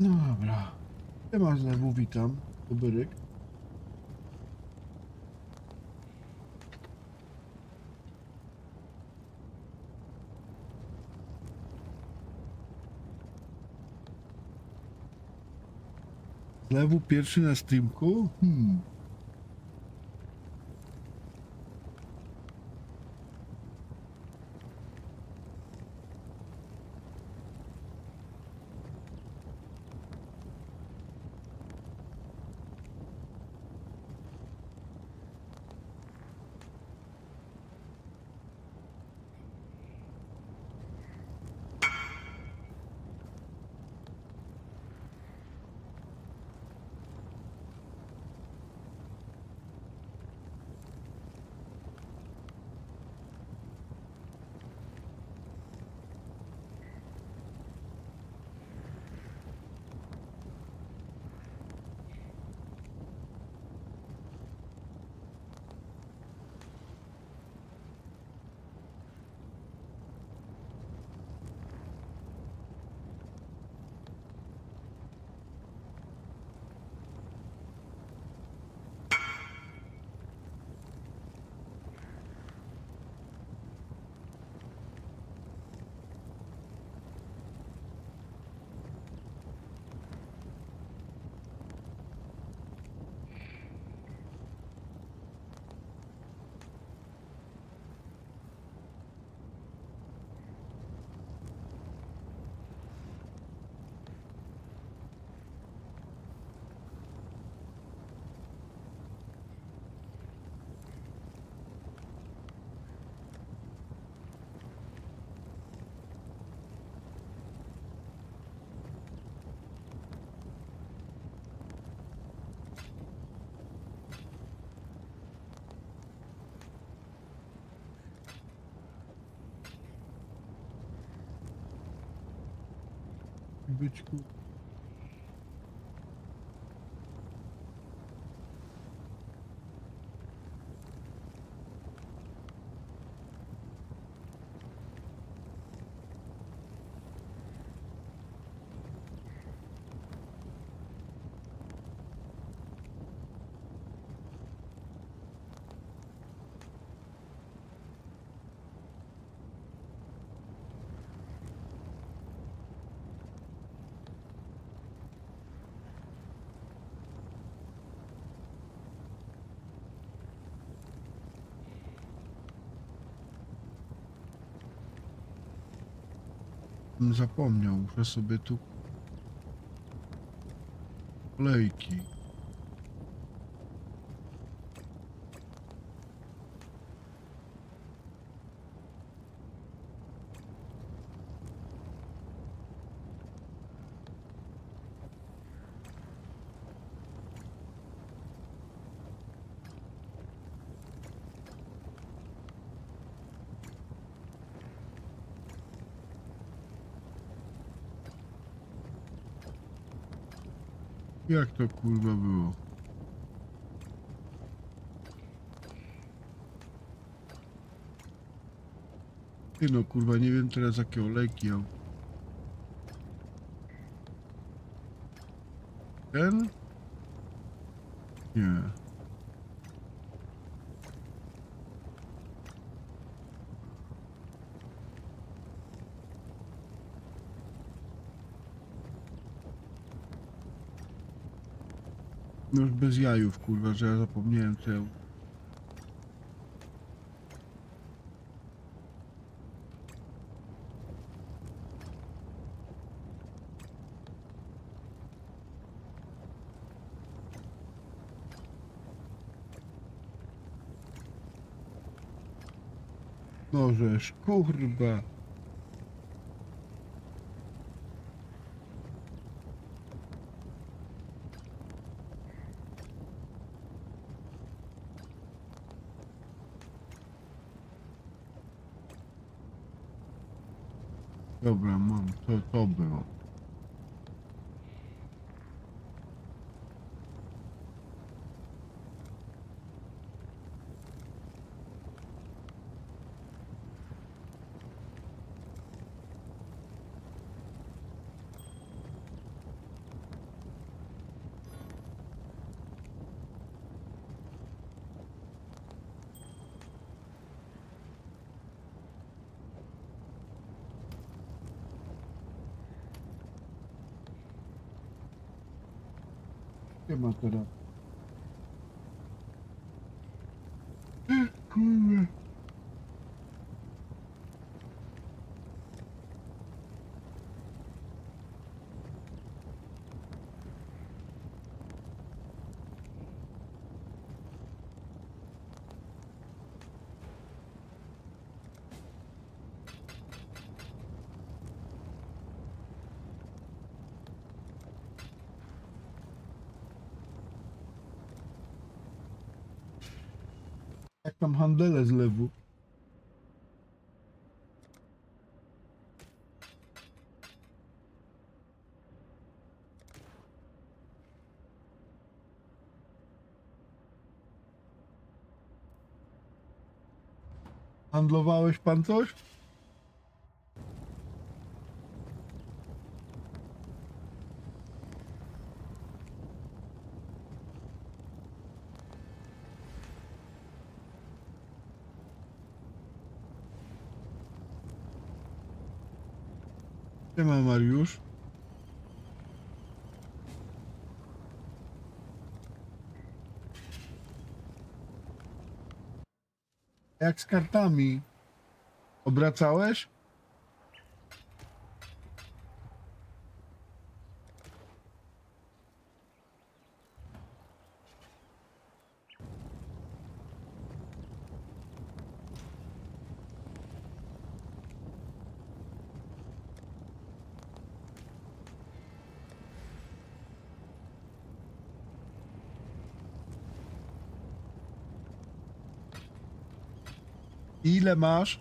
Dobra. Siema znowu, witam. Dobryk. Znowu pierwszy na streamku? Hmm. Być ku... Zapomniał, muszę sobie tu... Kolejki. Jak to kurwa było? Ty no kurwa, nie wiem teraz jakie olejki ja... Ten? Nie. No już bez jajów kurwa, że ja zapomniałem. No żeż, kurwa. Dobra, mam, to, to tam handele z lewu? Handlowałeś pan coś? Nie ma Mariusz. Jak z kartami? Obracałeś? Ile masz?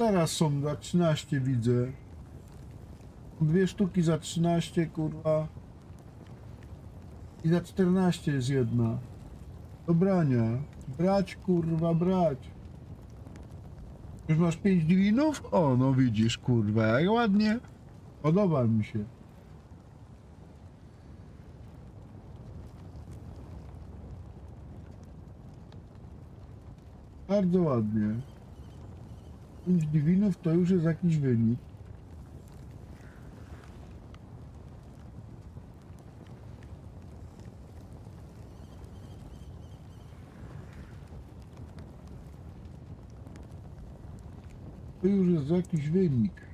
Teraz są za 13 widzę. Dwie sztuki za 13 kurwa. I za 14 jest jedna. Do brania. Brać kurwa, brać. Już masz 5 dilinów? O, no widzisz kurwa, jak ładnie. Podoba mi się. Bardzo ładnie. 5 diwinów to już jest jakiś wynik. To już jest jakiś wynik.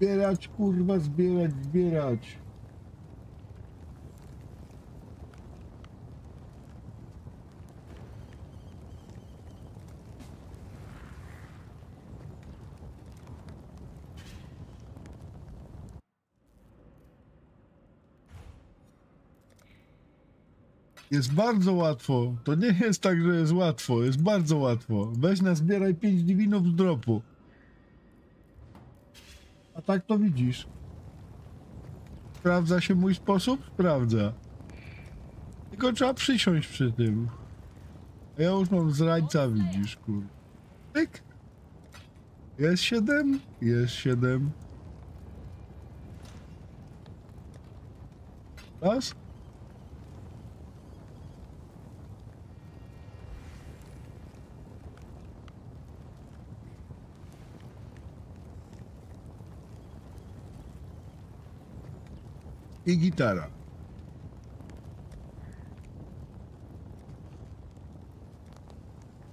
Zbierać, kurwa, zbierać, zbierać. Jest bardzo łatwo. To nie jest tak, że jest łatwo. Jest bardzo łatwo. Weź na zbieraj 5 diwinów z dropu. Tak to widzisz. Sprawdza się mój sposób? Sprawdza. Tylko trzeba przysiąść przy tym. A ja już mam zrańca, widzisz, kur. Tyk. Jest siedem? Jest siedem. Raz? I gitara.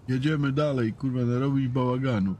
Jedziemy dalej, kurwa, narobić bałaganu.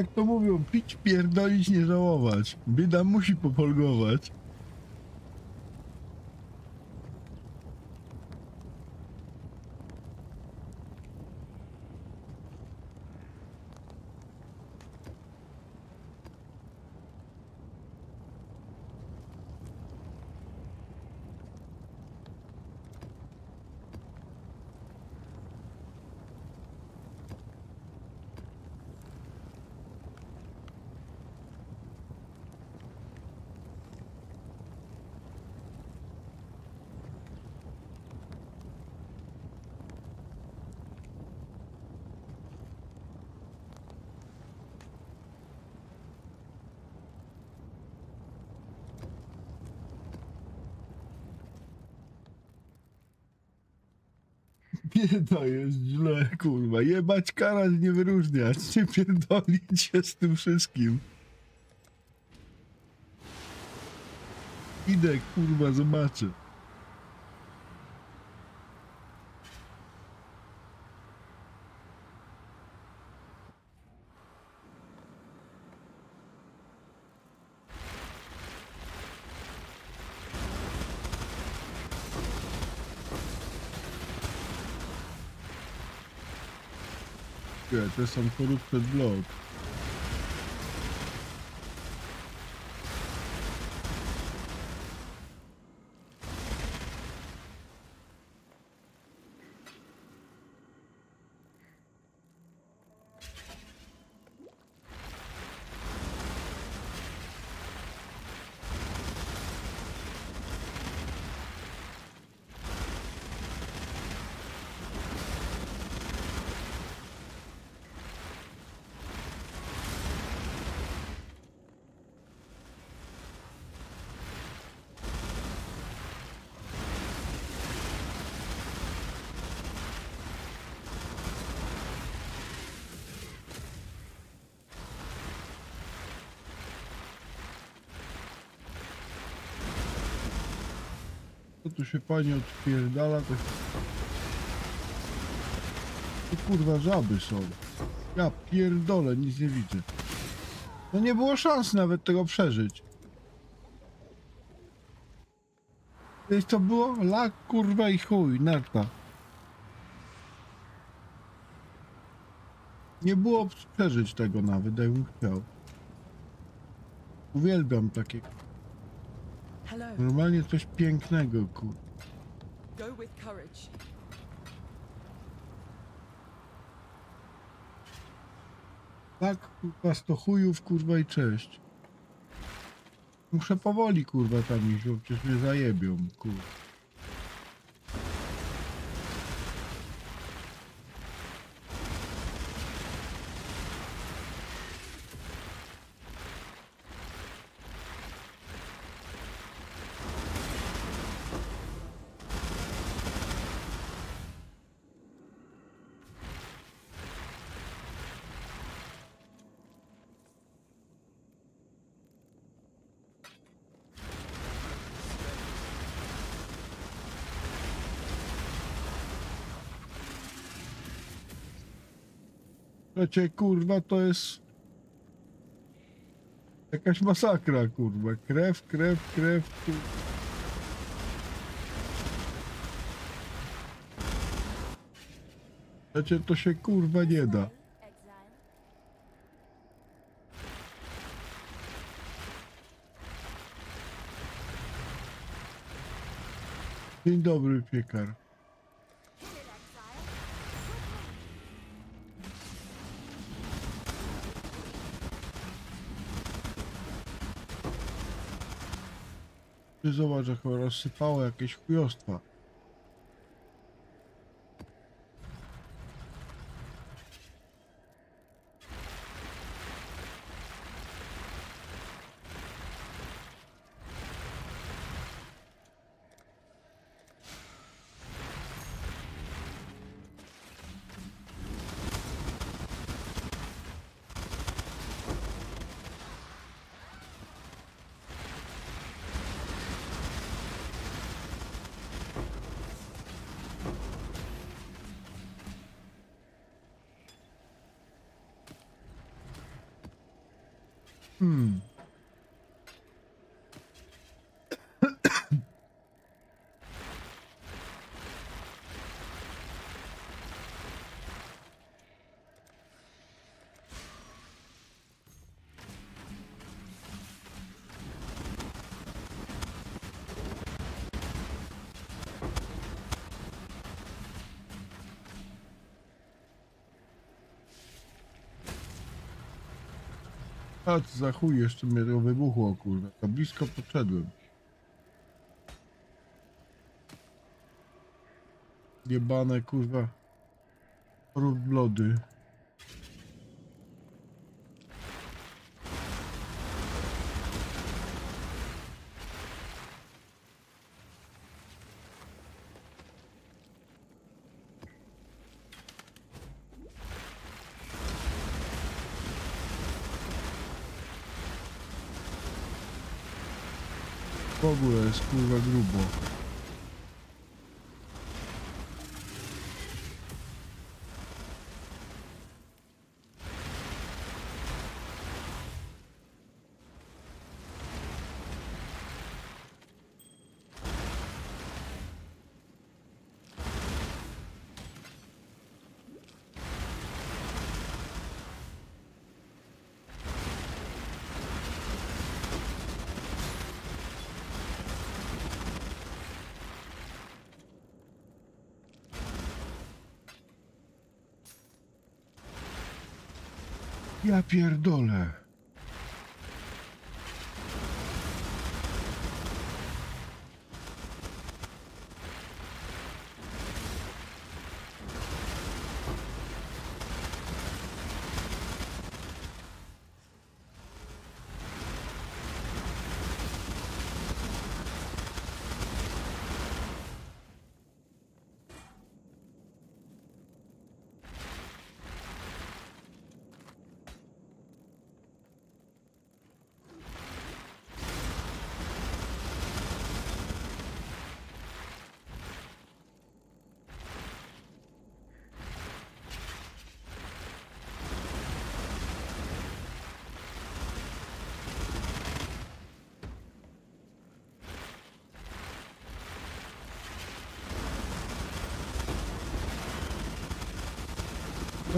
Jak to mówią, pić, pierdolić, nie żałować. Bieda musi popolgować. Bieda jest źle, kurwa. Jebać, karać, nie wyróżniać. Nie pierdolić się z tym wszystkim. Idę, kurwa, zobaczę. To samochód przed blok. Się pani odpierdala, to... Tu kurwa żaby są. Ja pierdolę, nic nie widzę. No nie było szans nawet tego przeżyć. Kiedyś to było lak, kurwa i chuj, narta. Nie było przeżyć tego nawet, jakbym chciał. Uwielbiam takie. Normalnie coś pięknego, kur. Go with courage. Tak, kurwa, sto chujów, kurwa i cześć. Muszę powoli, kurwa, tam iść, bo przecież mnie zajebią, kurwa. Przecie kurwa to jest jakaś masakra kurwa. Krew, krew, krew. Kur... Przecie to się kurwa nie da. Dzień dobry piekar. Zobacz jak rozsypało jakieś chujostwa. Hmm. Co za chuj jeszcze mnie to wybuchło kurwa. To blisko podszedłem. Jebane kurwa. Rudblody. W ogóle jest kurwa grubo. Ja pierdolę.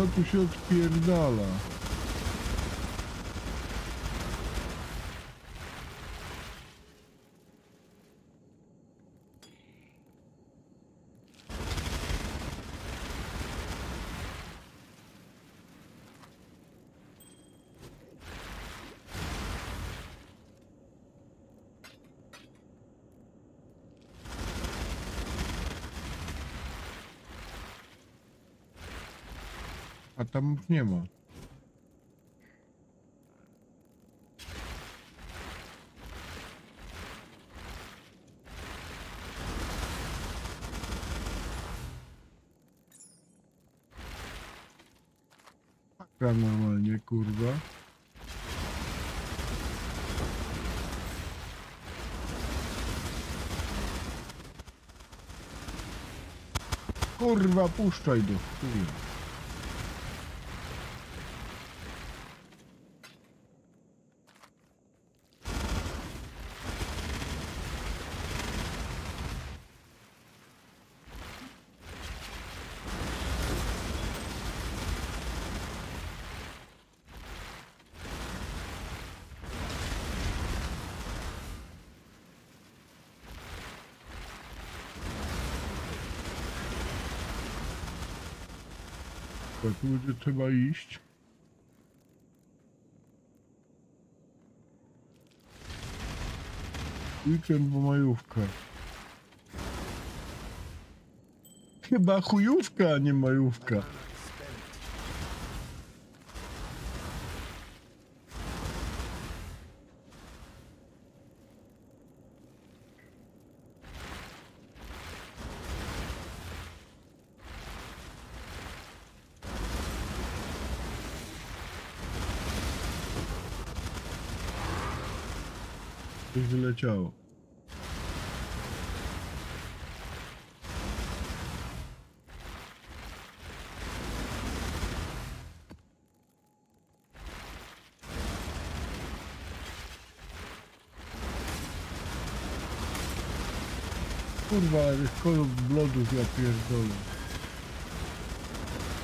Tu się odpierdala? A tam nie ma. Gra normalnie, kurwa. Kurwa, puszczaj do chuja. Tu będzie trzeba iść. Weekend, bo majówka. Chyba chujówka, a nie majówka. Coś wyleciało. Kurwa, ale tych kolor blodów ja pierdolę.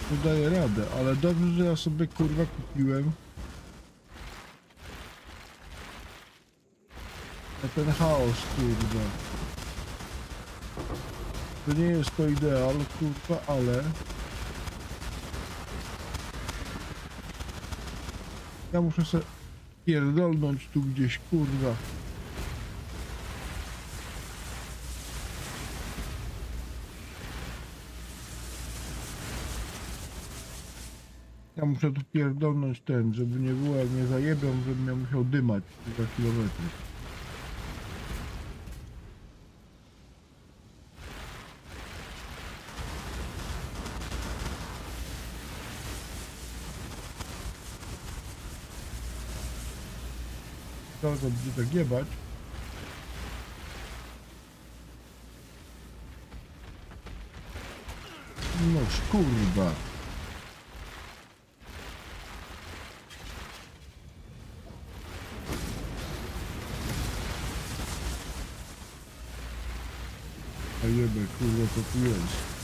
To daje radę, ale dobrze, że ja sobie kurwa kupiłem. Ten chaos, kurwa. To nie jest to ideal, kurwa, ale... Ja muszę se pierdolnąć tu gdzieś, kurwa. Ja muszę tu pierdolnąć ten, żeby nie było jak mnie zajebią, żebym ja musiał dymać za kilometry. Będzie tak jebać. No kurwa. A jebę, kurwa, to tu jest.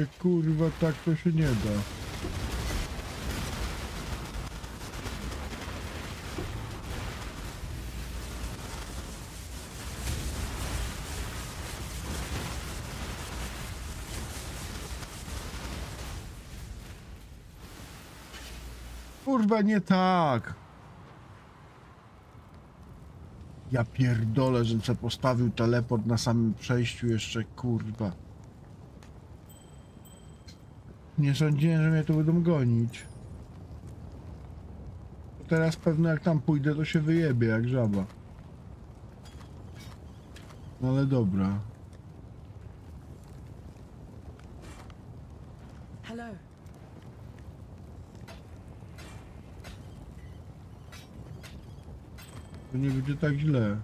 Nie, kurwa, tak to się nie da. Kurwa, nie tak. Ja pierdolę, że postawił teleport na samym przejściu jeszcze, kurwa. Nie sądziłem, że mnie tu będą gonić. Teraz pewno jak tam pójdę, to się wyjebie jak żaba. No ale dobra. Hello. To nie będzie tak źle.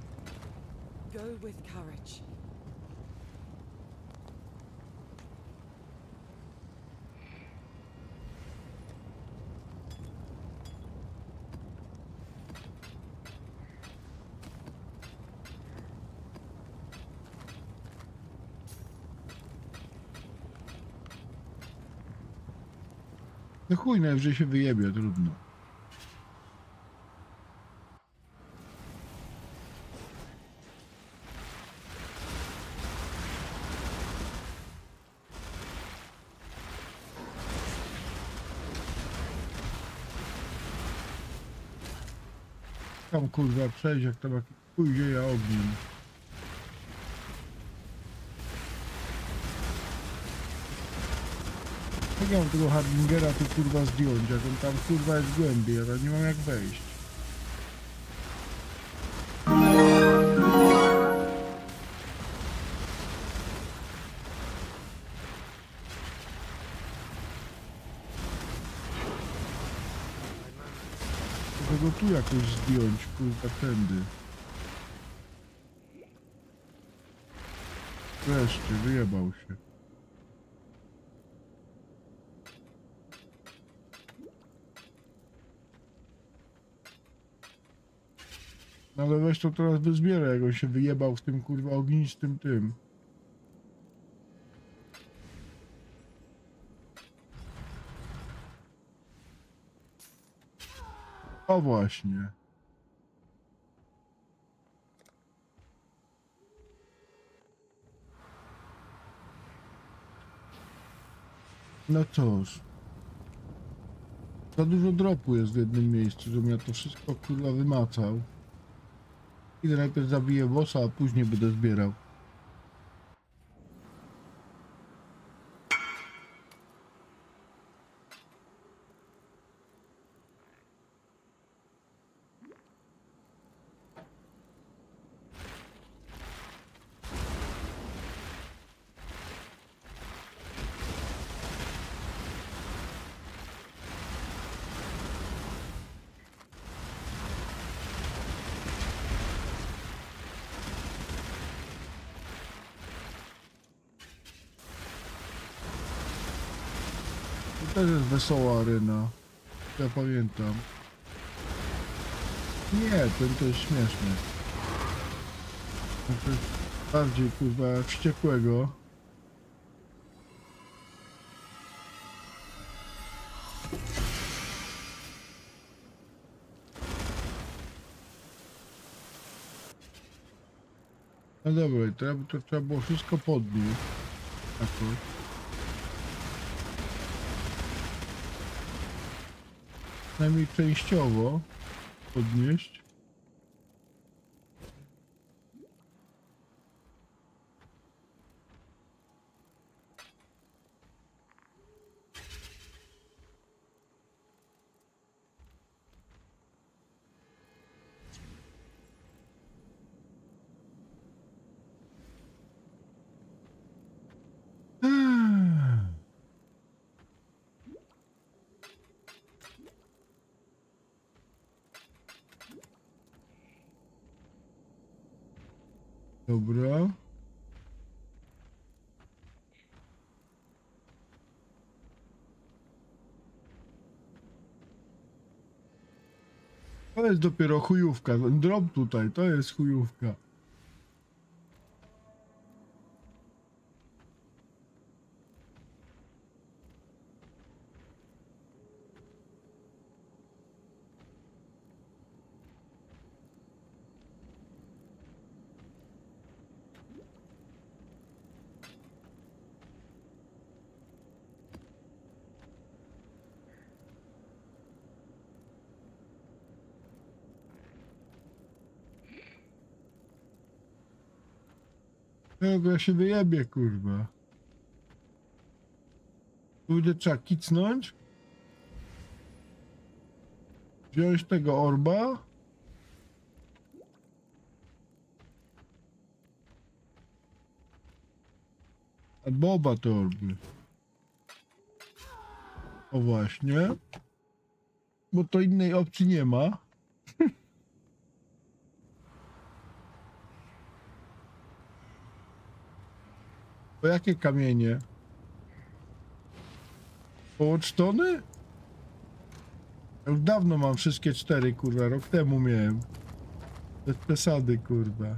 Go with courage. Chuj, najwyżej się wyjebie, trudno. Tam kurwa przejść, jak tam chuj dzieje ogniem. Jak ja mam tego Hardingera tu kurwa zdjąć, jak on tam kurwa jest głębiej, ale nie mam jak wejść. Go tu jakoś zdjąć, kurwa, tędy. Wreszcie, wyjebał się. wiesz, to teraz wyzbiera, jak on się wyjebał w tym kurwa ognistym tym. O właśnie. No cóż. Za dużo dropu jest w jednym miejscu, żebym ja to wszystko kurwa wymacał. Najpierw zabiję bossa, a później będę zbierał. To też jest wesoła arena. Ja pamiętam. Nie, ten to jest śmieszny. To jest bardziej kurwa wściekłego. No dobra, to, trzeba było wszystko podbić. Jakoś. Przynajmniej częściowo podnieść. Ech. Dobra. To jest dopiero chujówka. Ten drop tutaj, to jest chujówka. Czego ja się wyjebie, kurwa. Tu Będzie trzeba kicnąć. Wziąć tego orba. Albo oba te orby. O właśnie. Bo to innej opcji nie ma. O jakie kamienie? Połączone? Ja już dawno mam wszystkie cztery, kurwa. Rok temu miałem. Bez przesady, kurwa.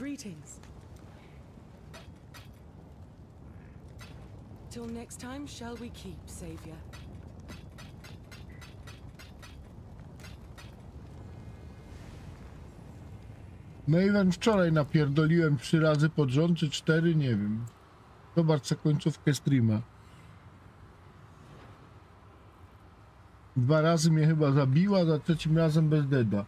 Greetings. Till next time, shall we keep, Savior? Maven wczoraj napierdoliłem trzy razy pod rząd, czy cztery, nie wiem. Zobacz co końcówkę streama. Dwa razy mnie chyba zabiła, za trzecim razem bez deda.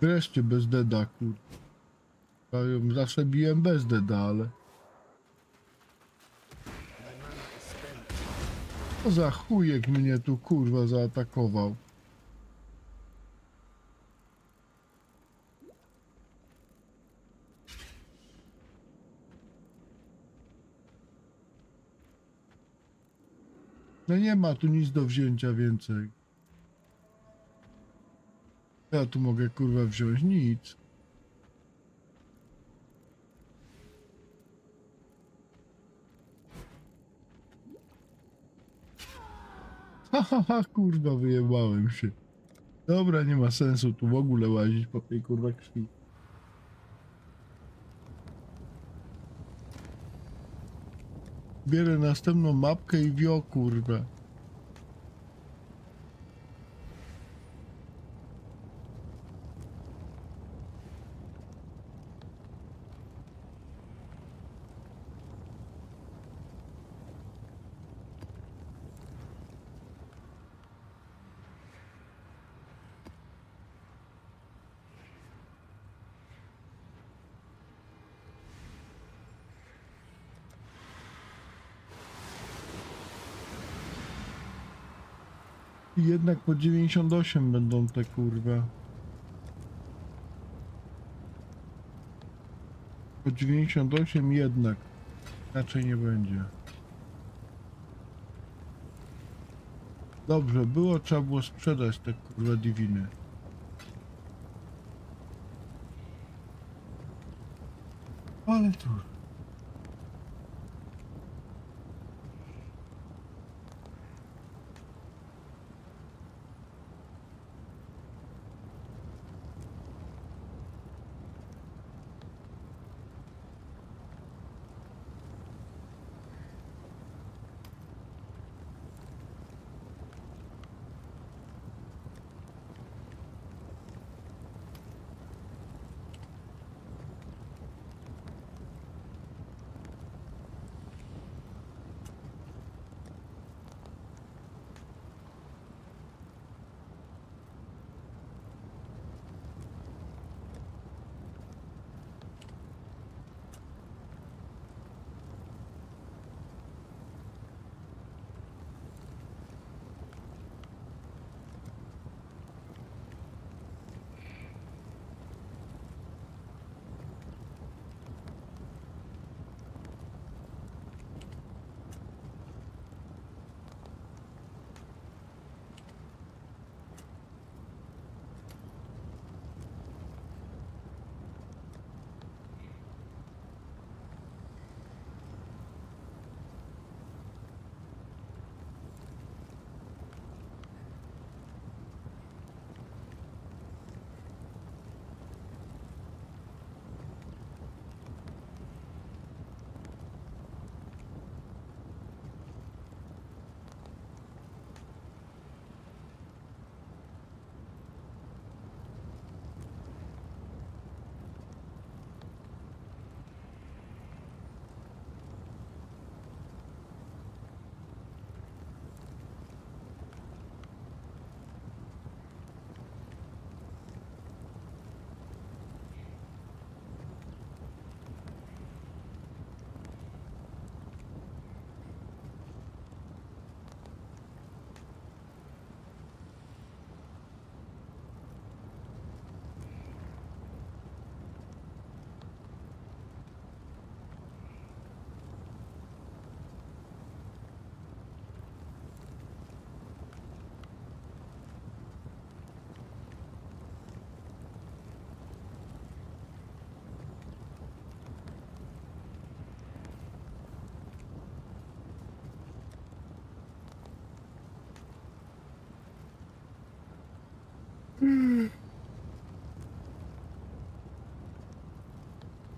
Wreszcie bez deda, kur... Zawsze biłem bez deda, ale... Co za chujek mnie tu kurwa zaatakował. No nie ma tu nic do wzięcia więcej. Ja tu mogę kurwa wziąć nic. Ha, kurwa, wyjebałem się. Dobra, nie ma sensu tu w ogóle łazić po tej kurwa krwi. Bierę następną mapkę i wio, kurwa. Jednak po 98 będą te kurwa. Po 98 jednak. Inaczej nie będzie. Dobrze, było, trzeba było sprzedać te kurwa diviny. Ale tu.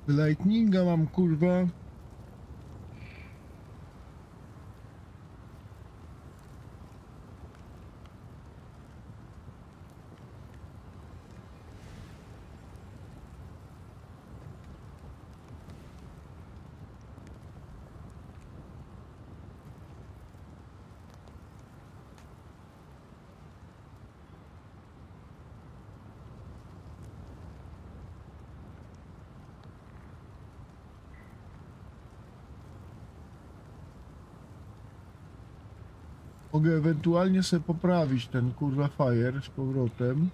Lightninga mam kurwa. Mogę ewentualnie sobie poprawić ten kurwa fire z powrotem.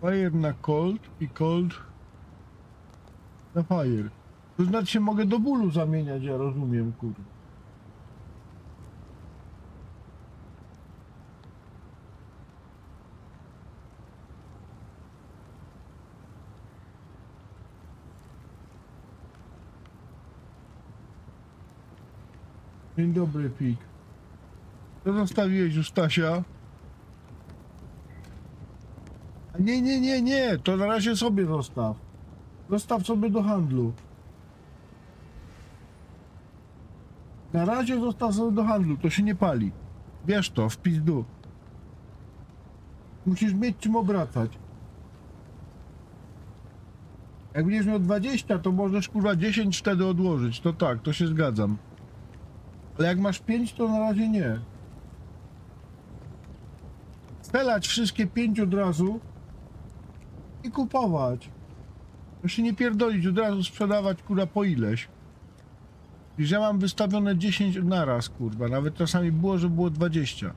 Fire na cold i cold na fire. To znaczy mogę do bólu zamieniać, ja rozumiem kurwa. Dzień dobry, Pik. Co zostawiłeś u Stasia? Nie, nie, nie, nie, to na razie sobie zostaw. Zostaw sobie do handlu. Na razie zostaw sobie do handlu, to się nie pali. Bierz to, w pizdu. Musisz mieć czym obracać. Jak będziesz miał 20, to możesz kurwa 10 wtedy odłożyć. To tak, to się zgadzam. Ale jak masz 5, to na razie nie. Stelać wszystkie 5 od razu i kupować. Się nie pierdolić, od razu sprzedawać kurwa po ileś. Że ja mam wystawione 10 naraz, kurwa. Nawet czasami było, że było 20.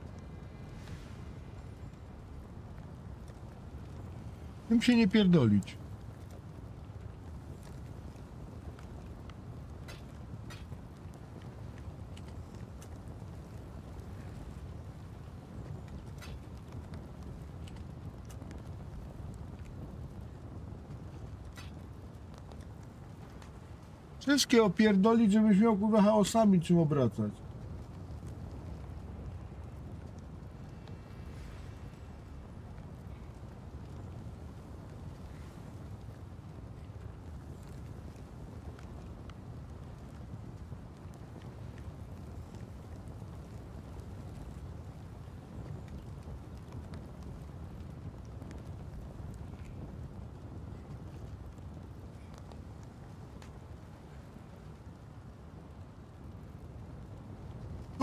Tym się nie pierdolić. Wszystkie opierdolić, żebyś miał kurwa chaosami czym obracać.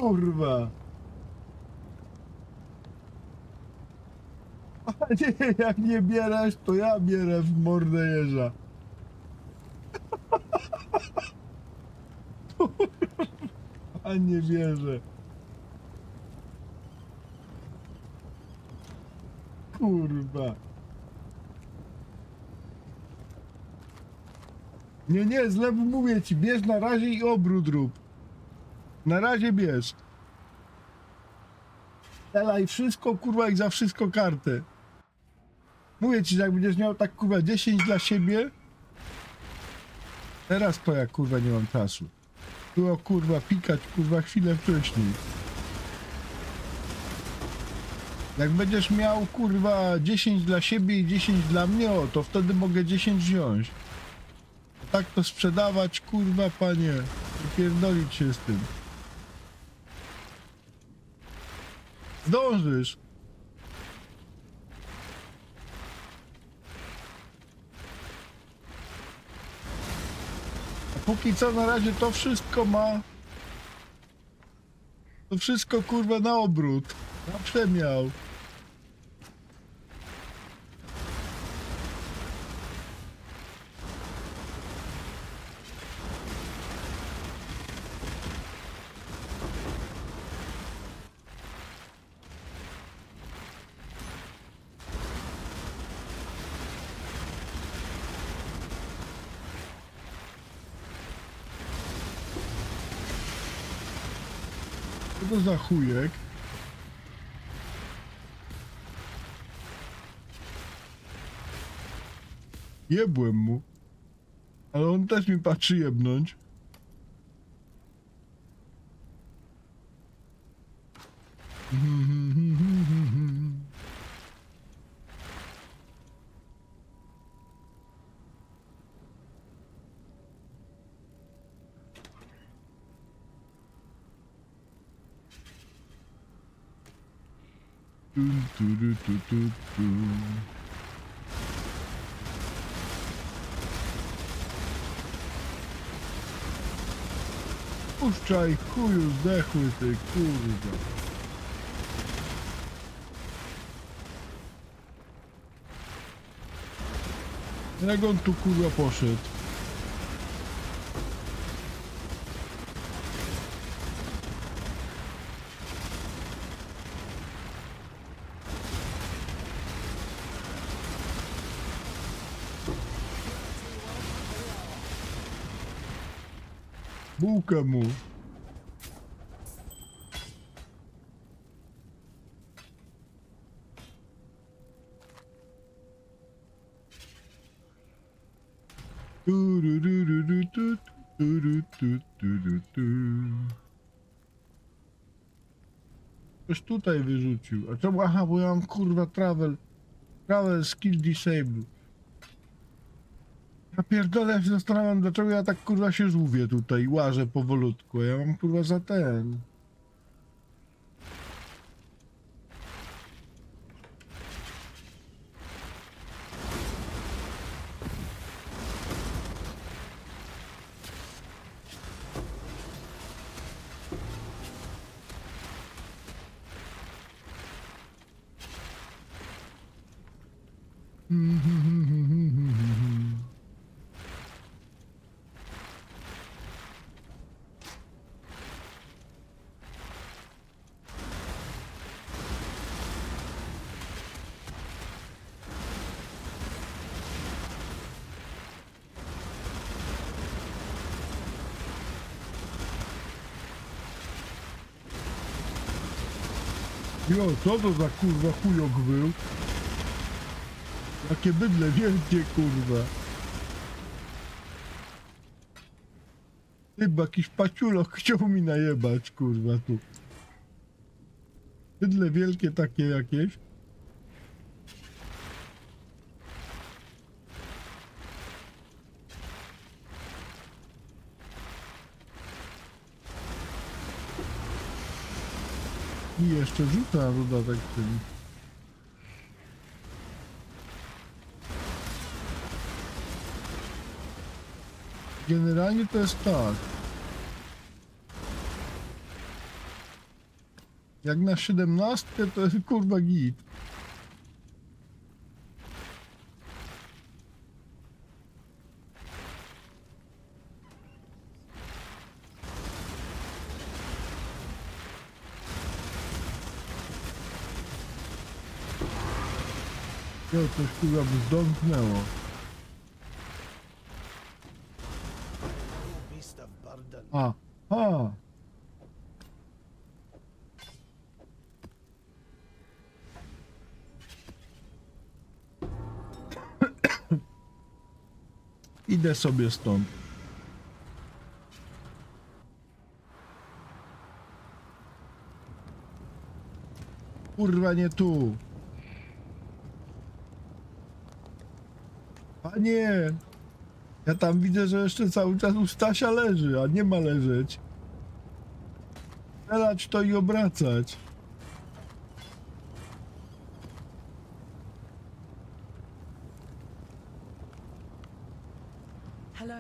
Kurwa. A nie, jak nie bierzesz, to ja bierę w mordę jeża. A nie wierzę. Kurwa. Nie, nie, z lewu mówię ci, bierz na razie i obrót rób. Na razie bierz. Elaj wszystko, kurwa, i za wszystko kartę. Mówię ci, że jak będziesz miał tak, kurwa, 10 dla siebie. Teraz to ja, kurwa, nie mam czasu. Było, kurwa, pikać, kurwa, chwilę wcześniej. Jak będziesz miał, kurwa, 10 dla siebie i 10 dla mnie, o, to wtedy mogę 10 wziąć. Tak to sprzedawać, kurwa, panie. Pierdolić się z tym. Zdążysz. A póki co na razie to wszystko ma. To wszystko kurwa na obrót. Na przemiał. Za chujek? Jebłem mu. Ale on też mi patrzy jebnąć. Tun, tu, tu, tu, tu. Puszczaj chuju zdechły ty kurwa. Jak on tu kurwa poszedł? Bułkę mu. Tu, ru, ru, ru, ru, tu, tu, ru, tu, tu, ru, tu. Ktoś tutaj wyrzucił. A czemu? Aha, bo ja mam kurwa travel. Travel skill disable. Ja pierdolę, się zastanawiam, dlaczego ja tak kurwa się żółwię tutaj, łażę powolutku. Ja mam kurwa za ten. Jo, co to za kurwa chujok był? Jakie bydle wielkie kurwa. Chyba jakiś paciulok chciał mi najebać kurwa tu. Bydle wielkie takie jakieś. Jeszcze rzuca na dodatek tym. Generalnie to jest tak. Jak na 17 to jest kurwa git. Jo, coś kurwa of burden. A, a. Idę sobie stąd. Kurwa, nie tu. Panie! Ja tam widzę, że jeszcze cały czas u Stasia leży, a nie ma leżeć. Strzelać to i obracać. Hello.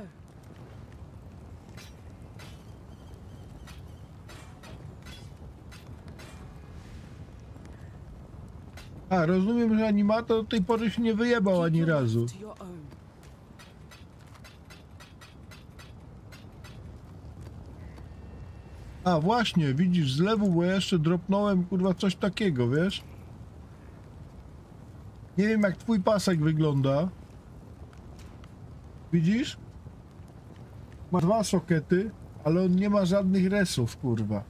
A, rozumiem, że animator do tej pory się nie wyjebał ani razu. A, właśnie, widzisz, z lewu, bo ja jeszcze dropnąłem, kurwa, coś takiego, wiesz? Nie wiem, jak twój pasek wygląda. Widzisz? Ma dwa sokety, ale on nie ma żadnych resów, kurwa.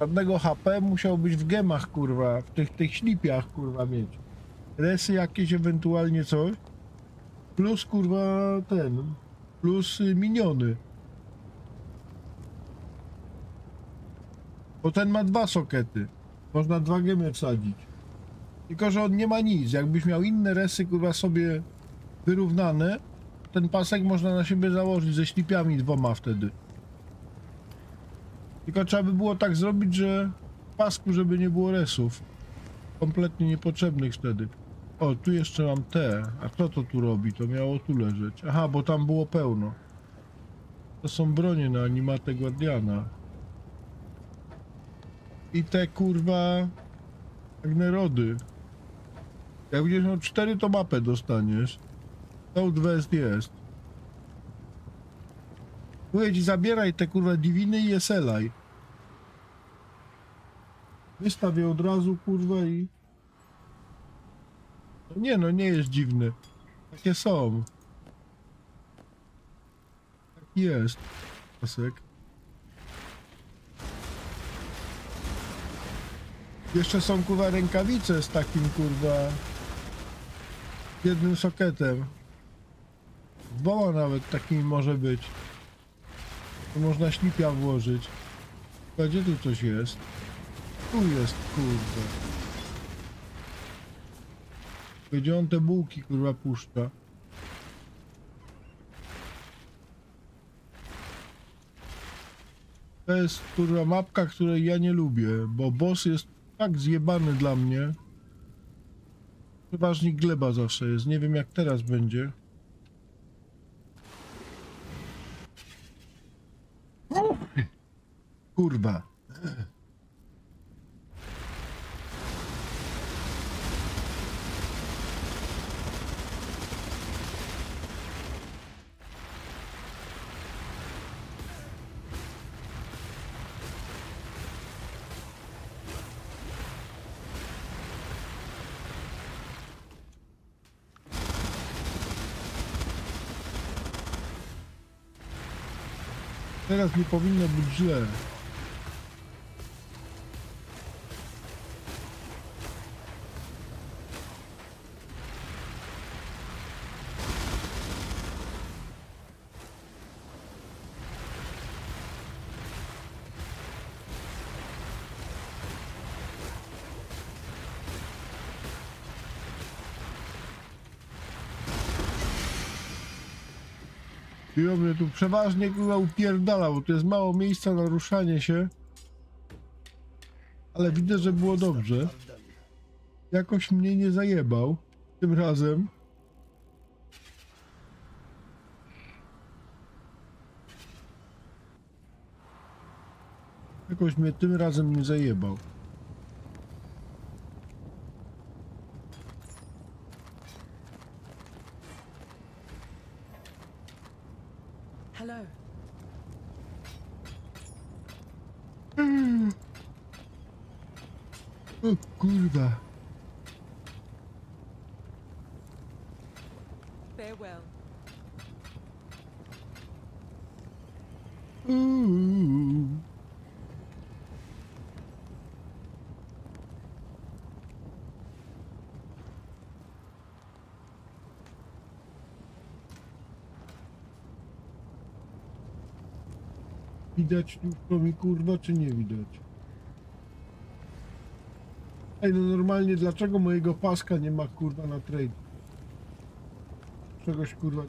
Żadnego HP musiał być w gemach, kurwa, w tych, tych ślipiach, kurwa, mieć. Resy jakieś, ewentualnie coś. Plus, kurwa, ten, plus y, miniony. Bo ten ma dwa sokety. Można dwa gemy wsadzić. Tylko, że on nie ma nic. Jakbyś miał inne resy, kurwa, sobie wyrównane, ten pasek można na siebie założyć ze ślipiami dwoma wtedy. Tylko trzeba by było tak zrobić, że w pasku, żeby nie było resów. Kompletnie niepotrzebnych wtedy. O, tu jeszcze mam te. A kto to tu robi? To miało tu leżeć. Aha, bo tam było pełno. To są bronie na animatę Guardiana. I te kurwa Agnerody. Jak będziesz miał cztery, to mapę dostaniesz. Southwest jest. Mówię ci, zabieraj te kurwa diviny i je selaj. Wystaw je od razu kurwa i... Nie no, nie jest dziwne. Takie są. Tak jest. Pasek. Jeszcze są kurwa rękawice z takim kurwa jednym soketem. Dwoma nawet takimi może być. Tu można ślipia włożyć. A Gdzie tu coś jest? Tu jest, kurde. Gdzie on te bułki, kurwa, puszcza? To jest, kurwa, mapka, której ja nie lubię, bo boss jest tak zjebany dla mnie. Przeważnie gleba zawsze jest, nie wiem jak teraz będzie. Kurwa. Teraz nie powinno być źle. I mnie tu przeważnie kurwa upierdalał, bo tu jest mało miejsca na ruszanie się. Ale widzę, że było dobrze. Jakoś mnie nie zajebał. Tym razem. Jakoś mnie tym razem nie zajebał. Hello. O kurwa. Farewell. Uuu. Widać mi kurwa, czy nie widać? Ej, no normalnie, dlaczego mojego paska nie ma kurwa na trade? Czegoś kurwa...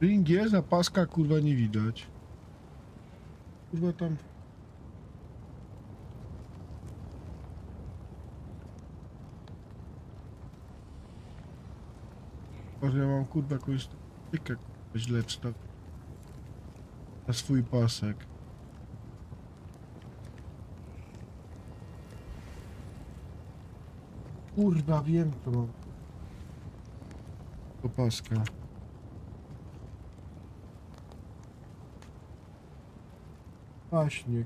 Ring jest, a paska kurwa nie widać. Kurwa tam... Może ja mam kurwa jakąś statystykę kurwa, źle wstaw... Na swój pasek. Kurwa wiem to mam. Do paska. Właśnie.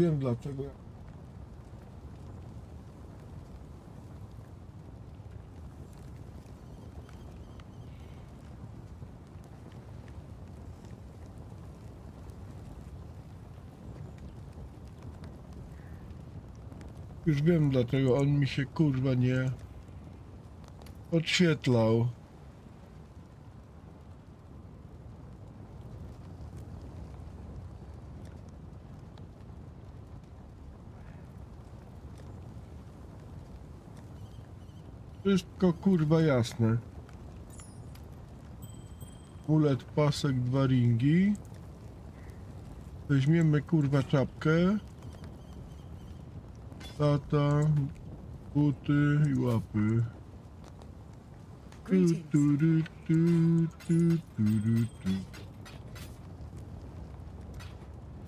wiem dlaczego. Już wiem dlaczego on mi się kurwa nie odświetlał. Wszystko kurwa jasne. Mulet, pasek, dwa ringi. Weźmiemy kurwa czapkę. Tata, buty i łapy. Tu, tu, tu, tu, tu, ru, tu.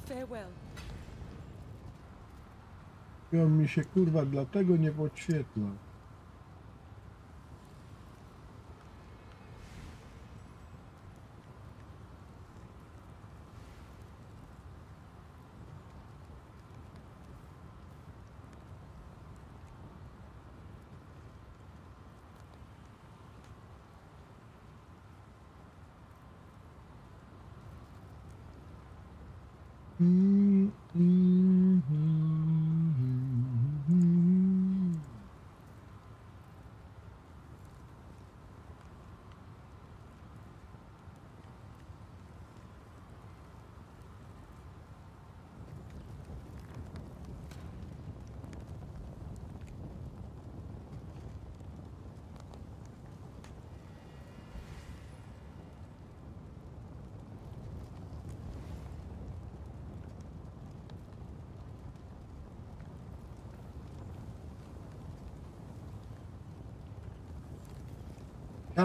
Farewell. On mi się kurwa dlatego nie podświetla.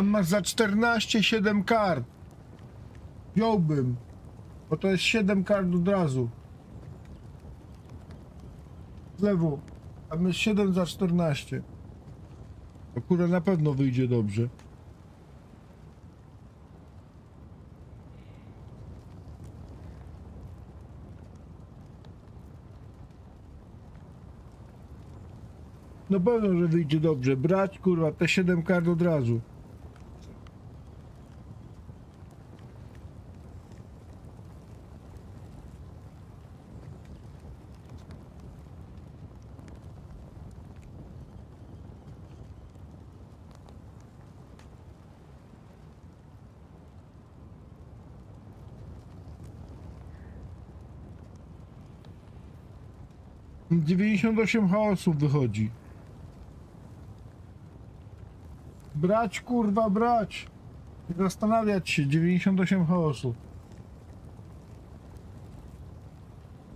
Tam masz za 14 7 kart. Wziąłbym. Bo to jest 7 kart od razu. Z lewo. Tam jest 7 za 14. To kurwa na pewno wyjdzie dobrze. No pewno, że wyjdzie dobrze. Brać kurwa te 7 kart od razu. Dziewięćdziesiąt osiem chaosów wychodzi. Brać kurwa, brać. Nie Zastanawiać się, 98 chaosów.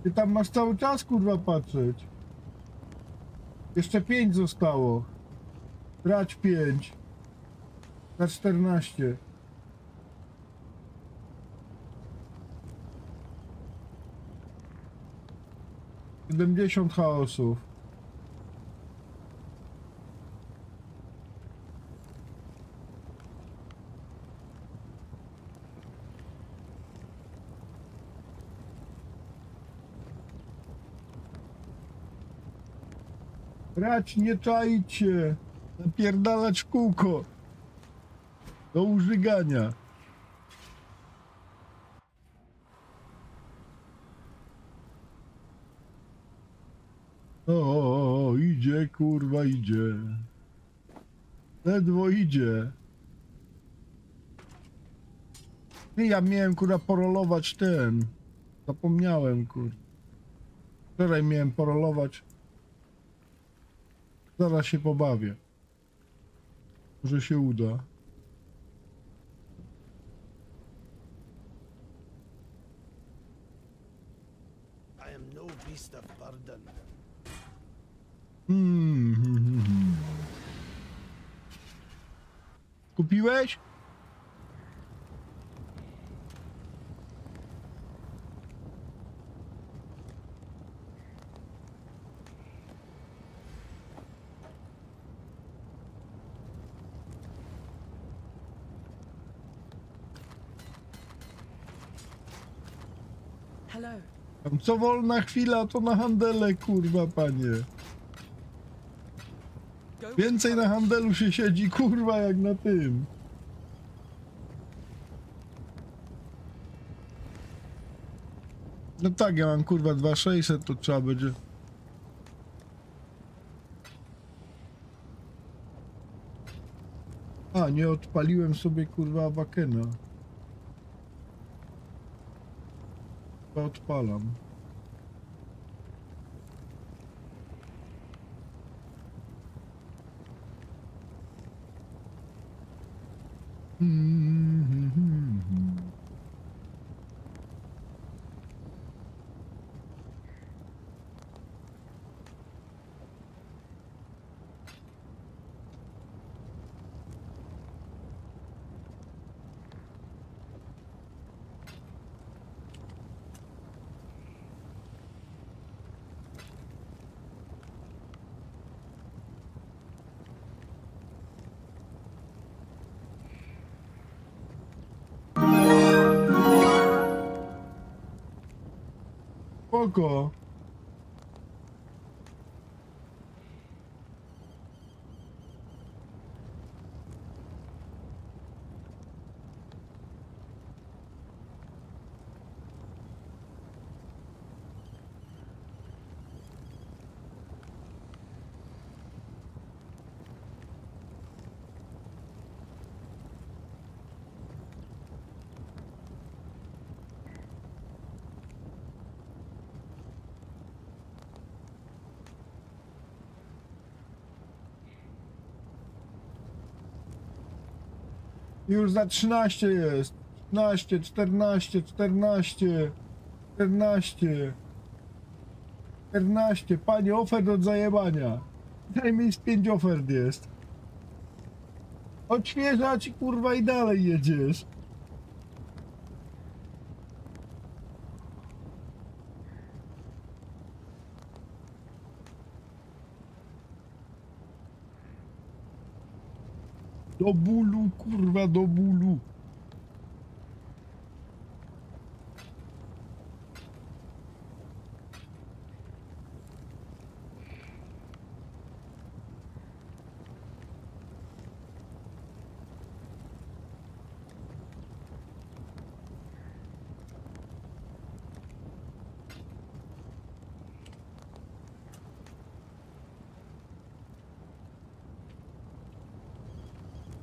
Ty tam masz cały czas kurwa patrzeć. Jeszcze 5 zostało. Brać 5. Za 14. Siedemdziesiąt chaosów. Brać, nie czajcie. Napierdalać kółko. Do użygania. O, o, o, idzie, kurwa, idzie. Ledwo idzie. Ty, ja miałem, kurwa, porolować ten. Zapomniałem, kurwa. Wczoraj miałem porolować. Zaraz się pobawię. Może się uda. I am no beast of burden. Hmm. Kupiłeś? Co wolna chwila, to na handele, kurwa, panie. Więcej na handelu się siedzi, kurwa, jak na tym. No tak, ja mam kurwa 2600, to trzeba będzie... A, nie odpaliłem sobie kurwa bakena. Odpalam. Odpalam. Spoko. Już za 13 jest. 13, 14, 14, 14. 14. Panie, ofert od zajebania. Najmniej z 5 ofert jest. Odświeżać kurwa i dalej jedziesz. Do bólu, do bólu.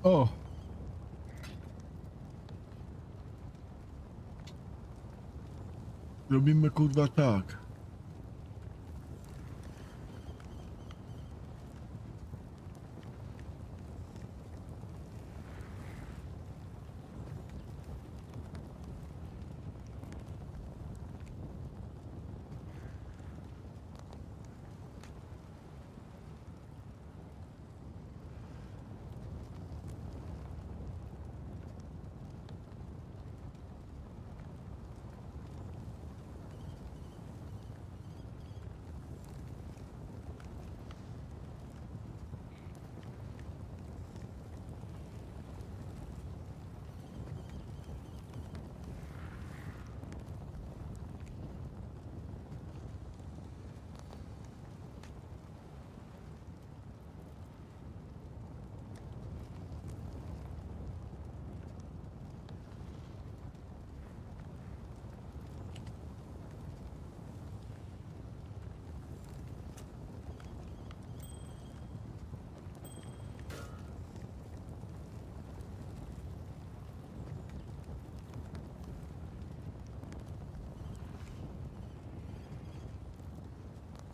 O! Robimy kurwa tak.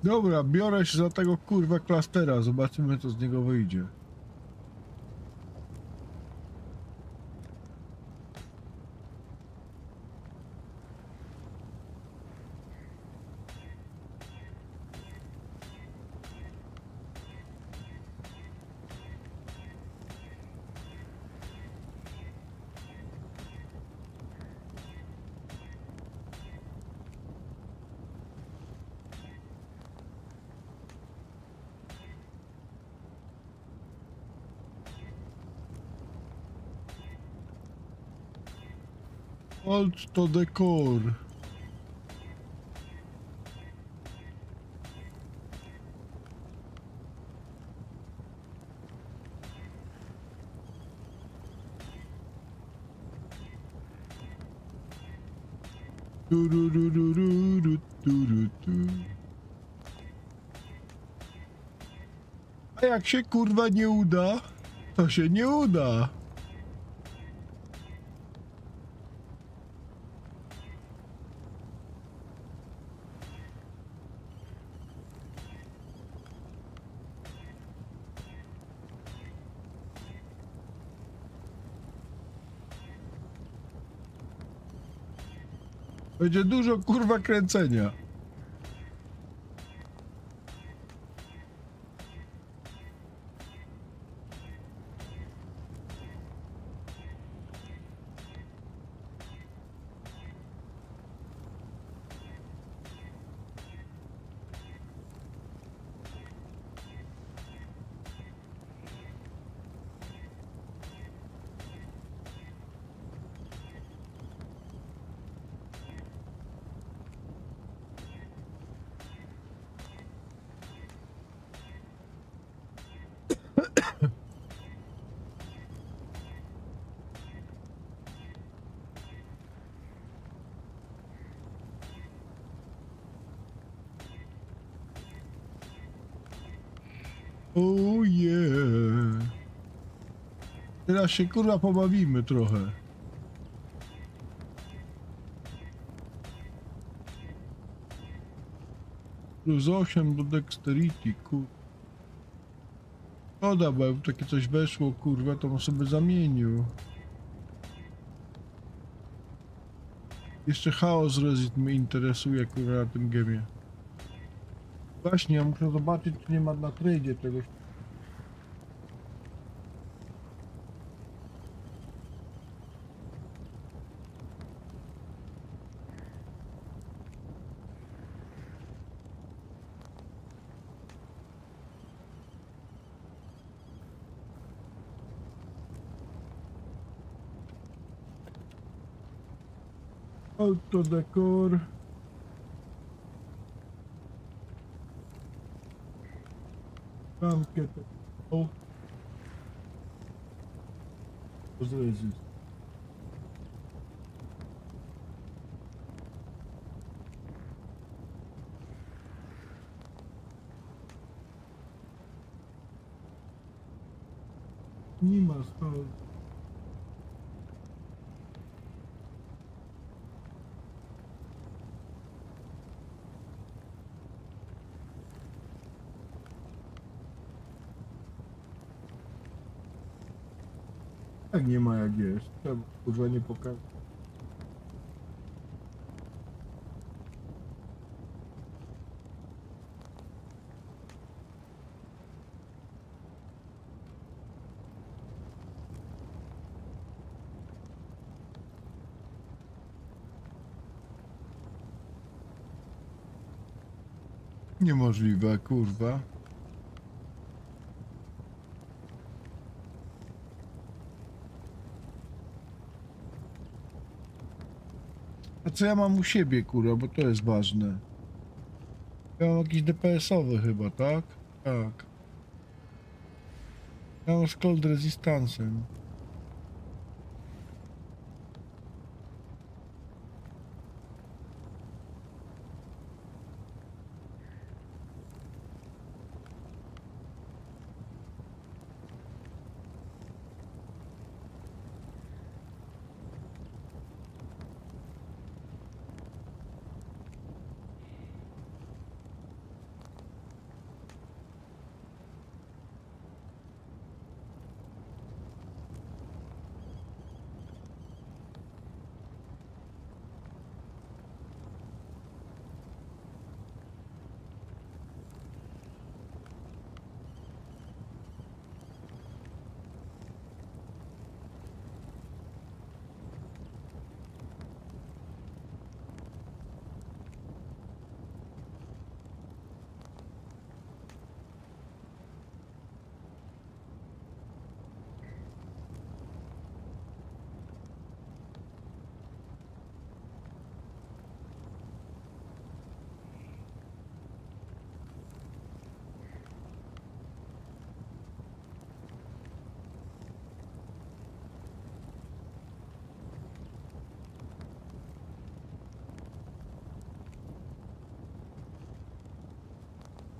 Dobra, biorę się za tego kurwa klastera, zobaczymy co z niego wyjdzie. Alt to dekor. Tururururu, turutu. A jak się kurwa nie uda? To się nie uda. Będzie dużo kurwa kręcenia. Teraz się kurwa pobawimy trochę. Plus 8 do dexterity, kur... Szkoda, bo jakby takie coś weszło, kurwa, to bym sobie zamienił. Jeszcze chaos Resit mnie interesuje, kurwa, na tym gemie. Właśnie, ja muszę zobaczyć, czy nie ma na tradzie czegoś. Autodekor. Ramkę to. O. Zrezist. Nie ma stałe. Tak nie ma jak jest. Trzeba kurwa nie. Niemożliwe, kurwa. Co ja mam u siebie, kurwa, bo to jest ważne. Ja mam jakiś DPS-owy chyba, tak? Tak. Ja mam z cold resistancem.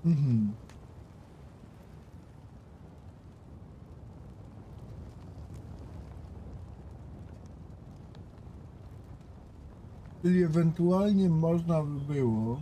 Mhm. Czyli ewentualnie można by było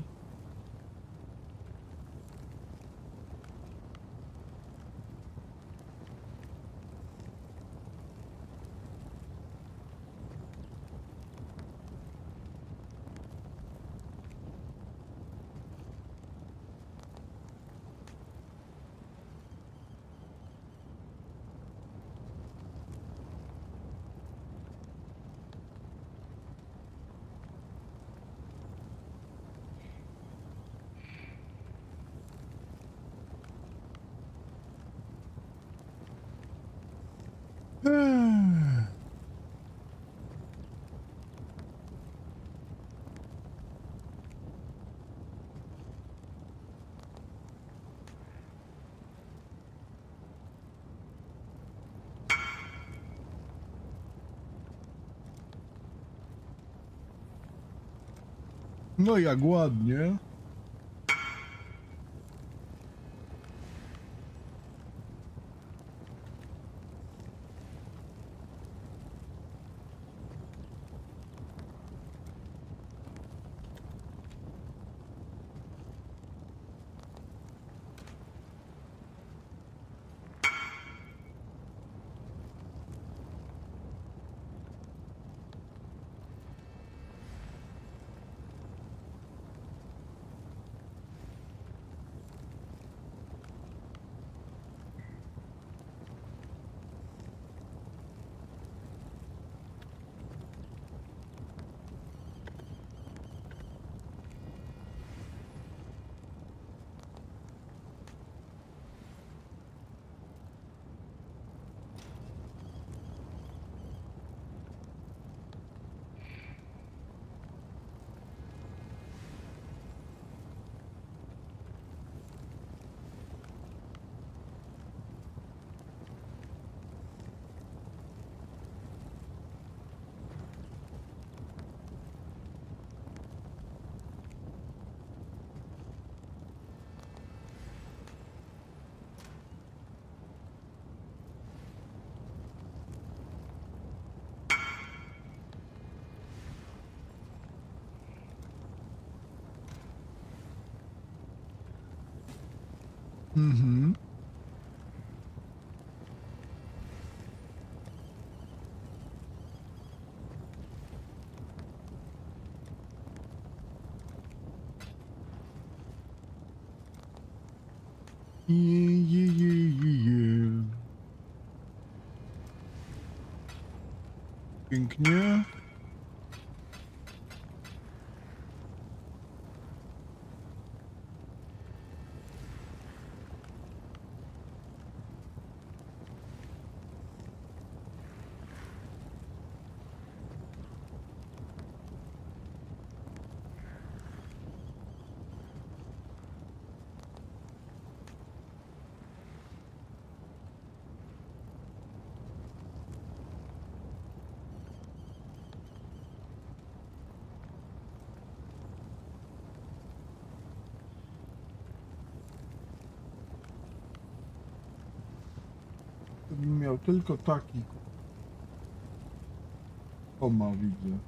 No jak ładnie. Mhm. Je, je, je, je, je. Pięknie. Gdybym miał tylko taki. O ma widzę.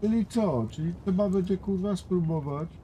Czyli co? Czyli trzeba będzie kurwa spróbować.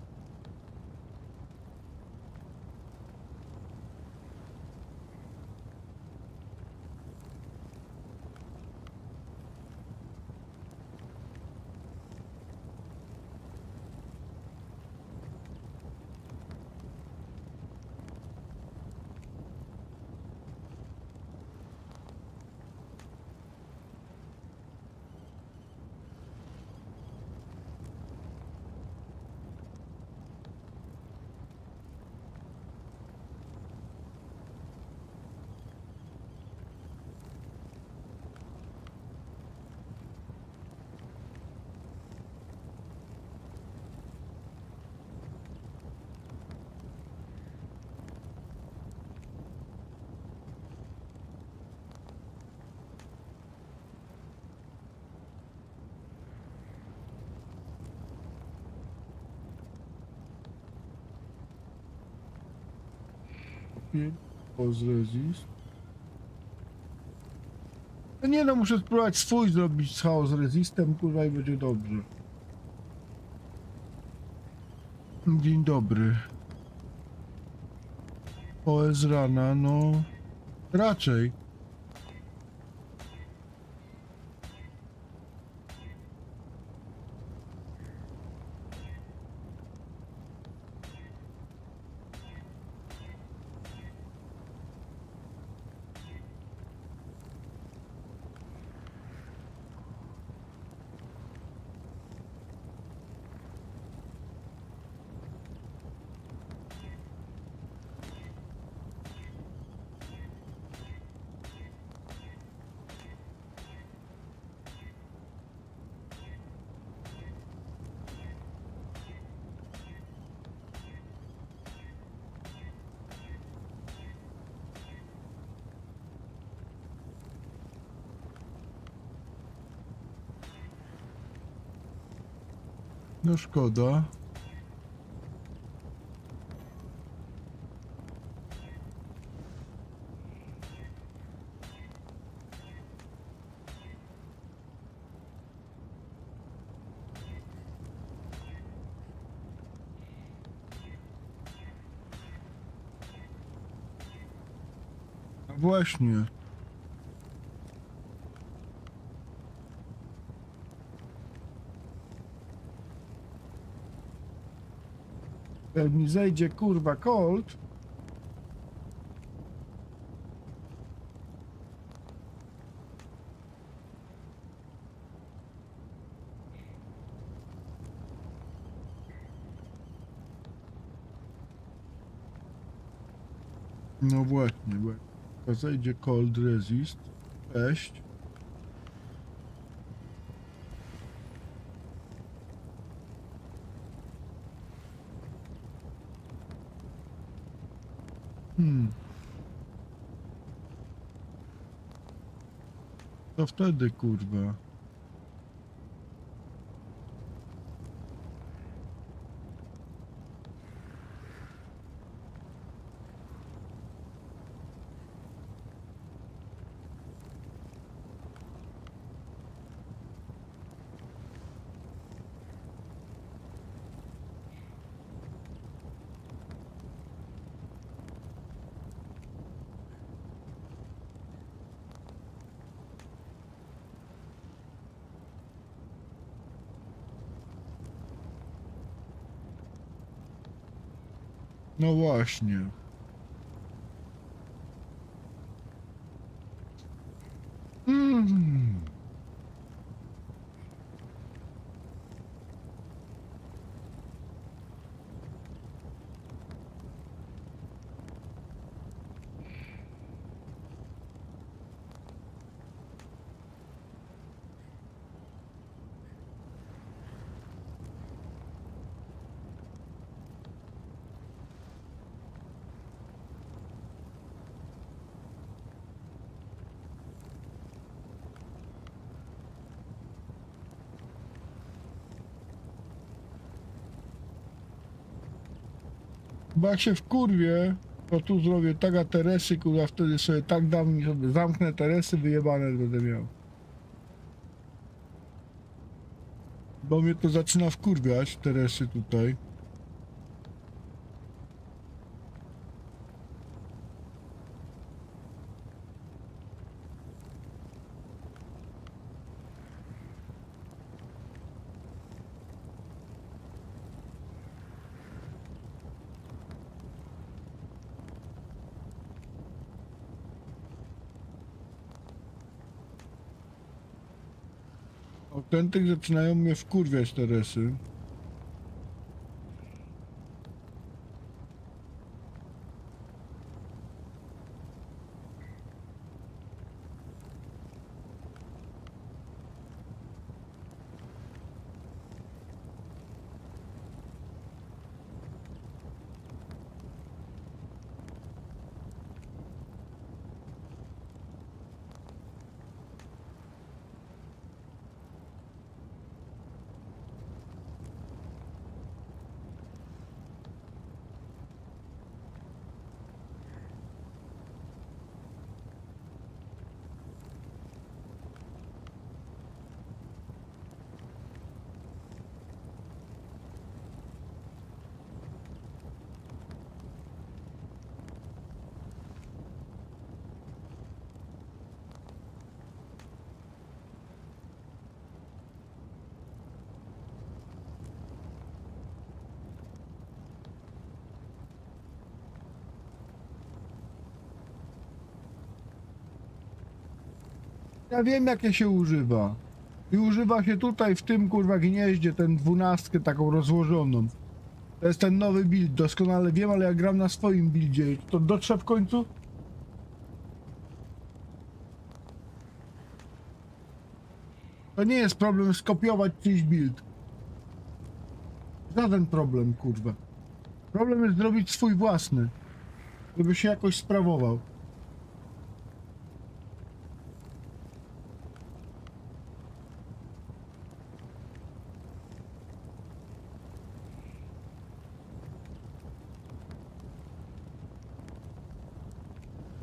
Z resist. No nie no, muszę spróbować swój zrobić z chaos resistem, kurwa i będzie dobrze. Dzień dobry. OS rana, no... Raczej. No szkoda. No Właśnie. Jak mi zejdzie kurwa Colt. No właśnie, bo zejdzie Cold Resist 6. Hmm. To wtedy kurwa. No właśnie. Jak się wkurwię, to tu zrobię taka Teresy, kurwa, wtedy sobie tak dam, sobie zamknę Teresy, wyjebane będę miał. Bo mnie to zaczyna wkurwiać, Teresy tutaj. Autentyk zaczynają mnie wkurwiać Teresy. Ja wiem jakie się używa. I używa się tutaj w tym kurwa gnieździe ten dwunastkę taką rozłożoną. To jest ten nowy build, doskonale wiem, ale ja gram na swoim buildzie. To dotrze w końcu? To nie jest problem skopiować czyjś build. Żaden problem, kurwa. Problem jest zrobić swój własny. Żeby się jakoś sprawował.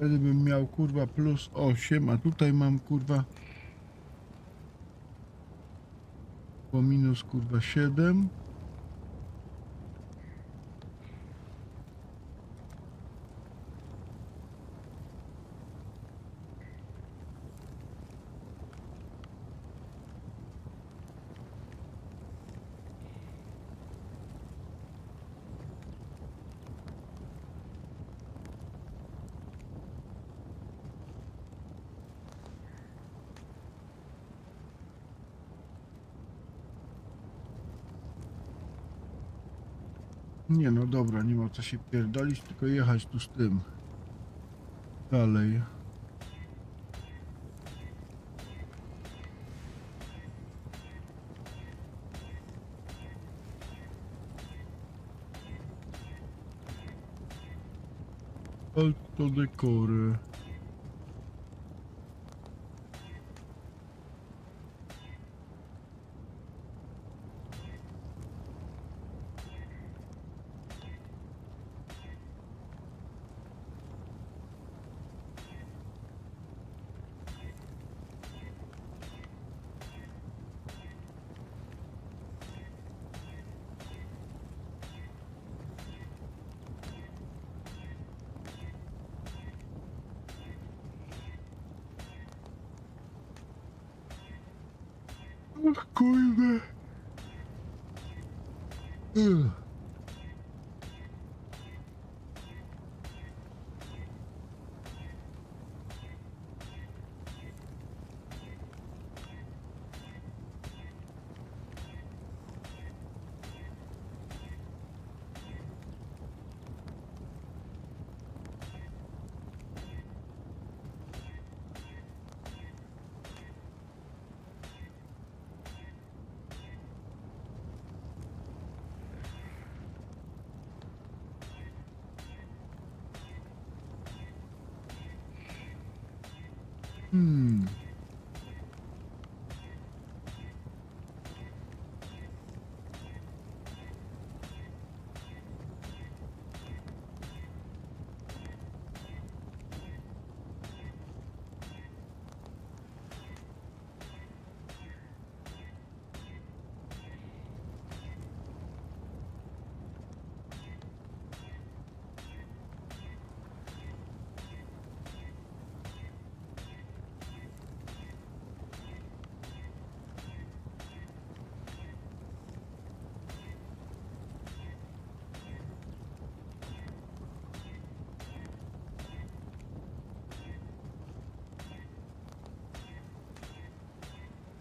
Wtedy bym miał kurwa plus 8, a tutaj mam kurwa po minus kurwa 7. Nie no dobra, nie ma co się pierdolić, tylko jechać tu z tym. Dalej. Alto dekory.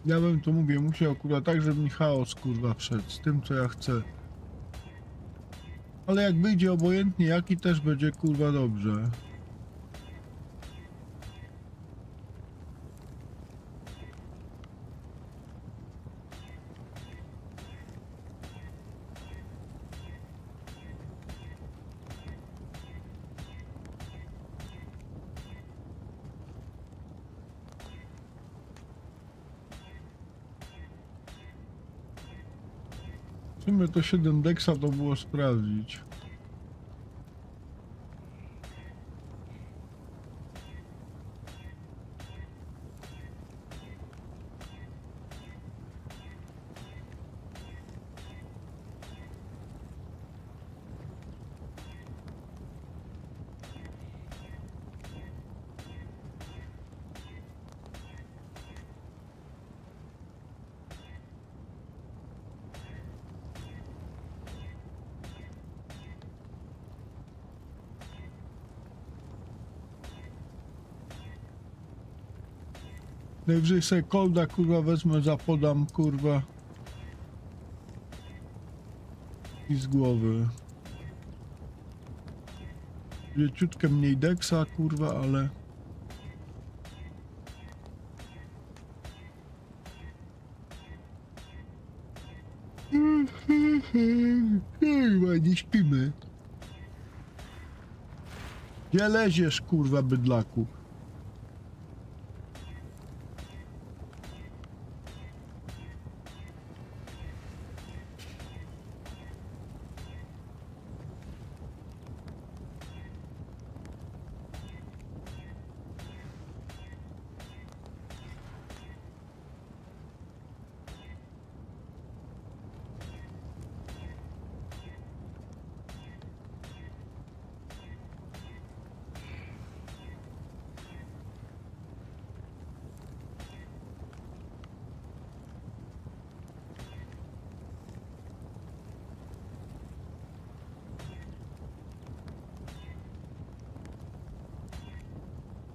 Ja bym to mówię, musiał akurat tak, żeby mi chaos kurwa wszedł z tym co ja chcę. Ale jak wyjdzie obojętnie jaki też będzie kurwa dobrze. To 7 deksa to było sprawdzić. Najwyżej sobie kolda kurwa wezmę, zapodam kurwa. I z głowy. Będzie ciutkę mniej deksa kurwa, ale... Kurwa, nie śpimy. Gdzie leziesz, kurwa, bydlaku?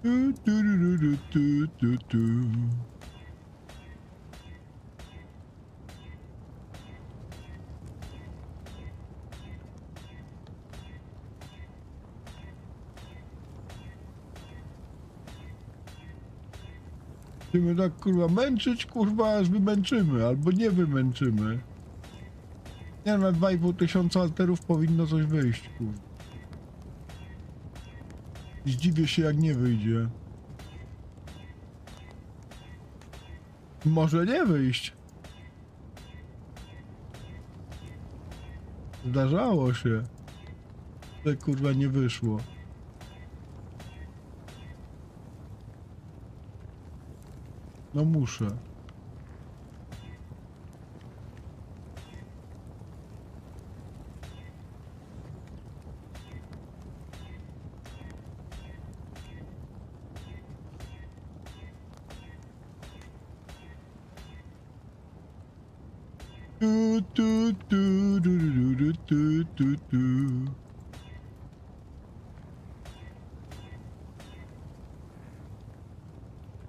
Tu, tu, ru, ru, tu, tu, tu. Będziemy tak kurwa męczyć, kurwa aż wymęczymy, albo nie wymęczymy. Nie na 2,5 tysiąca alterów powinno coś wyjść, kurwa. Zdziwię się jak nie wyjdzie. Może nie wyjść. Zdarzało się. Ale kurwa nie wyszło. No muszę. Tu, tu, tu, du, du, du, du, tu, tu, tu.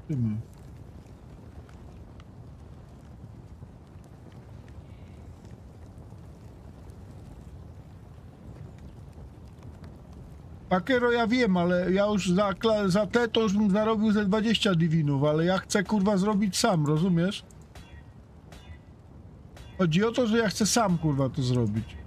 Dymy. Pakero ja wiem, ale ja już za, za te to już bym zarobił ze 20 divinów, ale ja chcę kurwa zrobić sam, rozumiesz? Chodzi o to, że ja chcę sam kurwa to zrobić.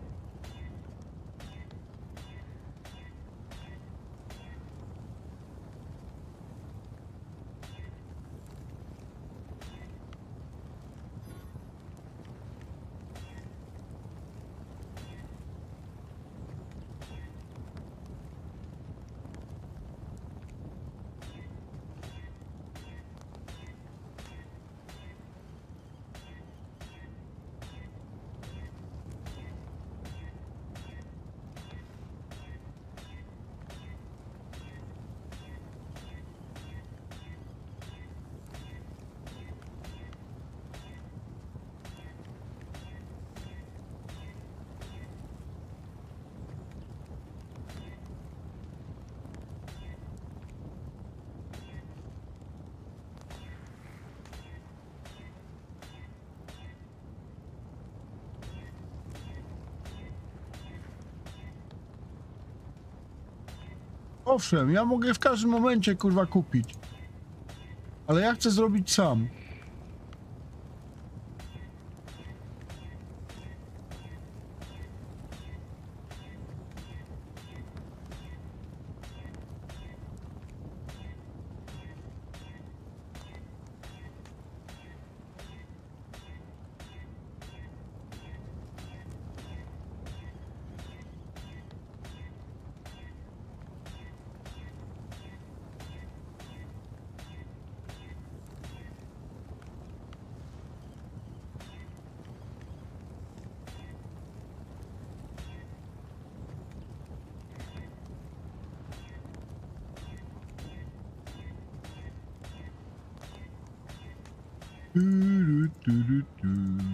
Owszem, ja mogę w każdym momencie kurwa kupić. Ale ja chcę zrobić sam. Tu, du, tu, du, tu.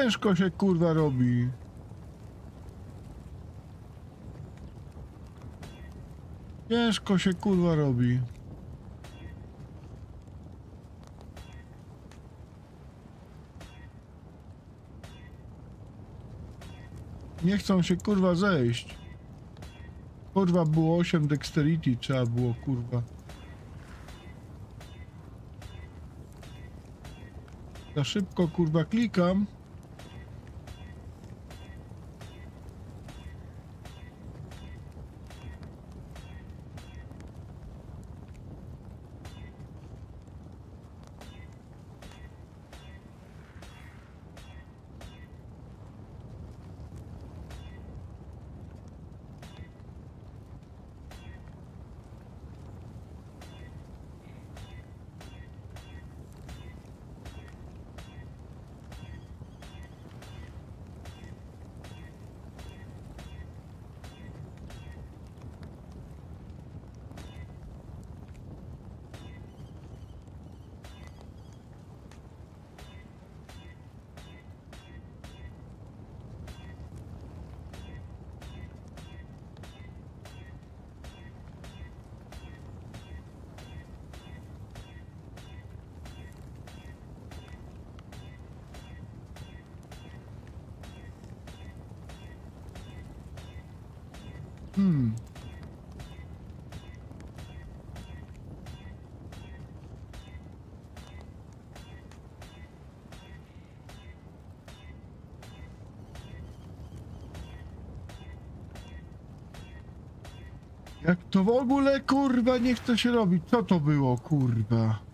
Ciężko się kurwa robi. Ciężko się kurwa robi. Nie chcą się kurwa zejść. Kurwa było 8 dexterity trzeba było kurwa. Za szybko kurwa klikam. Hmm. Jak to w ogóle kurwa nie chce się robić? Co to było kurwa?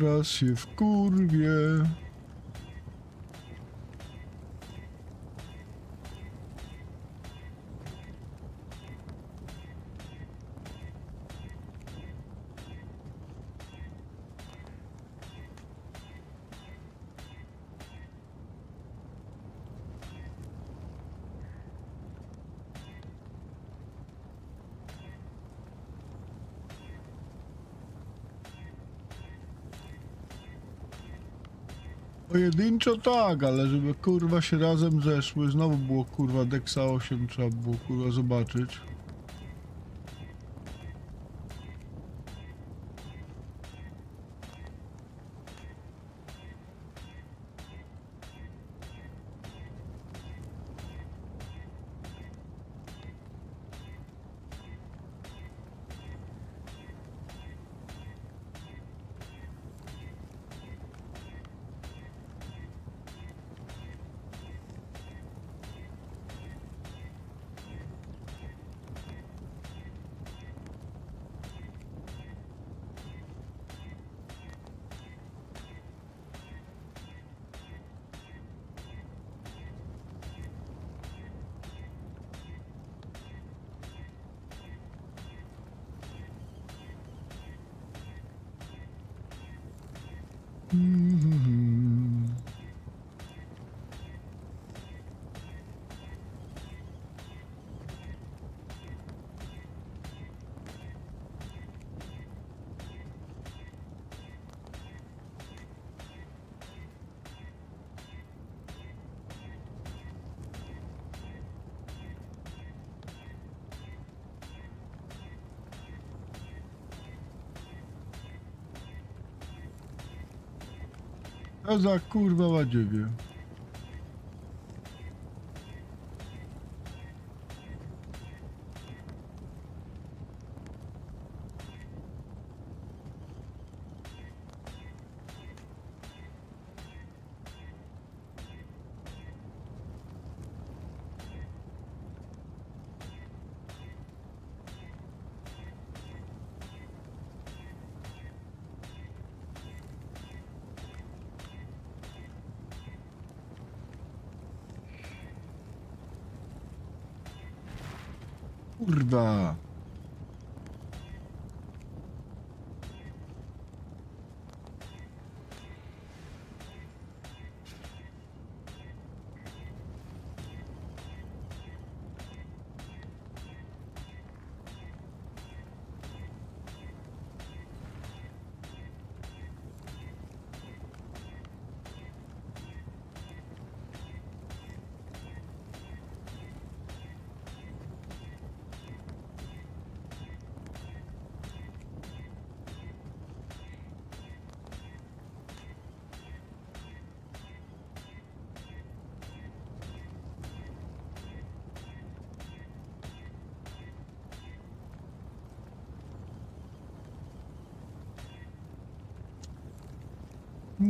Zaraz się wkurwie. Pojedynczo tak, ale żeby kurwa się razem zeszły, znowu było kurwa Dexa 8, trzeba było kurwa zobaczyć. Za kurwa ładziewie. Kurwa.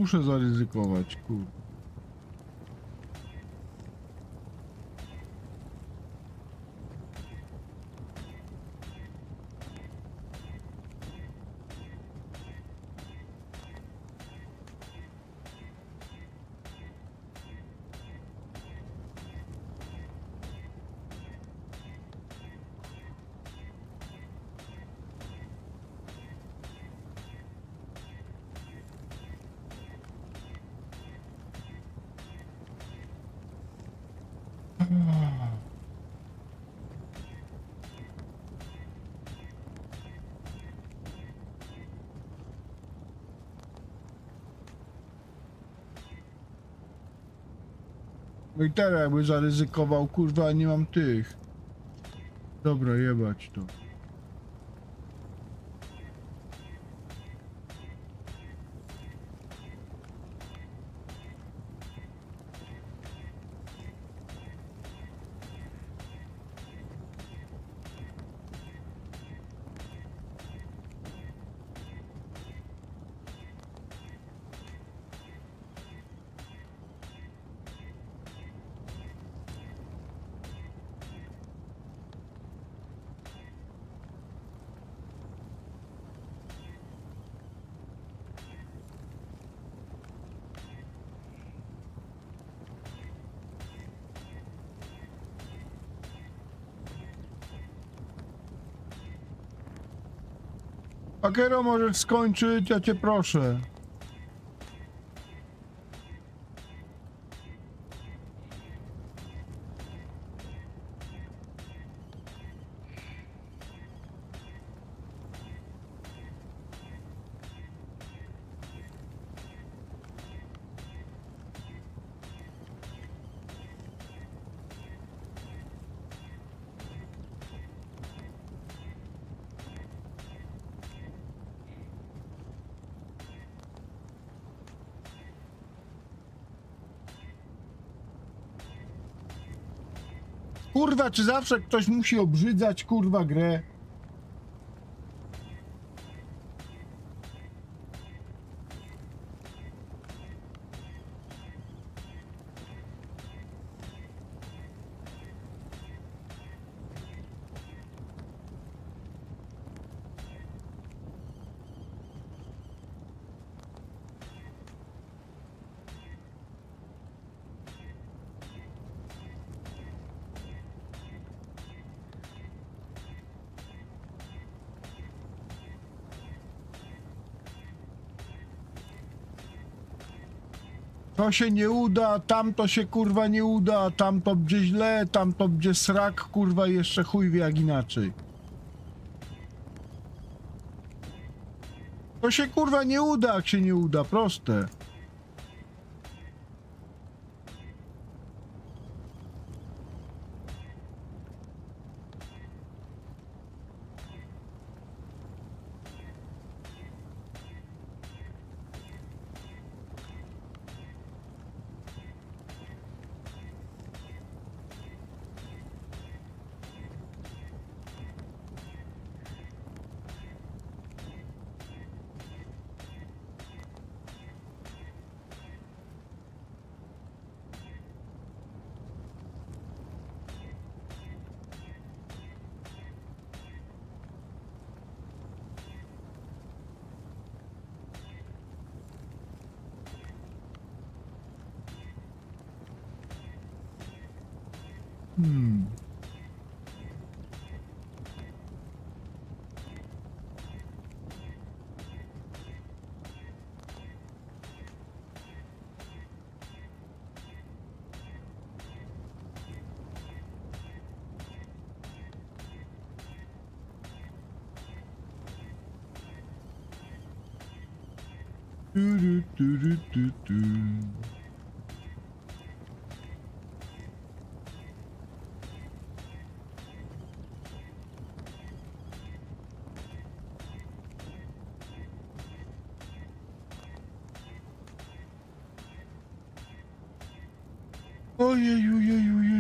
Muszę zaryzykować, kurwa. Teraz jakby zaryzykował, kurwa, nie mam tych. Dobra, jebać to. Akero, możesz skończyć, ja cię proszę. Kurwa, czy zawsze ktoś musi obrzydzać, kurwa, grę? Się nie uda, tamto się kurwa nie uda, tamto będzie źle, tamto będzie srak, kurwa, jeszcze chuj wie jak inaczej. To się kurwa nie uda, jak się nie uda, proste. Du, du, du, du, du, du. Ojeju, jeju, jeju,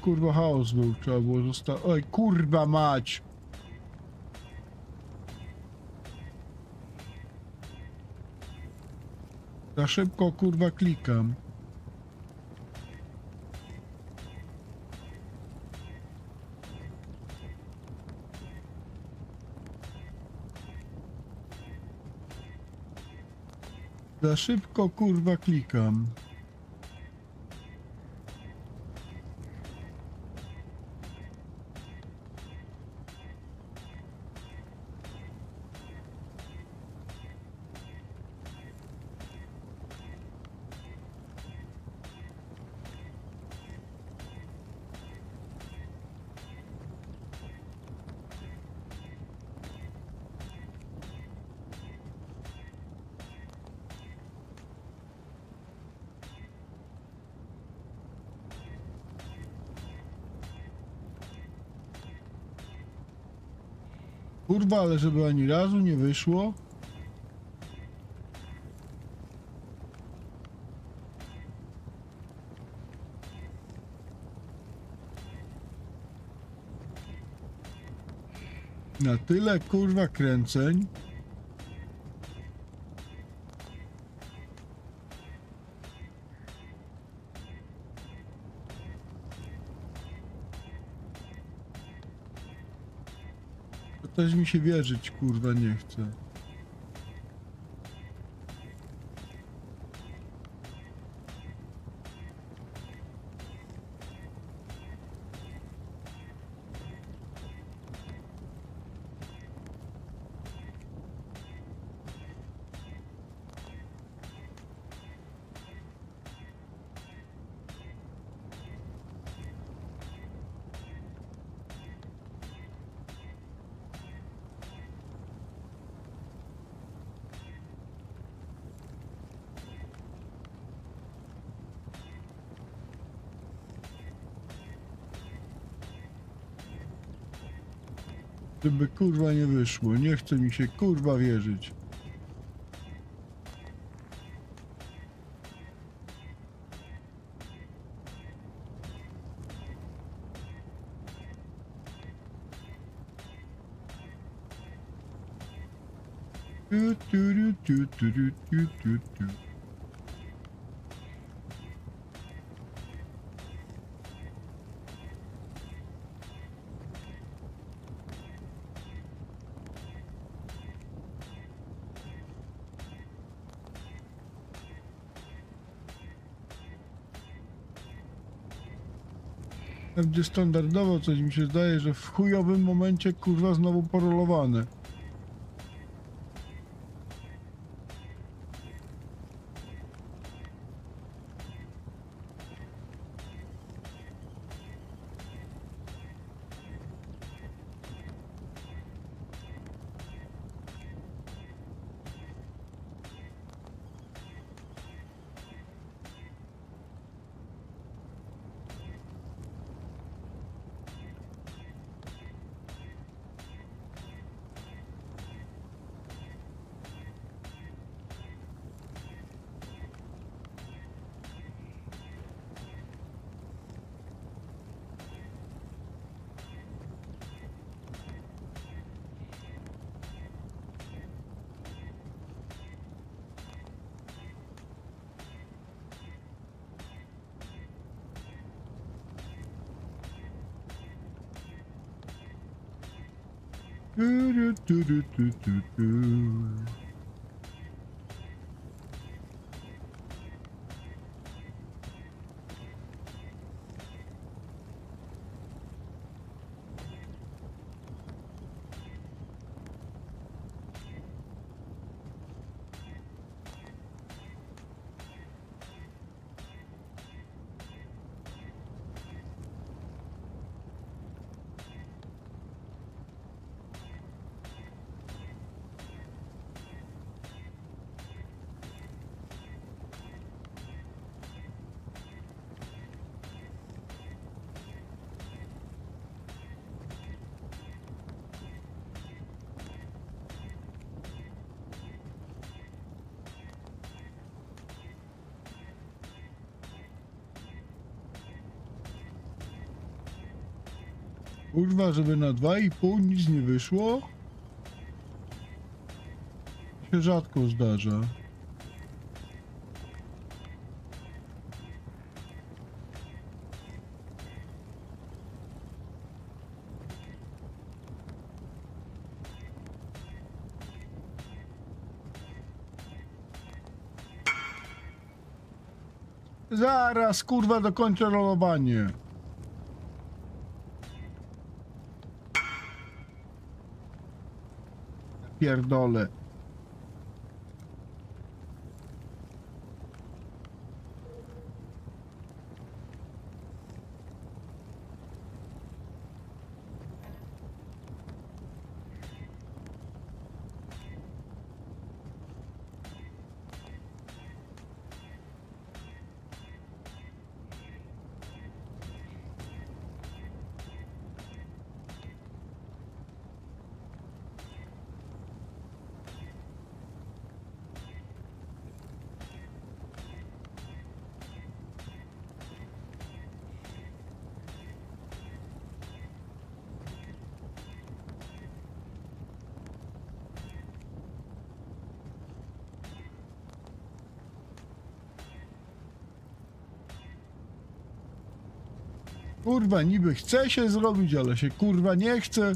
Kurwa chaos był, trzeba było zostać. Oj, kurwa mać! Za szybko kurwa klikam. Za szybko kurwa klikam. Kurwa, ale żeby ani razu nie wyszło. Na tyle kurwa kręceń. To też mi się wierzyć kurwa nie chce. Żeby kurwa nie wyszło. Nie chce mi się kurwa wierzyć. Gdzie standardowo coś mi się zdaje, że w chujowym momencie kurwa znowu porolowane. Tu, tu, tu, tu, Kurwa, żeby na 2,5 nic nie wyszło? Się rzadko zdarza. Zaraz, kurwa, dokończę rolowanie. Pierdolę. Kurwa, niby chce się zrobić, ale się kurwa nie chce.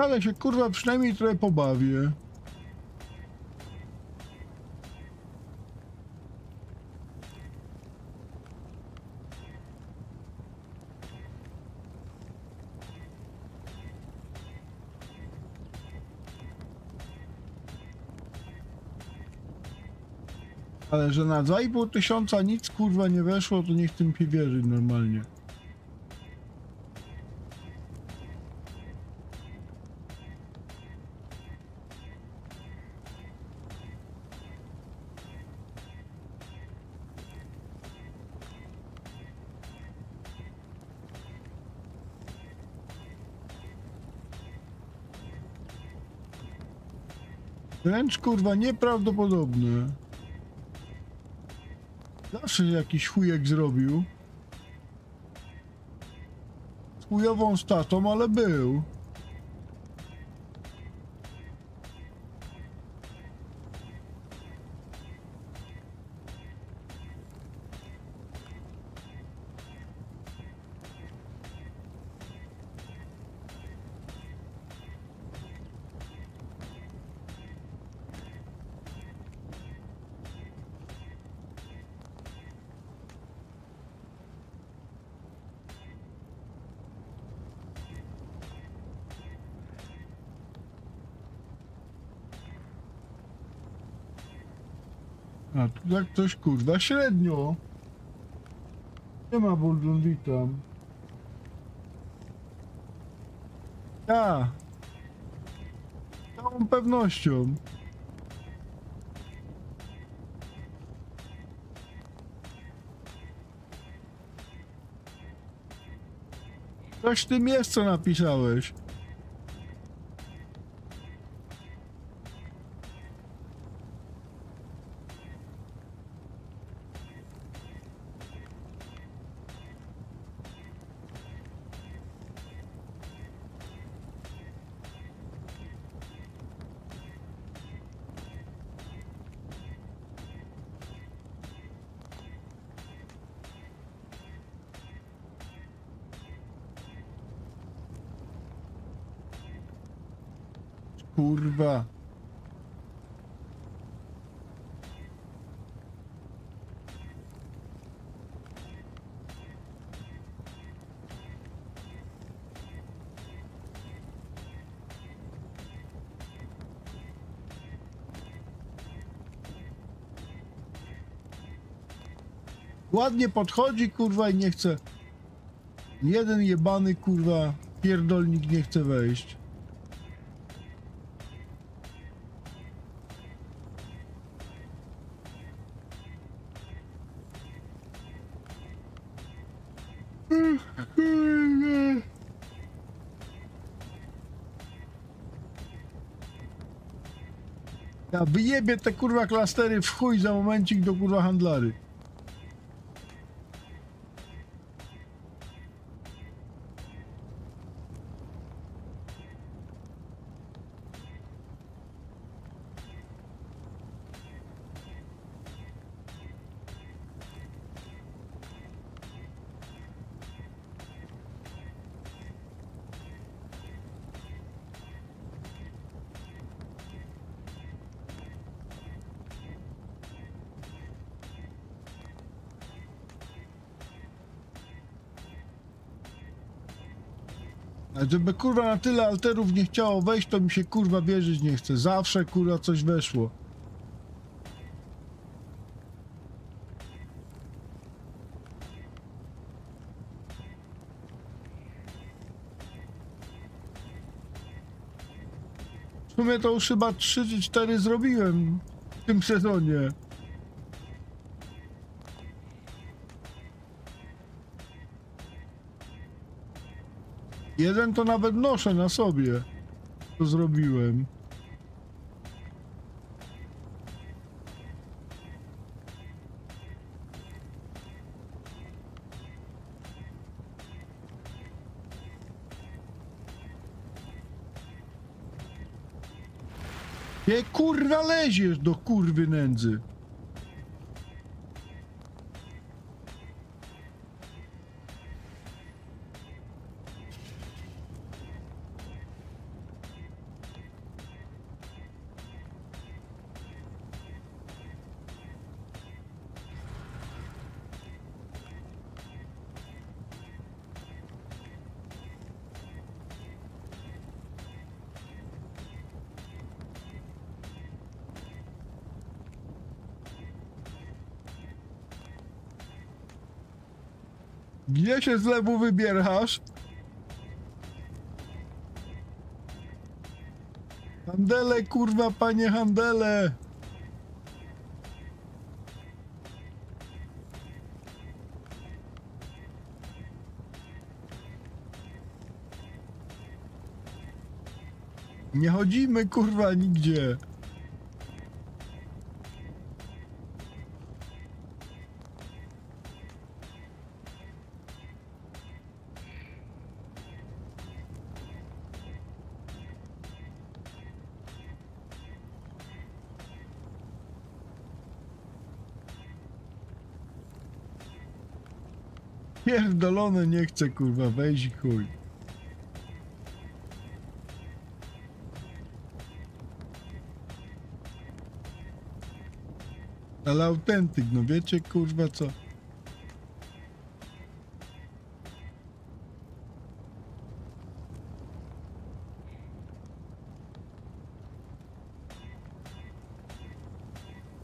Ale się kurwa przynajmniej trochę pobawię. Ale że na 2,5 tysiąca nic kurwa nie weszło, to niech tym wierzy normalnie. Wręcz kurwa nieprawdopodobne. Zawsze jakiś chujek zrobił. Z chujową statą, ale był. A tu tak coś kurwa średnio. Nie ma Buldun, witam. Ja. Całą pewnością. Coś w tym jest, co napisałeś. Ładnie podchodzi, kurwa, i nie chce. Jeden jebany, kurwa, pierdolnik nie chce wejść. Ja wyjebie te kurwa klastery w chuj za momencik do kurwa handlary. Żeby kurwa na tyle alterów nie chciało wejść, to mi się kurwa wierzyć nie chce. Zawsze kurwa coś weszło. W sumie to już chyba 3 czy 4 zrobiłem w tym sezonie. Jeden to nawet noszę na sobie. To zrobiłem. Nie kurwa leziesz do kurwy nędzy. Gdzie się z lewu wybierasz? Handele, kurwa, panie handele! Nie chodzimy, kurwa, nigdzie. Pierdolone nie chcę, kurwa, wejść i chuj. Ale autentyk, no wiecie, kurwa, co?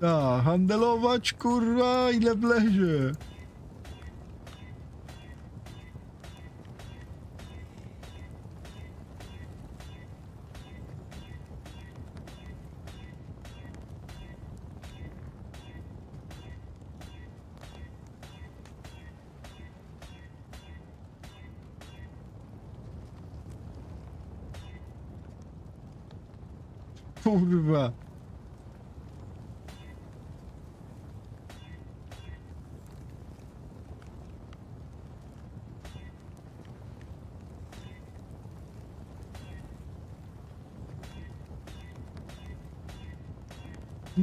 Da, handlować, kurwa, ile wlezie.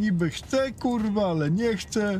Niby chcę, kurwa, ale nie chcę.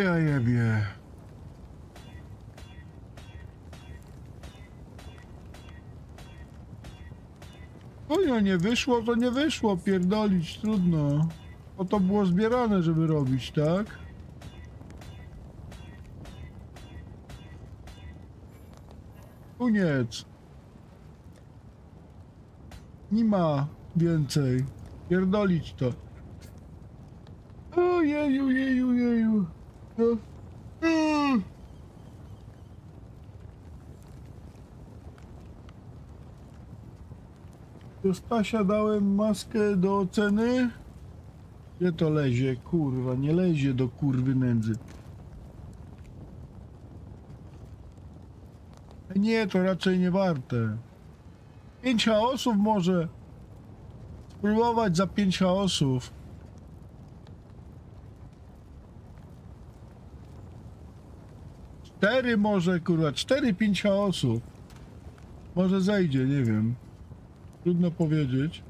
Ja jebie. O ja nie wyszło, to nie wyszło, pierdolić, trudno. O to było zbierane, żeby robić, tak? Koniec. Nie ma więcej. Pierdolić to. O jeju, jeju, jeju. No. Mm. Do Stasia dałem maskę do oceny. Gdzie to lezie? Kurwa, nie lezie do kurwy nędzy. Nie, to raczej nie warte. Pięć chaosów może. Spróbować za pięć chaosów. Cztery może, kurwa, cztery, pięć chaosów. Może zejdzie, nie wiem. Trudno powiedzieć.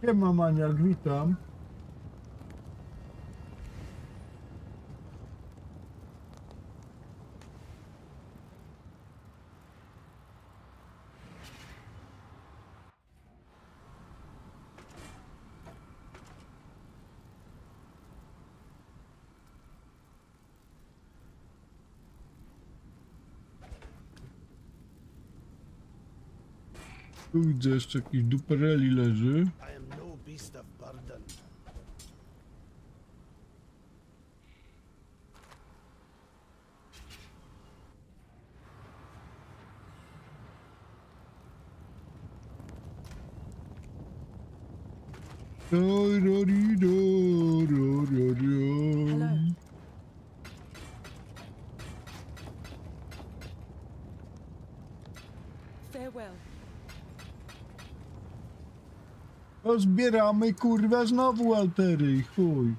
Siema Maniak, witam. Tu widzę jeszcze jakiś dupereli leży. I am no beast of burden. Hello. Farewell. To zbieramy kurwa znowu altery chuj.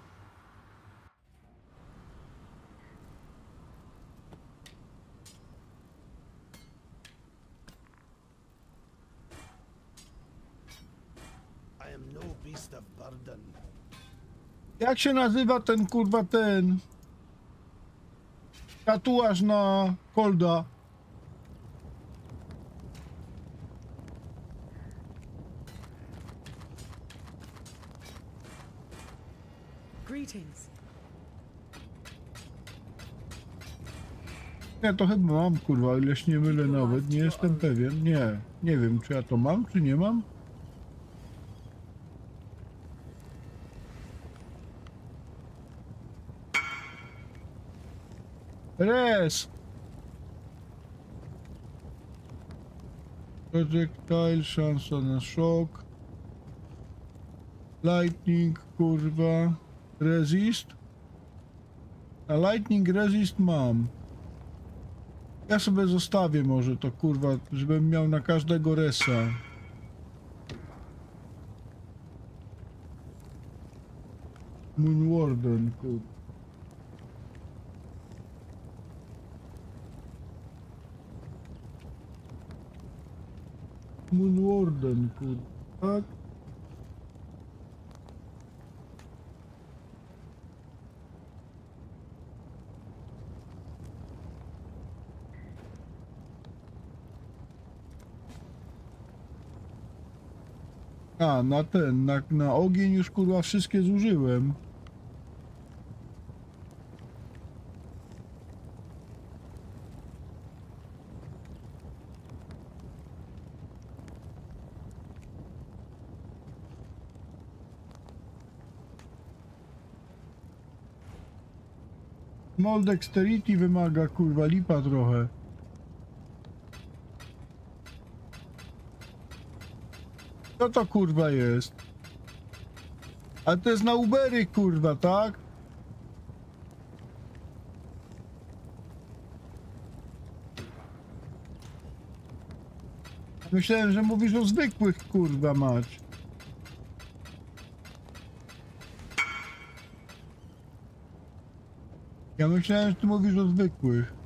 Jak się nazywa ten kurwa ten tatuaż na Kolda? Ja to chyba mam kurwa, ileś nie mylę nawet, nie jestem pewien. Nie, nie wiem czy ja to mam, czy nie mam. Res! Projectile, szansa na szok. Lightning, kurwa. Resist. A lightning resist mam. Ja sobie zostawię może to kurwa, żebym miał na każdego resa. Moonwarden, kurwa. Moonwarden, kurwa. Tak? Na ten, na, na ogień już kurwa wszystkie zużyłem. Small dexterity wymaga kurwa lipa trochę. Co to kurwa jest? A to jest na Ubery, kurwa, tak? Myślałem, że mówisz o zwykłych, kurwa, mać. Ja myślałem, że ty mówisz o zwykłych.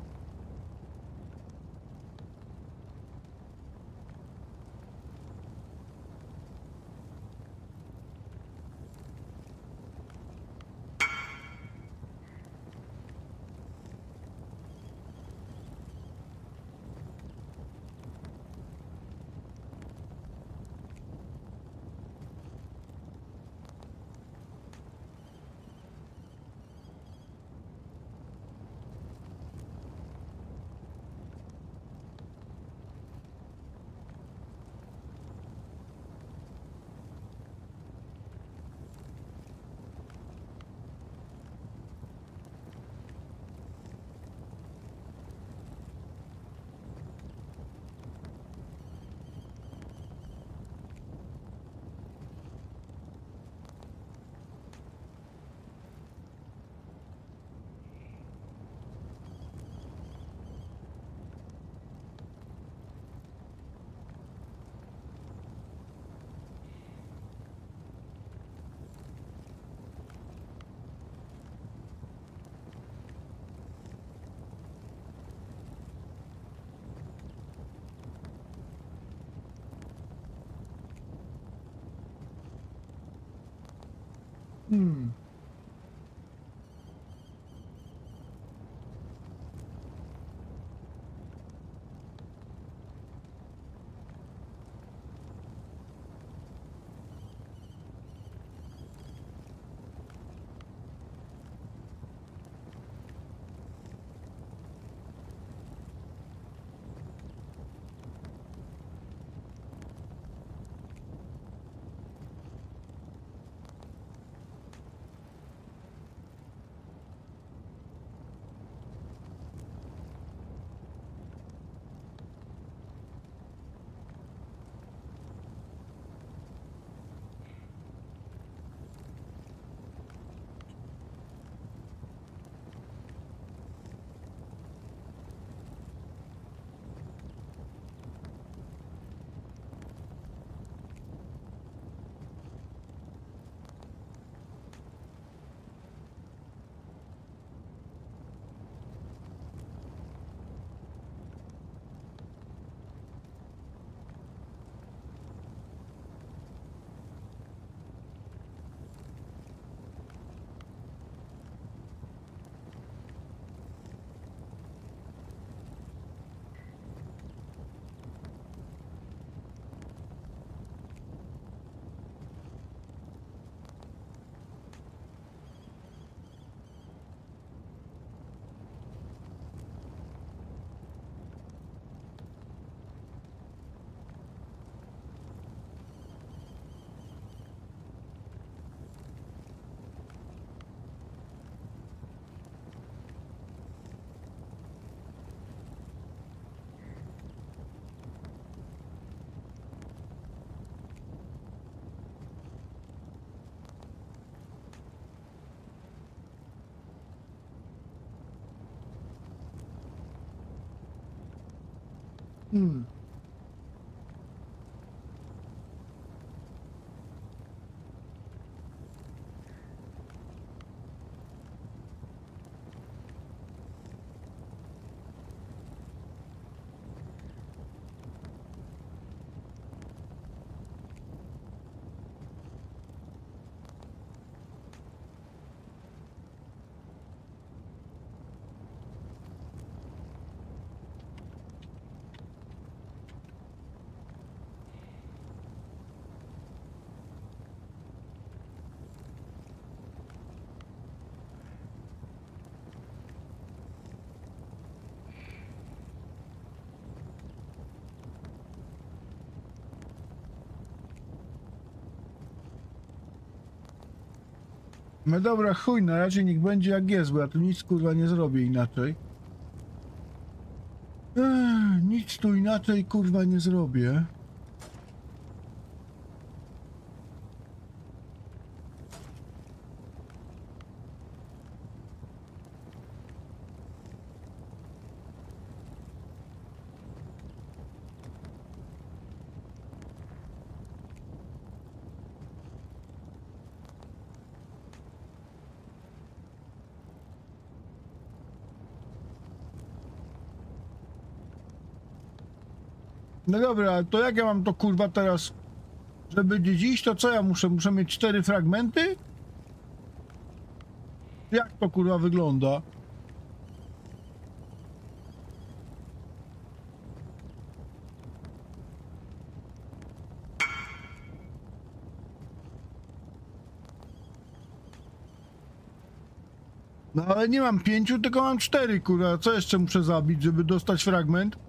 Hmm. No dobra, chuj, na razie niech będzie jak jest, bo ja tu nic kurwa nie zrobię inaczej. Nic tu inaczej kurwa nie zrobię. No dobra, ale to jak ja mam to kurwa teraz, żeby iść, to co ja muszę? Muszę mieć cztery fragmenty? Jak to kurwa wygląda? No ale nie mam pięciu, tylko mam cztery, kurwa. Co jeszcze muszę zabić, żeby dostać fragment?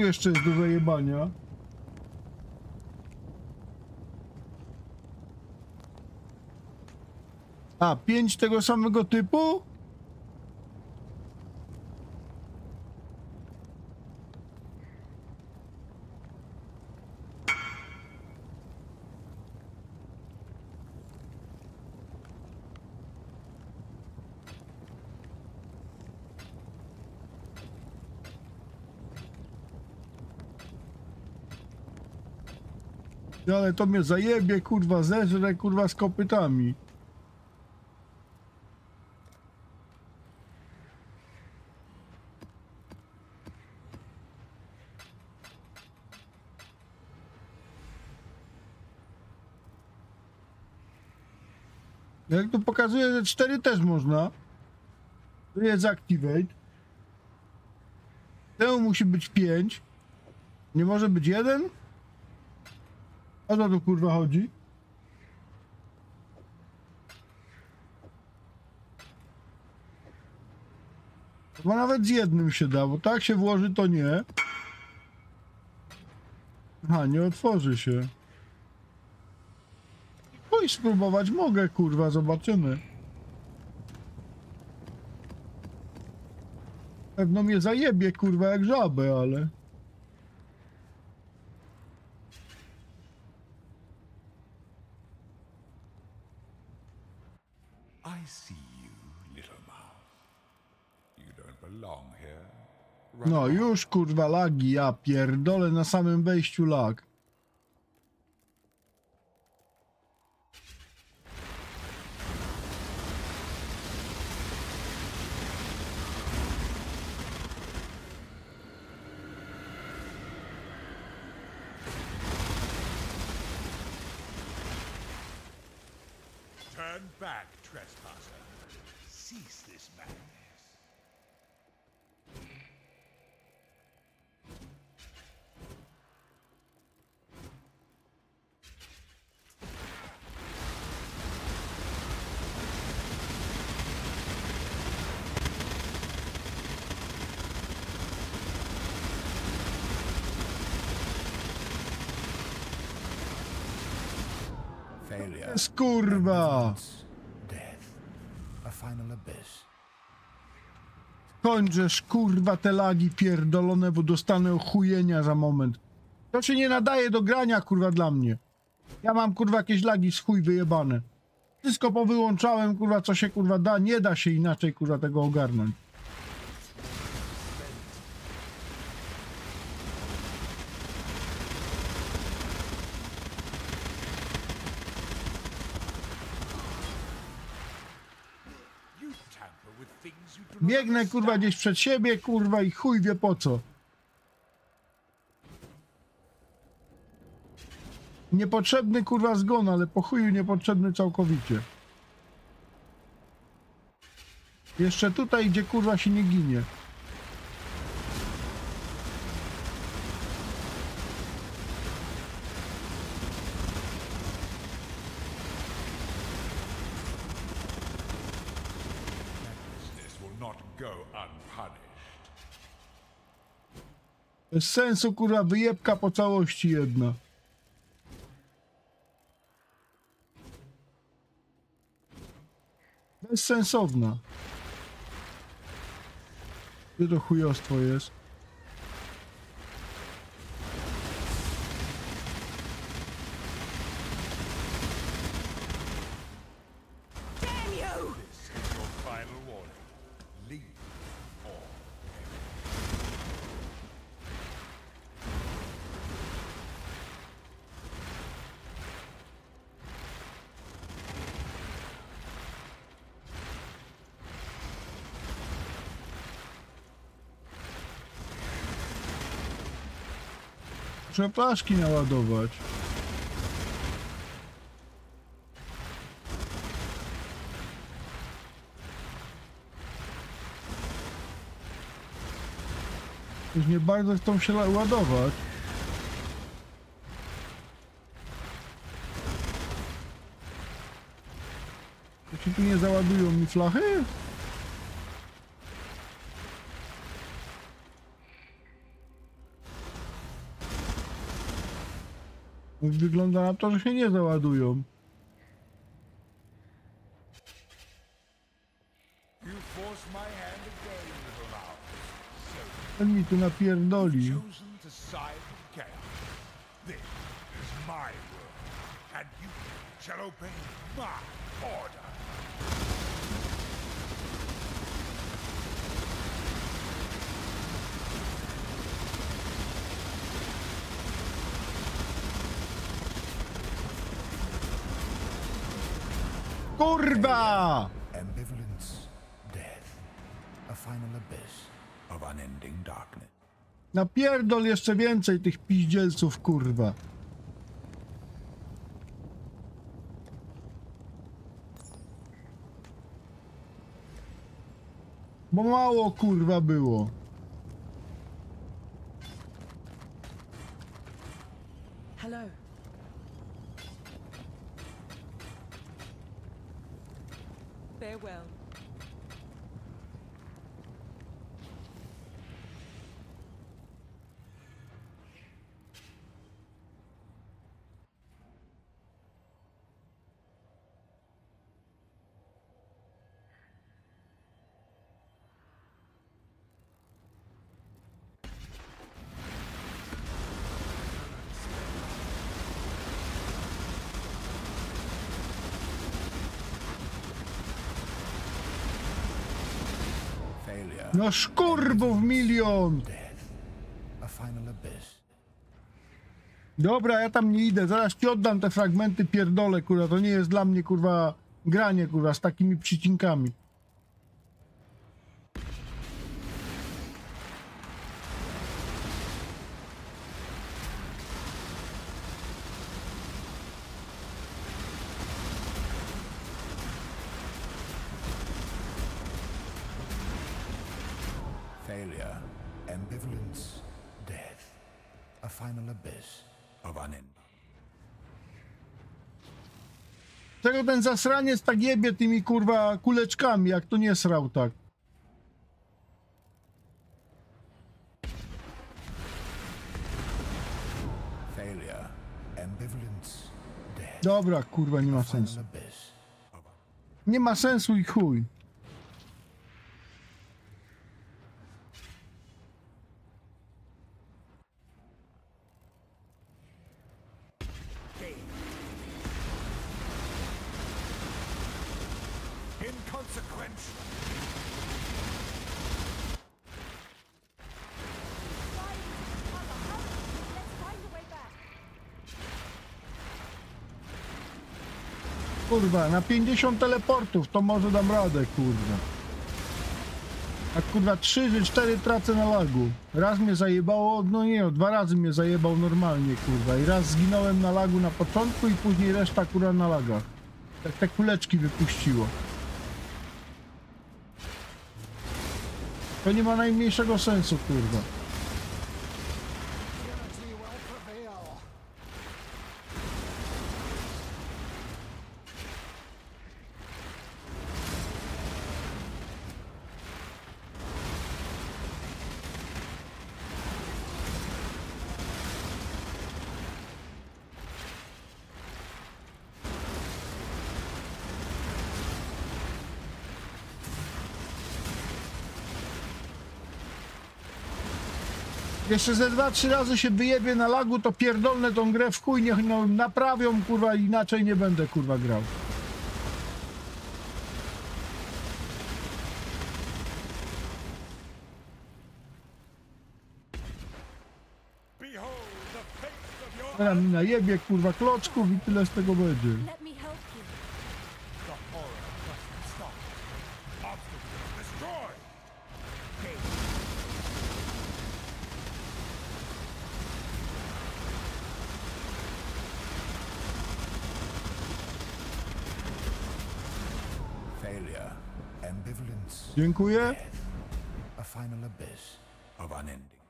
Tu jeszcze jest do zajebania? A, pięć tego samego typu? Ale to mnie zajebie, kurwa, zeżre, kurwa, z kopytami. Jak tu pokazuje, że 4 też można. Tu jest activate. Temu musi być 5. Nie może być jeden? O co tu kurwa chodzi? Bo nawet z jednym się da, bo tak się włoży to nie. Aha, nie otworzy się. Oj, spróbować mogę, kurwa, zobaczymy. Pewno mnie zajebie, kurwa, jak żabę, ale... No już, kurwa, lagi, ja pierdolę na samym wejściu lag. Jest kurwa! Kurwa, te lagi pierdolone, bo dostanę ochujenia za moment. To się nie nadaje do grania, kurwa, dla mnie. Ja mam, kurwa, jakieś lagi z chuj wyjebane. Wszystko powyłączałem, kurwa, co się, kurwa, da. Nie da się inaczej, kurwa, tego ogarnąć. You tamper with things you do not Biegnę, kurwa, gdzieś przed siebie, kurwa, i chuj wie po co. Niepotrzebny, kurwa, zgon, ale po chuju niepotrzebny całkowicie. Jeszcze tutaj, gdzie, kurwa, się nie ginie. Bez sensu, kurwa, wyjebka po całości jedna. Bezsensowna. Gdzie to chujostwo jest? Muszę flaszki naładować. Już nie bardzo chcą się ładować. Się tu nie załadują mi flachy? Wygląda na to, że się nie załadują. Ten mi tu napierdoli. And shall obey my order. Kurwa! Ambivalence, death, a final abyss of unending darkness. Napierdol jeszcze więcej tych piździelców, kurwa. Bo mało, kurwa, było. Hello. Farewell. Failure, No szkurbów milion! Dobra, ja tam nie idę, zaraz ci oddam te fragmenty pierdole, kurwa, to nie jest dla mnie, kurwa, granie, kurwa, z takimi przycinkami. Ten zasraniec tak jebie tymi, kurwa, kuleczkami, jak to nie srał tak? Dobra, kurwa, nie ma sensu. Nie ma sensu i chuj. Kurwa, na 50 teleportów to może dam radę, kurwa. A kurwa 3 czy 4 tracę na lagu. Raz mnie zajebało, no nie no, dwa razy mnie zajebał normalnie, kurwa. I raz zginąłem na lagu na początku i później reszta kurwa na lagach. Tak te kuleczki wypuściło. To nie ma najmniejszego sensu, kurwa. Jeszcze ze dwa, trzy razy się wyjebie na lagu, to pierdolnę tą grę w chuj, niech no, naprawią, kurwa, inaczej nie będę, kurwa, grał. Teraz mi najebie, kurwa, kloczków i tyle z tego będzie. Dziękuję. a final abyss of unending.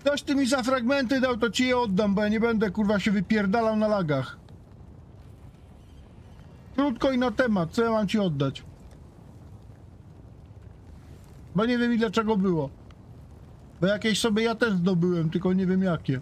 Ktoś ty mi za fragmenty dał, to ci je oddam, bo ja nie będę kurwa się wypierdalał na lagach. Krótko i na temat, co ja mam ci oddać? Bo nie wiem i dlaczego było. Bo jakieś sobie ja też zdobyłem, tylko nie wiem jakie.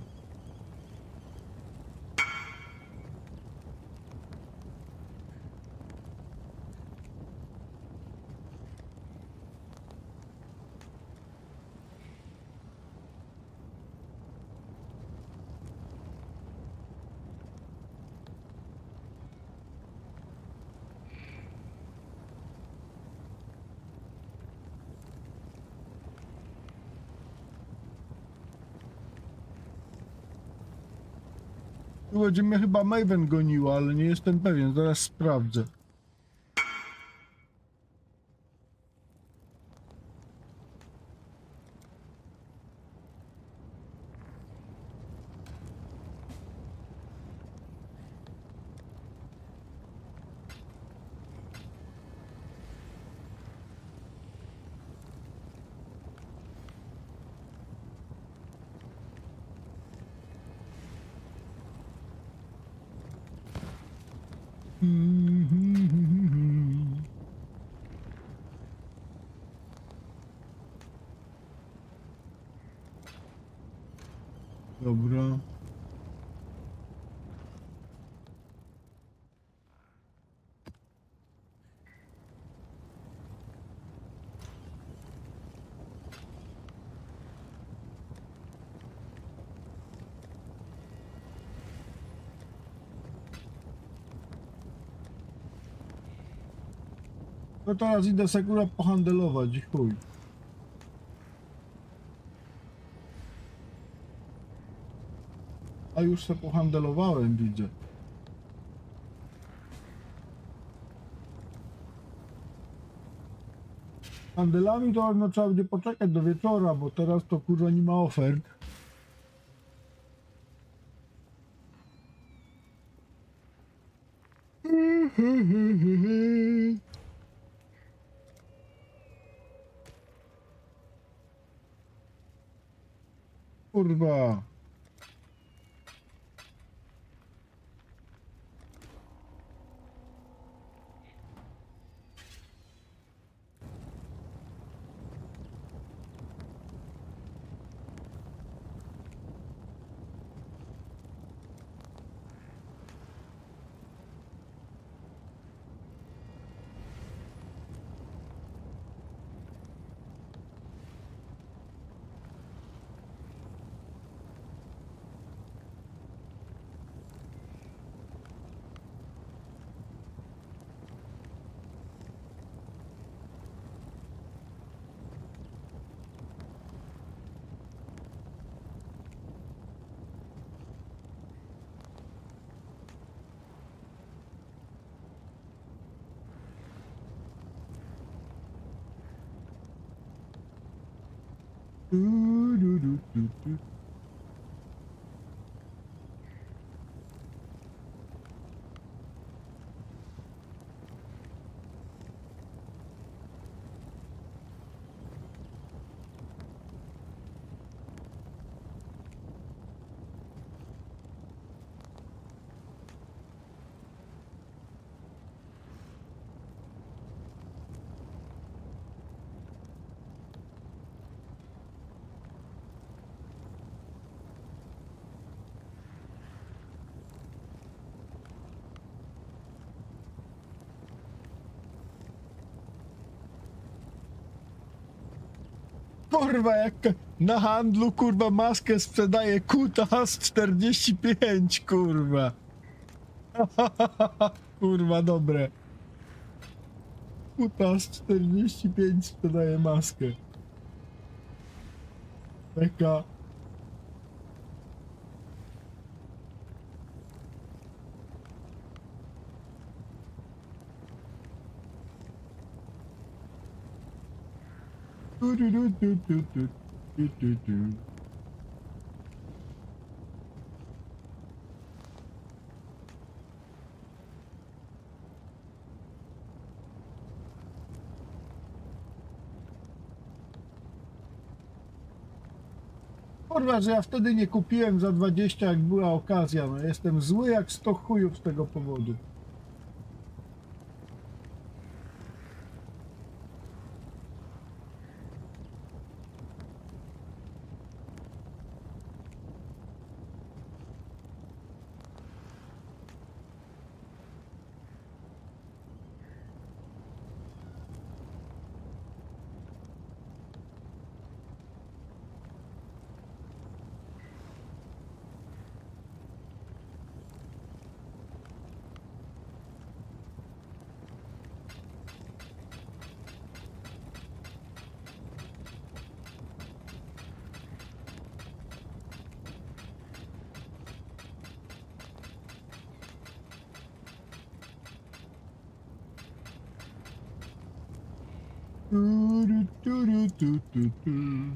Będzie mnie chyba Maven goniła, ale nie jestem pewien, zaraz sprawdzę. Dobra. No teraz idę kurwa pohandelować chuj. A już se pohandelowałem, widzę. Handelami to no, trzeba będzie poczekać do wieczora, bo teraz to kurwa nie ma ofert. Kurwa, jak na handlu kurwa maskę sprzedaje kutas 45, kurwa. kurwa, dobre. Kutas 45 sprzedaje maskę. Taka. Kurwa, że ja wtedy nie kupiłem za 20, jak była okazja. No, jestem zły jak 100 chujów z tego powodu. Tu, tu, tu,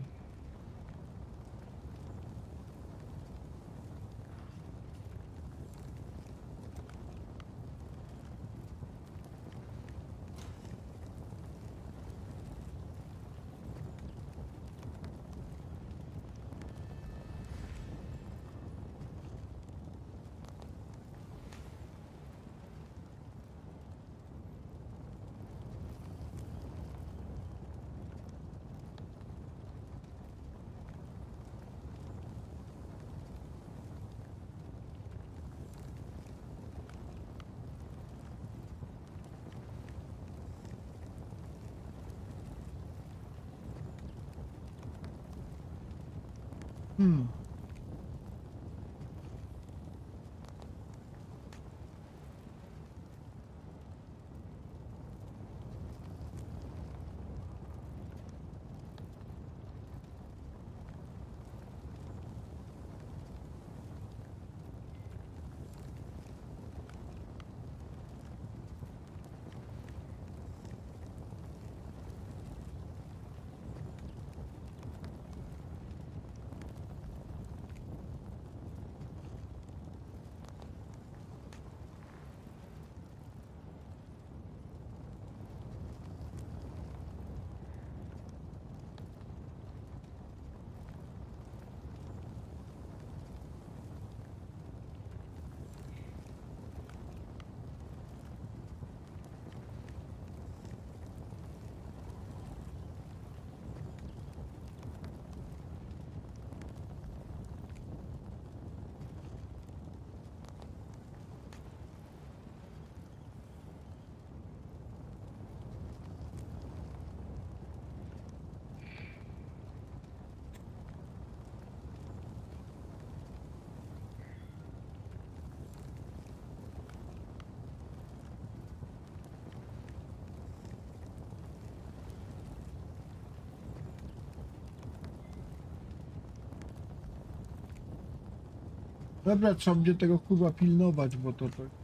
Dobra, trzeba będzie tego kurwa pilnować, bo to tak.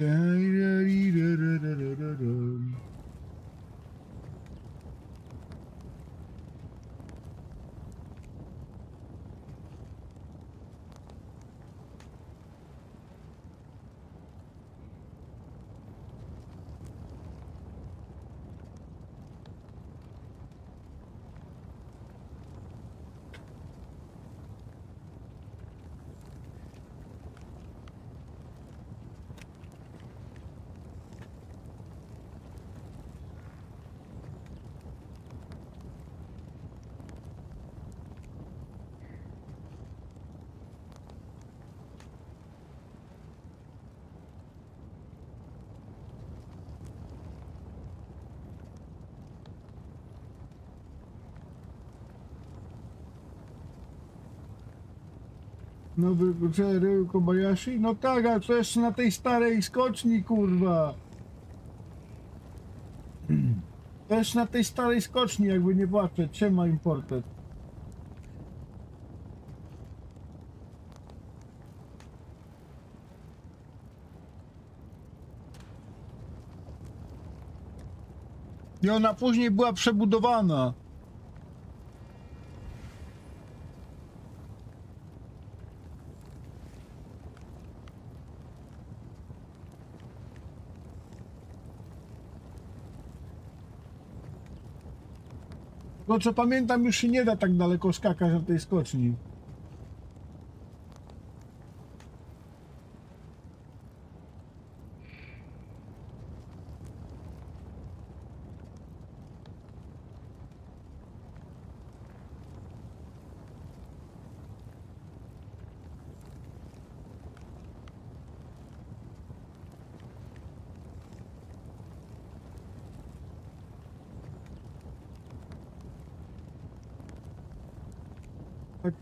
Okay. Nowy Jerry Kobayashi? No tak, ale to jeszcze na tej starej skoczni, kurwa. Jeszcze na tej starej skoczni, jakby nie patrzeć. Siema imported. I ona później była przebudowana. No co pamiętam, już się nie da tak daleko skakać na tej skoczni.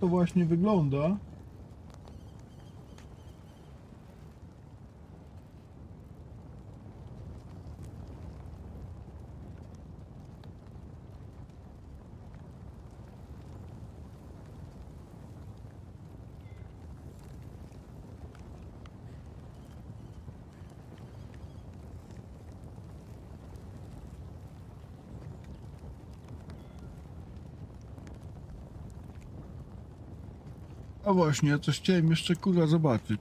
To właśnie wygląda. A właśnie, ja coś chciałem jeszcze kurwa zobaczyć.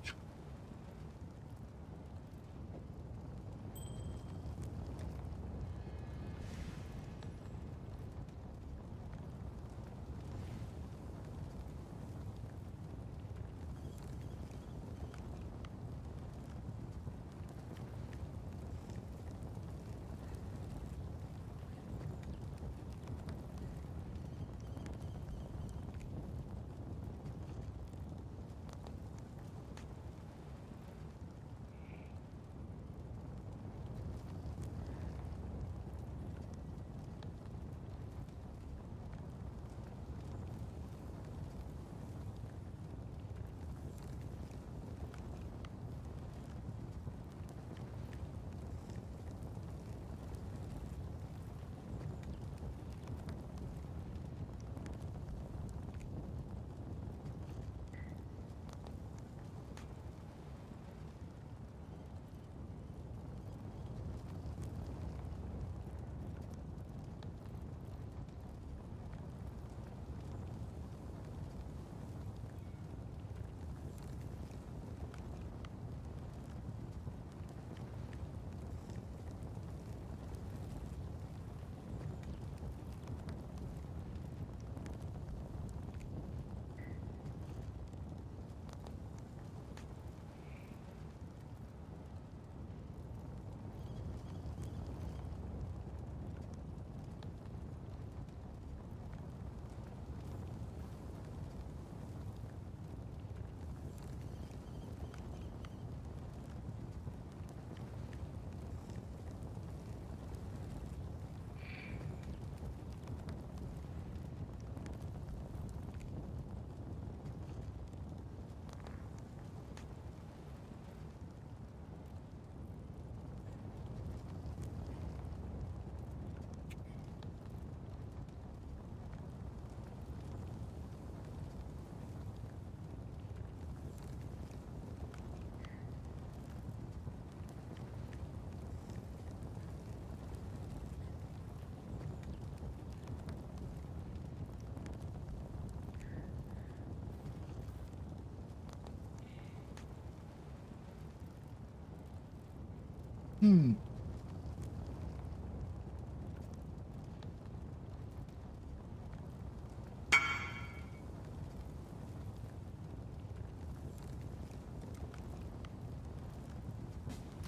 Hmm.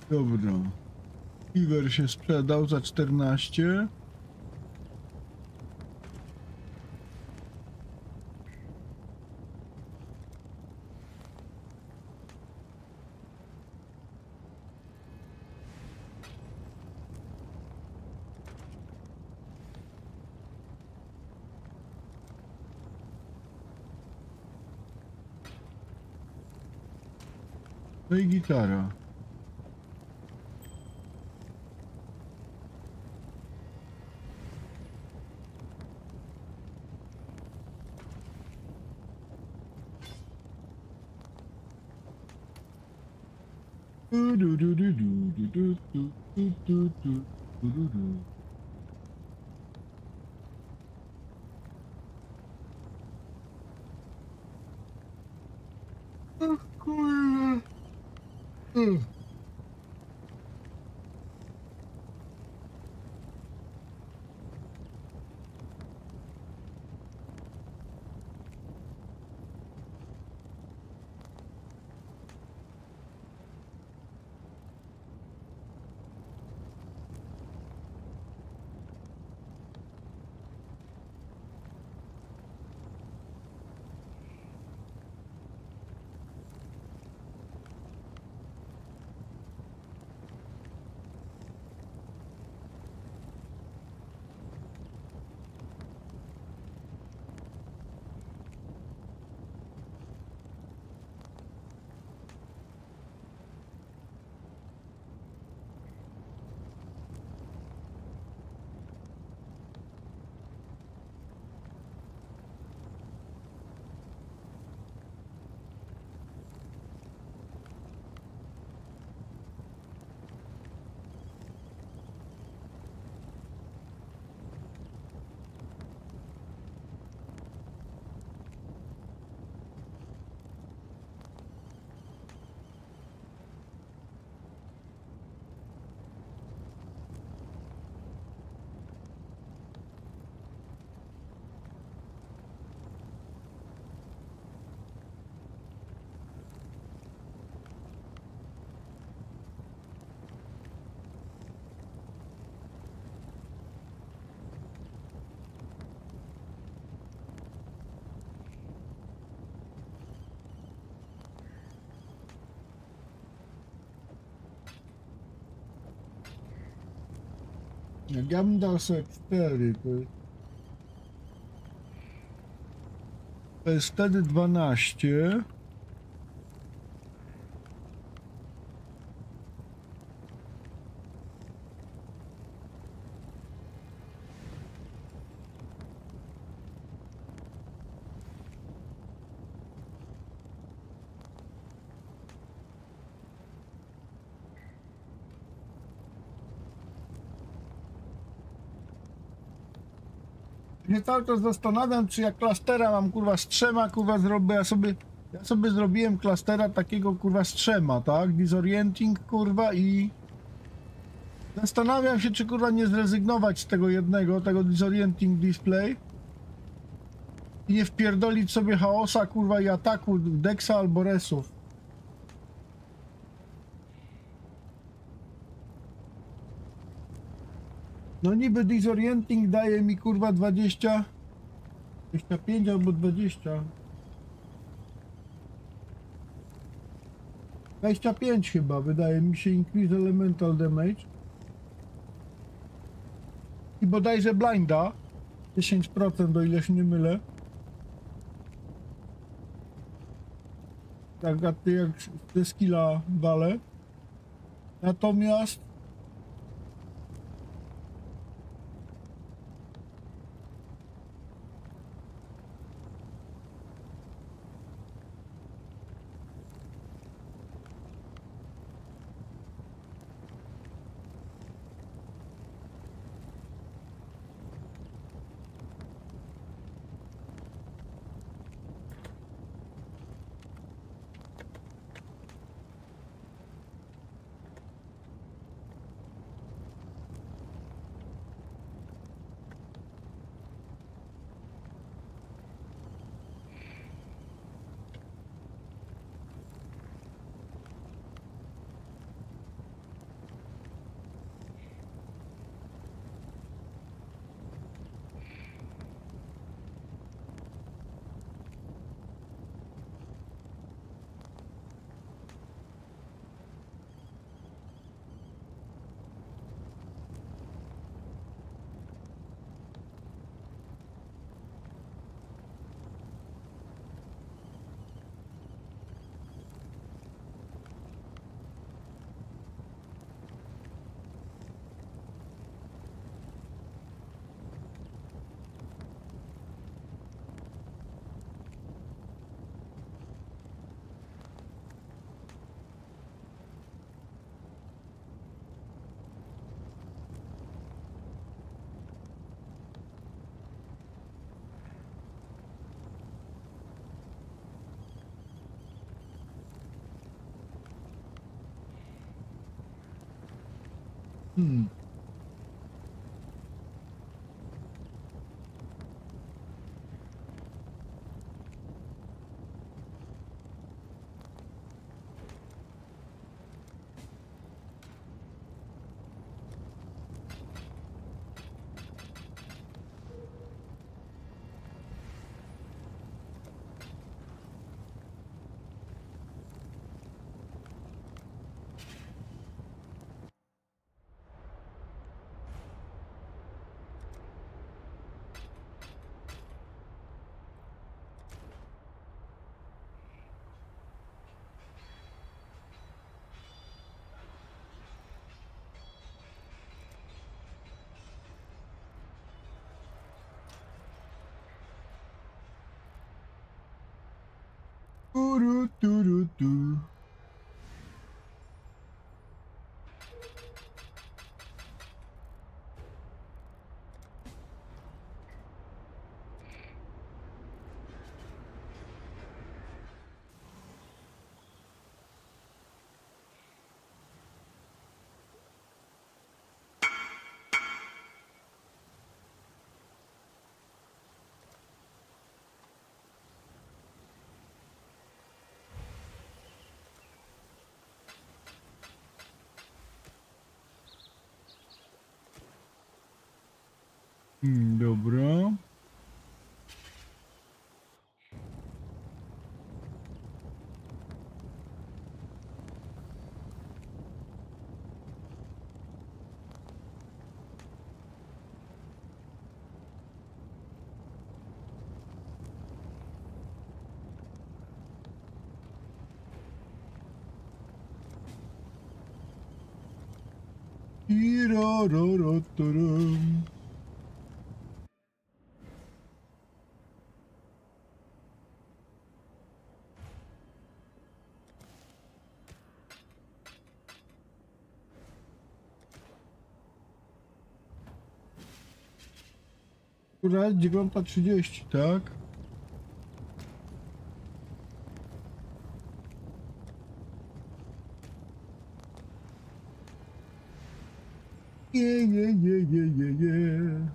Dobra. Iwer się sprzedał za 14. No i gitara. Du, du, du, du, du, du, du, du, du, du, Mm. Jak ja bym dał sobie 4, to. To jest wtedy 12. mnie cały czas zastanawiam, czy jak klastera mam kurwa z trzema kurwa zrobię, ja sobie ja sobie zrobiłem klastera takiego kurwa z trzema, tak? Disorienting kurwa i zastanawiam się, czy kurwa nie zrezygnować z tego jednego, tego disorienting display i nie wpierdolić sobie chaosa kurwa i ataku Dexa albo Resów. No niby disorienting daje mi kurwa 20 25 albo 20 25 chyba wydaje mi się increase elemental damage. I bodajże blinda 10% o ile się nie mylę. Tak jak te skilla wale. Natomiast Turu, turu, tu. Hmm, Hum, dobrão. Irororotorum. Jest 9.30, tak? Je, je, je, je, je, je.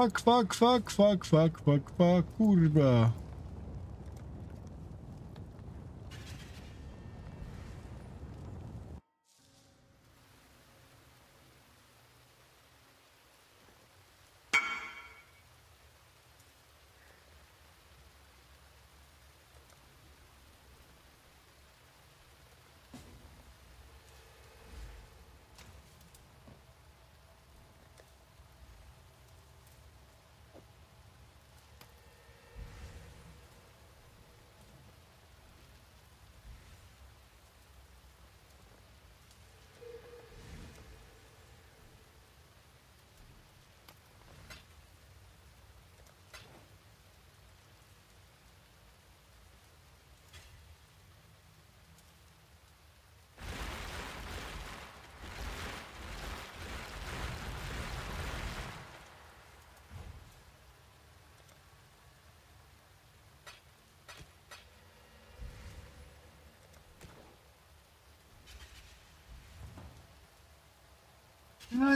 Fuck, fuck, fuck, fuck, fuck, fuck, fuck, kurwa.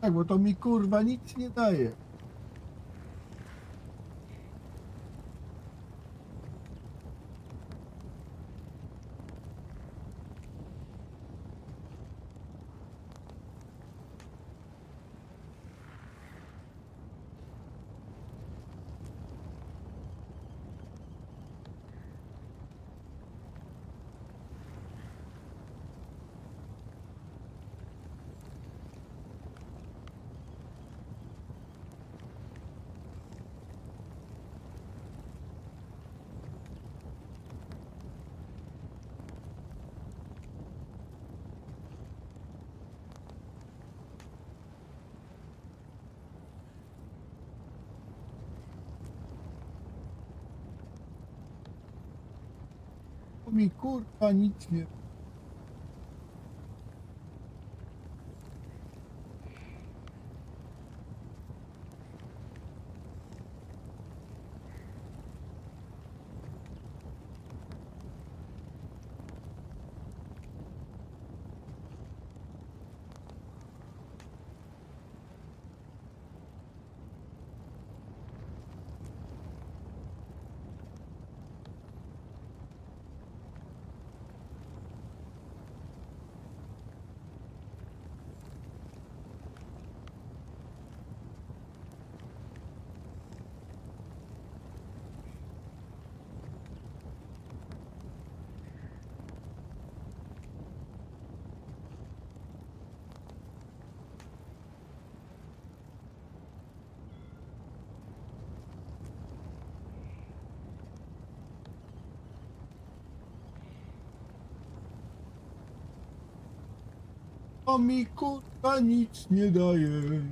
Tak, bo to mi kurwa nic nie daje. To mi kurwa nic nie mi kurwa nic nie daje.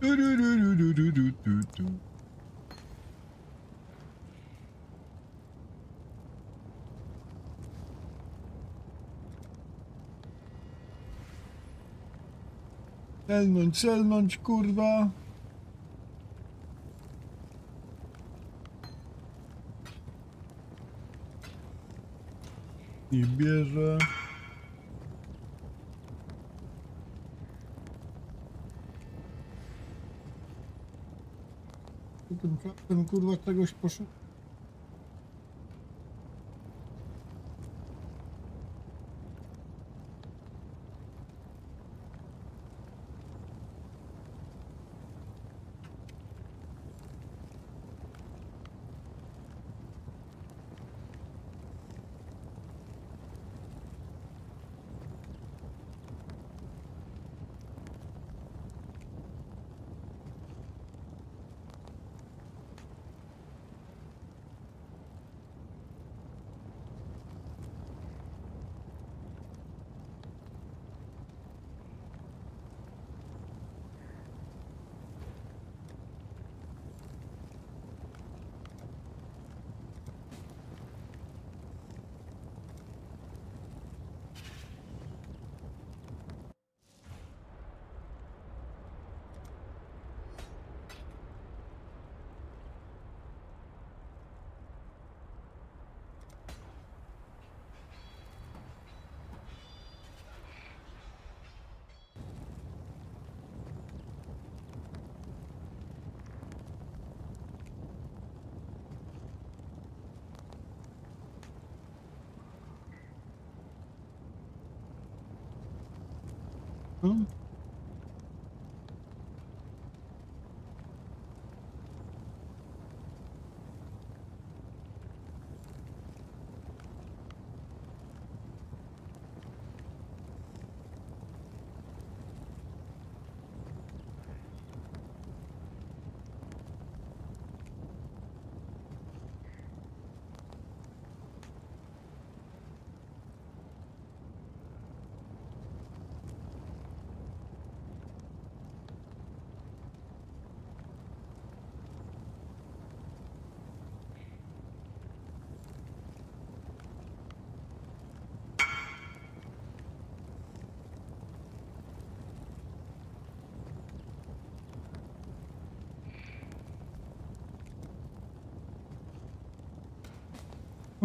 Du, du, du. Celnąć, celnąć, kurwa. I bierze. Ten, ten kurwa czegoś poszukał.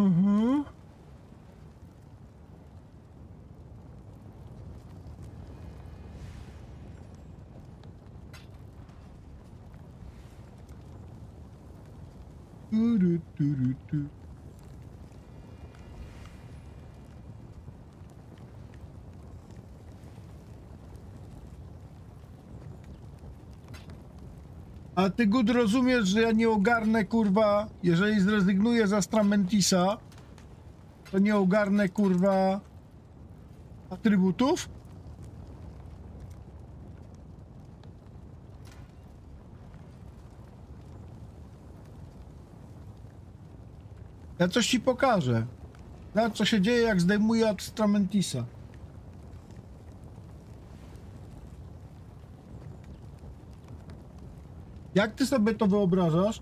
Mhm. Du, du, du, du, du. A ty Gud rozumiesz, że ja nie ogarnę kurwa, jeżeli zrezygnuję z Astramentisa, to nie ogarnę kurwa atrybutów? Ja coś ci pokażę. Zobacz co się dzieje jak zdejmuję Astramentisa. Jak ty sobie to wyobrażasz?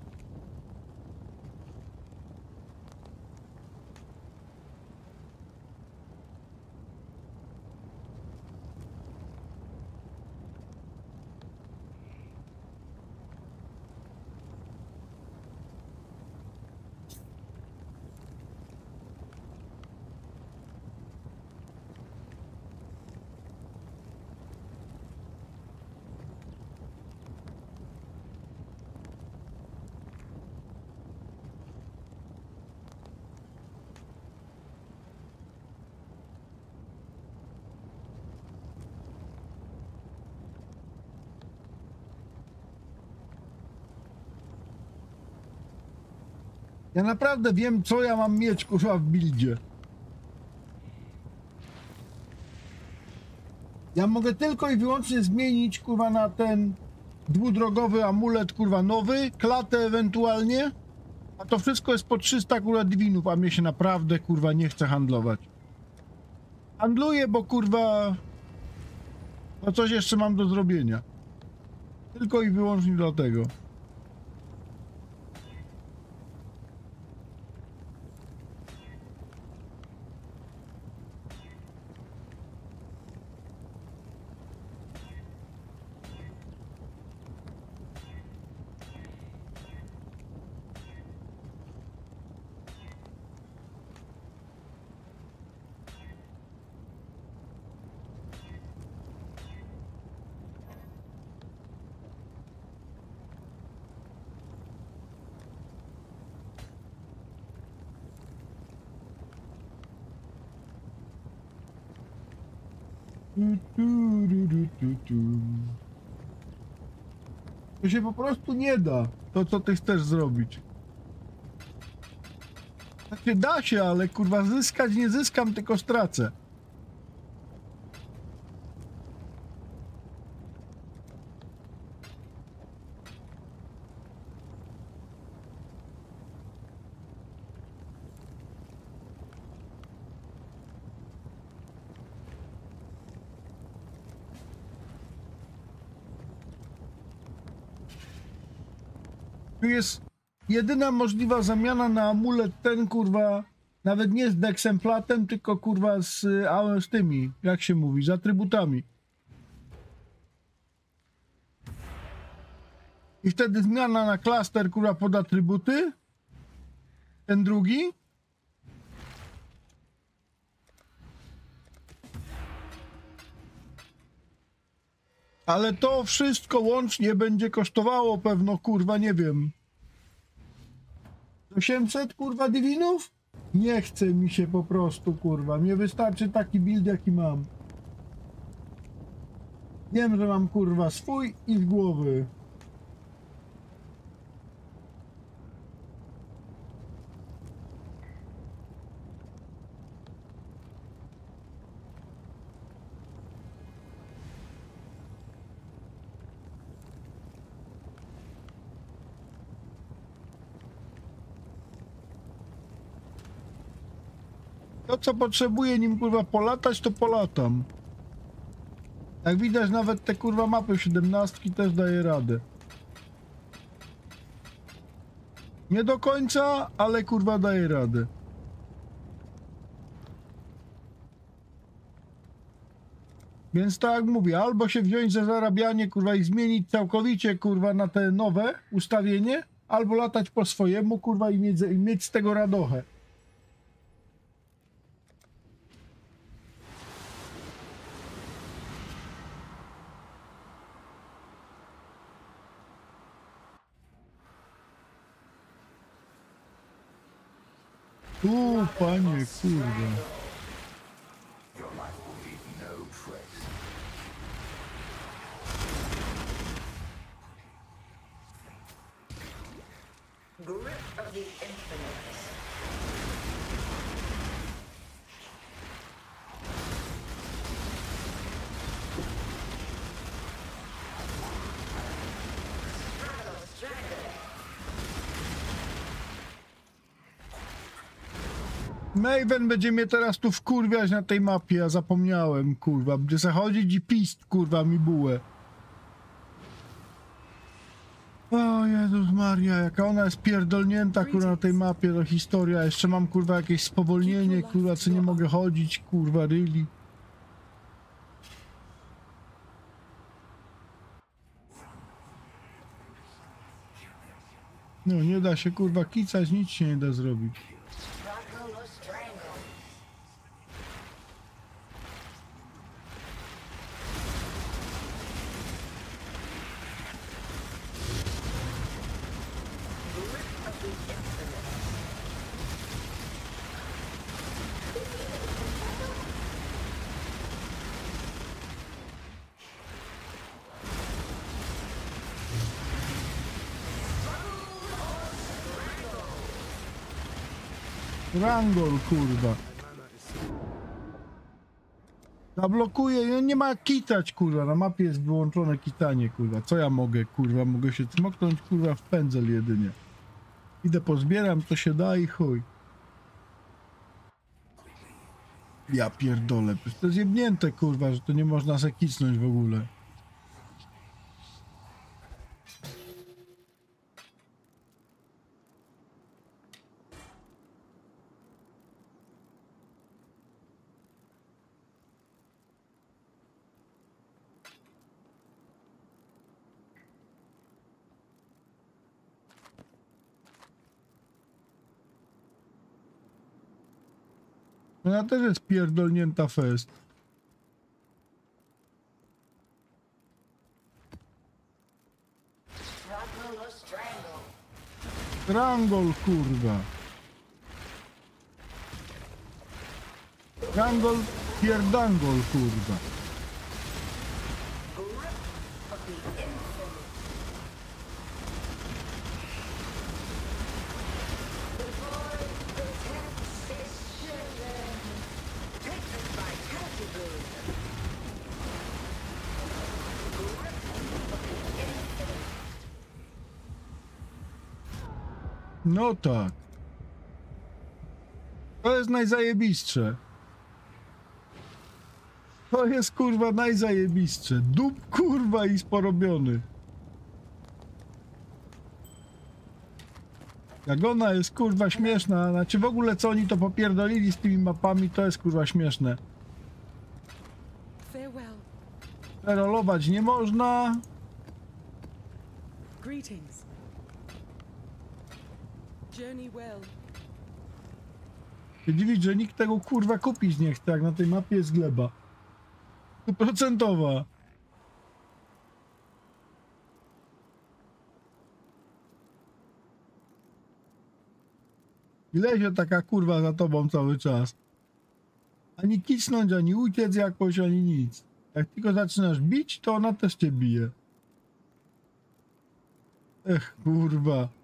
Ja naprawdę wiem, co ja mam mieć, kurwa, w buildzie. Ja mogę tylko i wyłącznie zmienić, kurwa, na ten dwudrogowy amulet, kurwa, nowy, klatę ewentualnie, a to wszystko jest po 300, kurwa, dwinów, a mnie się naprawdę, kurwa, nie chce handlować. Handluję, bo, kurwa, no coś jeszcze mam do zrobienia. Tylko i wyłącznie dlatego. Tu, tu, ru, ru, tu, tu. To się po prostu nie da. To, co ty chcesz zrobić. Znaczy da się, ale kurwa zyskać nie zyskam, tylko stracę. Tu jest jedyna możliwa zamiana na amulet ten kurwa, nawet nie z deksemplatem, tylko kurwa z, a, z tymi, jak się mówi, z atrybutami. I wtedy zmiana na klaster kurwa pod atrybuty. Ten drugi. Ale to wszystko łącznie będzie kosztowało pewno, kurwa, nie wiem. 800, kurwa, dywinów? Nie chce mi się po prostu, kurwa. Mnie wystarczy taki build, jaki mam. Wiem, że mam, kurwa, swój i z głowy. Co potrzebuję nim, kurwa, polatać, to polatam. Jak widać, nawet te, kurwa, mapy 17 też daje radę. Nie do końca, ale, kurwa, daje radę. Więc tak mówię, albo się wziąć za zarabianie, kurwa, i zmienić całkowicie, kurwa, na te nowe ustawienie, albo latać po swojemu, kurwa, i mieć, i mieć z tego radochę. U, panie, kurde. Grip of the Infinite. Maven będzie mnie teraz tu wkurwiać na tej mapie, ja zapomniałem, kurwa. Będzie zachodzić i pist, kurwa, mi bułę. O Jezus Maria, jaka ona jest pierdolnięta, kurwa, na tej mapie, to historia. Jeszcze mam, kurwa, jakieś spowolnienie, kurwa, co nie mogę chodzić, kurwa, ryli. No, nie da się, kurwa, kicać, nic się nie da zrobić. Rangol, kurwa. Zablokuje, no nie ma kitać, kurwa. Na mapie jest wyłączone kitanie, kurwa. Co ja mogę, kurwa? Mogę się cmoknąć, kurwa, w pędzel jedynie. Idę pozbieram, co się da i chuj. Ja pierdolę, to jest jebnięte, kurwa, że to nie można se kicnąć w ogóle. Ona też jest pierdolnięta fest. Struggle or strangle. Rangol, kurwa. Rangol, pierdangol, kurwa. No tak. To jest najzajebistsze. To jest kurwa najzajebistsze. Dub kurwa i sporobiony. Jak ona jest kurwa śmieszna, znaczy w ogóle co oni to popierdolili z tymi mapami, to jest kurwa śmieszne. Rolować nie można. Greetings. Się dziwić, że nikt tego kurwa kupić nie chce, jak na tej mapie jest gleba. Procentowa. I lezie taka kurwa za tobą cały czas. Ani kicnąć, ani uciec jakoś, ani nic. Jak tylko zaczynasz bić, to ona też cię bije. Ech, kurwa.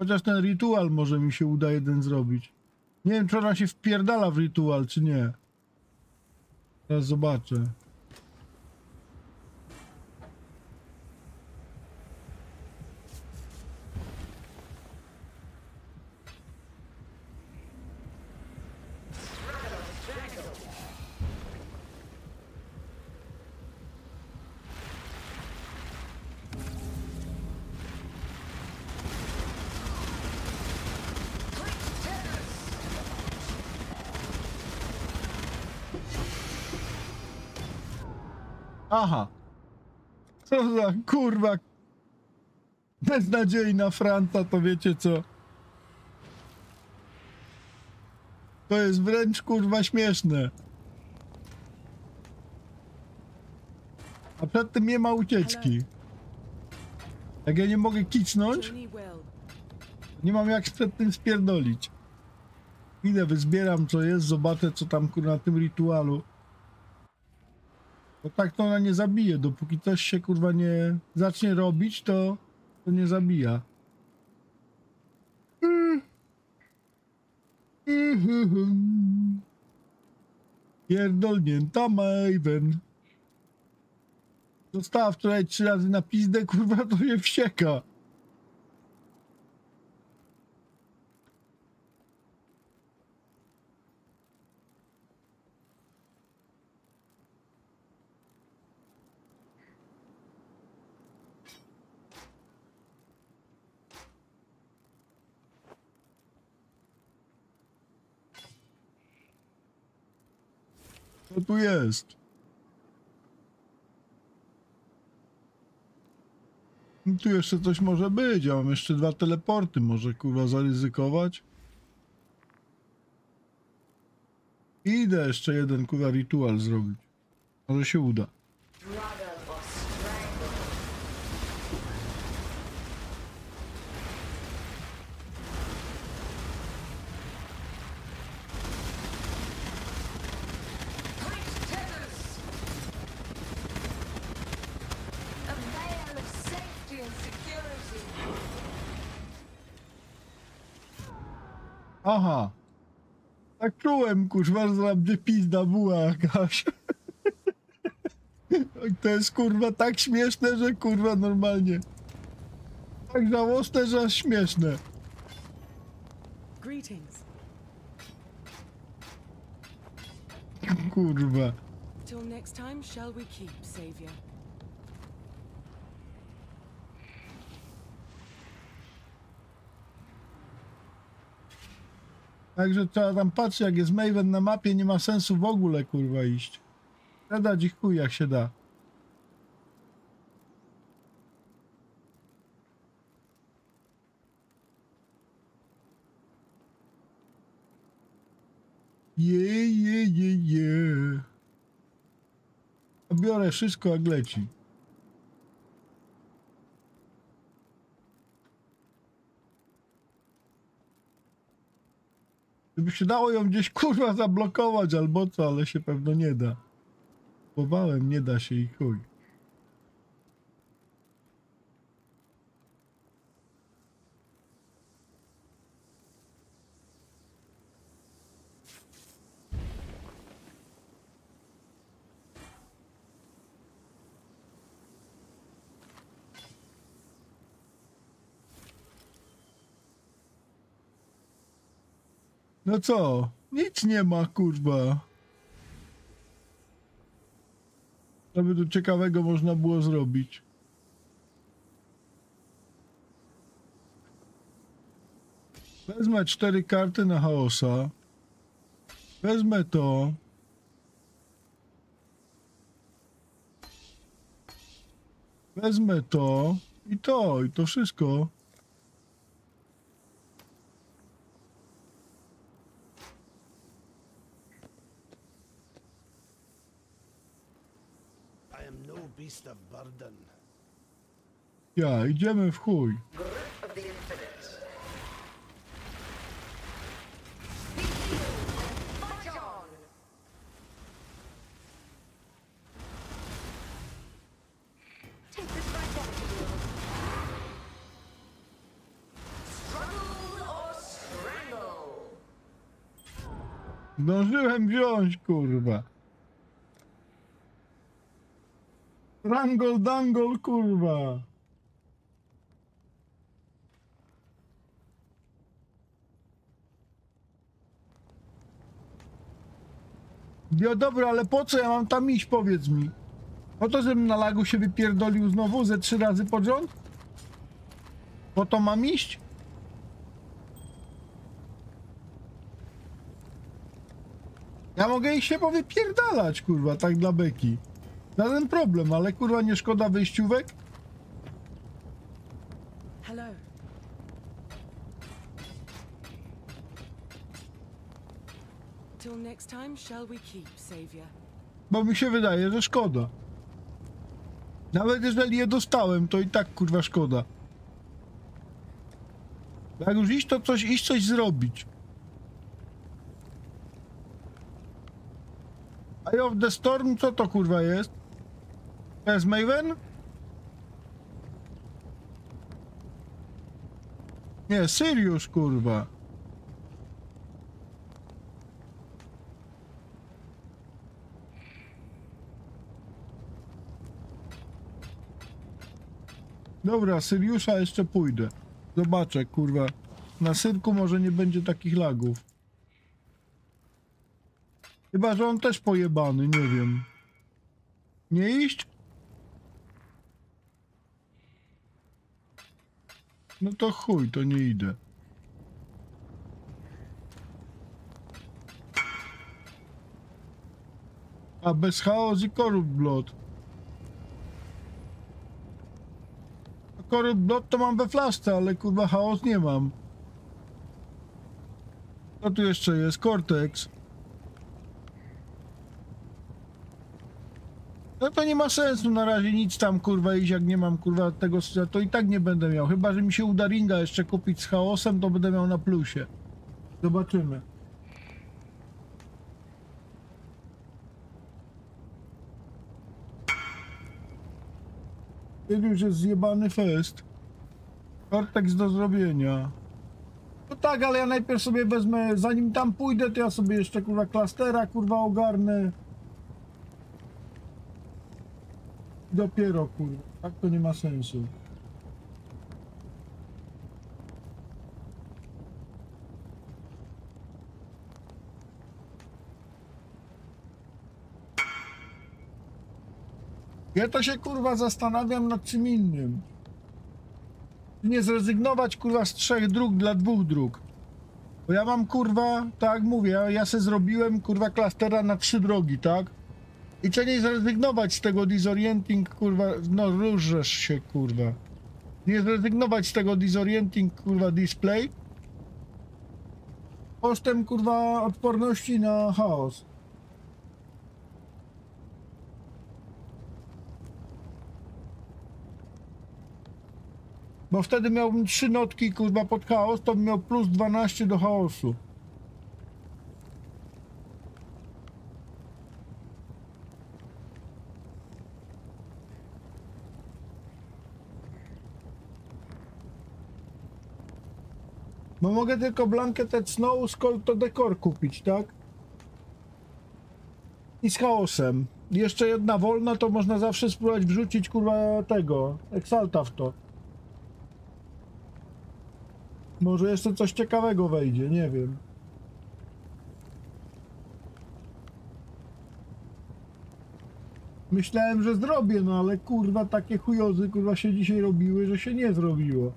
Chociaż ten rytuał może mi się uda jeden zrobić. Nie wiem, czy ona się wpierdala w rytuał, czy nie. Teraz zobaczę. Kurwa. Beznadziejna Franca, to wiecie co? To jest wręcz kurwa śmieszne. A przed tym nie ma ucieczki. Jak ja nie mogę kicnąć, nie mam jak przed tym spierdolić. Idę, wyzbieram co jest, zobaczę co tam na tym rytualu. Bo tak to ona nie zabije. Dopóki coś się kurwa nie zacznie robić, to, to nie zabija. Pierdolnięta Maven. Została wczoraj trzy razy na pizdę, kurwa, to się wsieka. Co tu jest? No Tu jeszcze coś może być, ja mam jeszcze dwa teleporty, może kurwa zaryzykować? Idę jeszcze jeden kurwa rytuał zrobić. Może się uda. Aha. Tak czułem, kurwa, że gdzie pizda była jakaś. To jest kurwa tak śmieszne, że kurwa normalnie. Tak żałosne, że aż śmieszne. Greetings. Kurwa. Till next time, shall we keep, Savior? Także trzeba tam patrzeć, jak jest Maven na mapie, nie ma sensu w ogóle kurwa iść. Trzeba dać ich chuj jak się da. Je, je, je, je. Biorę wszystko jak leci. Żeby się dało ją gdzieś kurwa zablokować albo co, ale się pewno nie da. Próbowałem, nie da się i chuj. No co? Nic nie ma, kurwa. Co by tu ciekawego można było zrobić? Wezmę cztery karty na chaosa. Wezmę to. Wezmę to i to, i to wszystko. I am no beast of burden. Ja, idziemy w chuj. Zdążyłem wziąć, kurwa. Rangol dangol, kurwa. No dobra, ale po co ja mam tam iść, powiedz mi? Po to, żebym na lagu się wypierdolił znowu ze trzy razy pod rząd? Po to mam iść? Ja mogę ich się powypierdalać, kurwa, tak dla beki. Żaden problem, ale kurwa nie szkoda wyjściówek? Hello. Bo mi się wydaje, że szkoda. Nawet jeżeli je dostałem, to i tak kurwa szkoda. Jak już iść, to coś iść coś zrobić. Eye of the Storm, co to kurwa jest? To jest Maven? Nie, Sirius kurwa. Dobra, Syriusza jeszcze pójdę. Zobaczę, kurwa. Na Syrku może nie będzie takich lagów. Chyba, że on też pojebany, nie wiem. Nie iść? No to chuj, to nie idę. A bez chaos i korup Korup blot to mam we flaszce, ale kurwa chaos nie mam. Co tu jeszcze jest? Cortex. No to nie ma sensu na razie nic tam kurwa iść, jak nie mam kurwa tego, to i tak nie będę miał. Chyba, że mi się uda ringa jeszcze kupić z chaosem, to będę miał na plusie. Zobaczymy. Kiedy już jest zjebany fest. Cortex do zrobienia. No tak, ale ja najpierw sobie wezmę, zanim tam pójdę, to ja sobie jeszcze kurwa klastera kurwa ogarnę. Dopiero kurwa, tak to nie ma sensu. Ja to się kurwa zastanawiam nad czym innym. Nie zrezygnować kurwa z trzech dróg dla dwóch dróg. Bo ja mam kurwa, tak mówię, ja, ja se zrobiłem kurwa klastera na trzy drogi, tak? I czy nie zrezygnować z tego disorienting kurwa, no różesz się kurwa. Nie zrezygnować z tego disorienting kurwa display. Kosztem kurwa odporności na chaos. Bo wtedy miałbym trzy notki kurwa pod chaos, to bym miał plus 12 do chaosu. No mogę tylko Blanketed Snow z Cold to Decor kupić, tak? I z chaosem. Jeszcze jedna wolna, to można zawsze spróbować wrzucić kurwa tego, Exalta w to. Może jeszcze coś ciekawego wejdzie, nie wiem. Myślałem, że zrobię, no ale kurwa takie chujozy kurwa się dzisiaj robiły, że się nie zrobiło.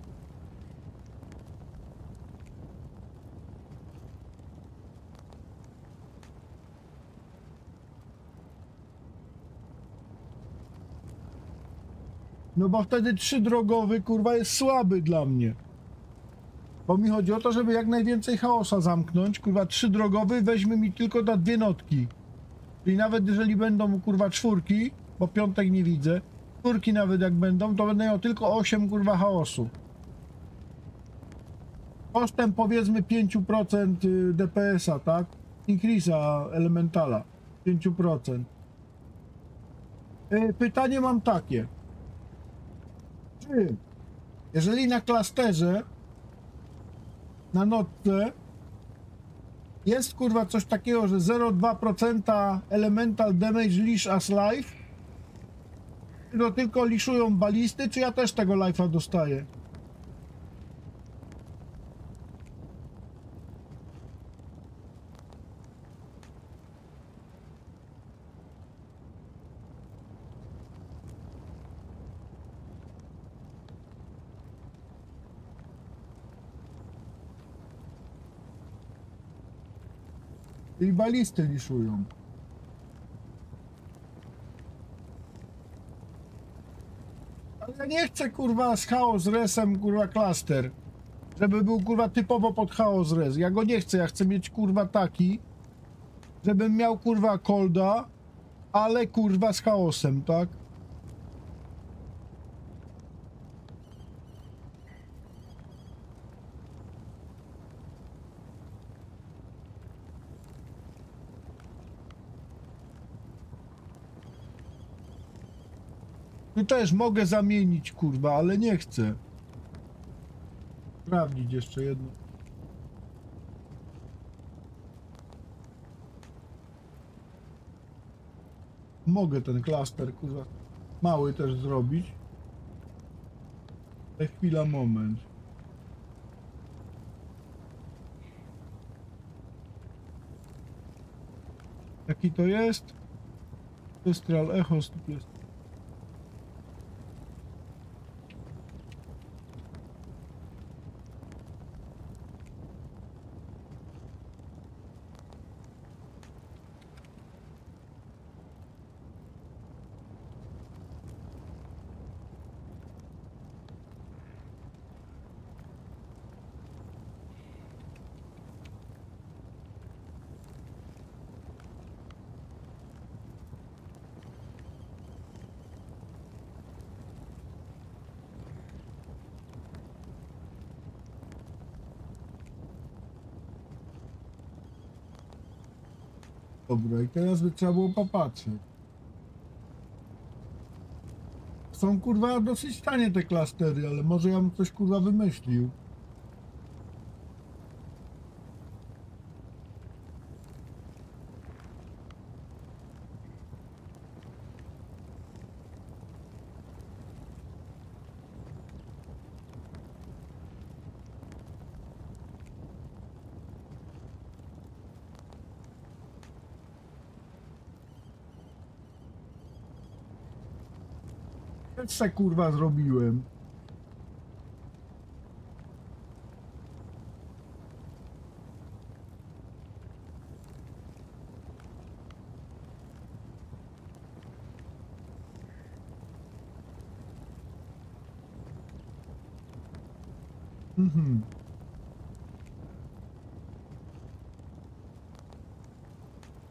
No bo wtedy trzy drogowy kurwa jest słaby dla mnie. Bo mi chodzi o to, żeby jak najwięcej chaosa zamknąć. Kurwa trzy drogowy weźmy mi tylko na dwie notki. Czyli nawet jeżeli będą kurwa czwórki, bo piątek nie widzę, czwórki nawet jak będą, to będę miał tylko 8 kurwa chaosu. Kosztem powiedzmy 5% y, DPS-a, tak? Increase'a elementala. 5%. Y, Pytanie mam takie. Czy jeżeli na klasterze na notce jest kurwa coś takiego, że 0,2% elemental damage leash as life, to tylko liszują balisty, czy ja też tego life'a dostaję? I balisty liszują. Ale ja nie chcę kurwa z chaos resem kurwa klaster. Żeby był kurwa typowo pod chaos res. Ja go nie chcę, ja chcę mieć kurwa taki, żebym miał kurwa kolda, ale kurwa z chaosem, tak? Tu też mogę zamienić, kurwa, ale nie chcę. Sprawdzić jeszcze jedno. Mogę ten klaster, kurwa, mały też zrobić. Ale chwila, moment. Jaki to jest? Astral Echo jest. Dobra, i teraz by trzeba było popatrzeć. Są kurwa dosyć tanie te klastery, ale może ja bym coś kurwa wymyślił. Se kurwa zrobiłem. Mhm.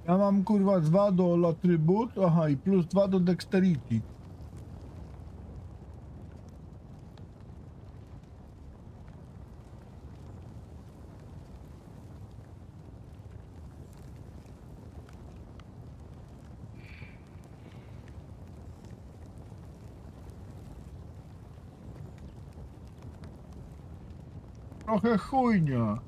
Ja mam kurwa 2 do atrybut, aha i plus 2 do dexterity. Trochę chujnia.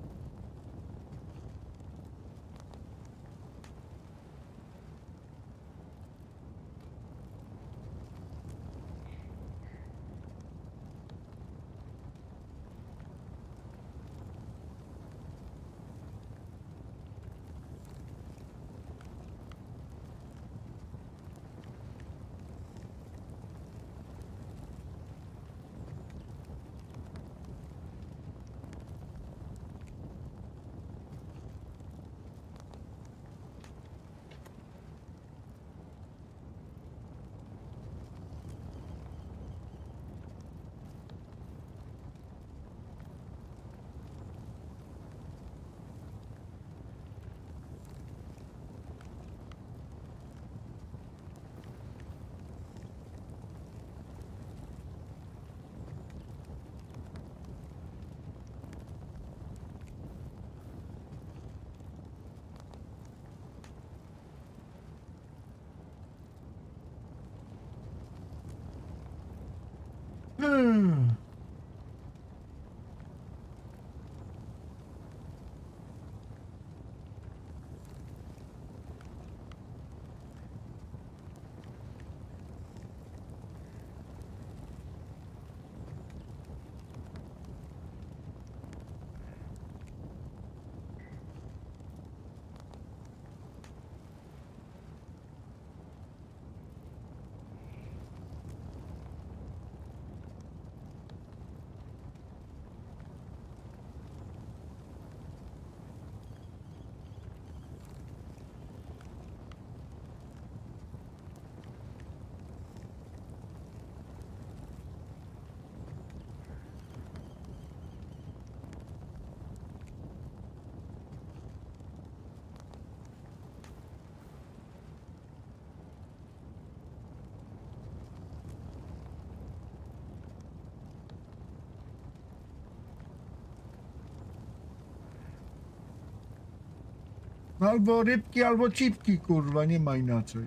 Albo rybki, albo cipki, kurwa, nie ma inaczej.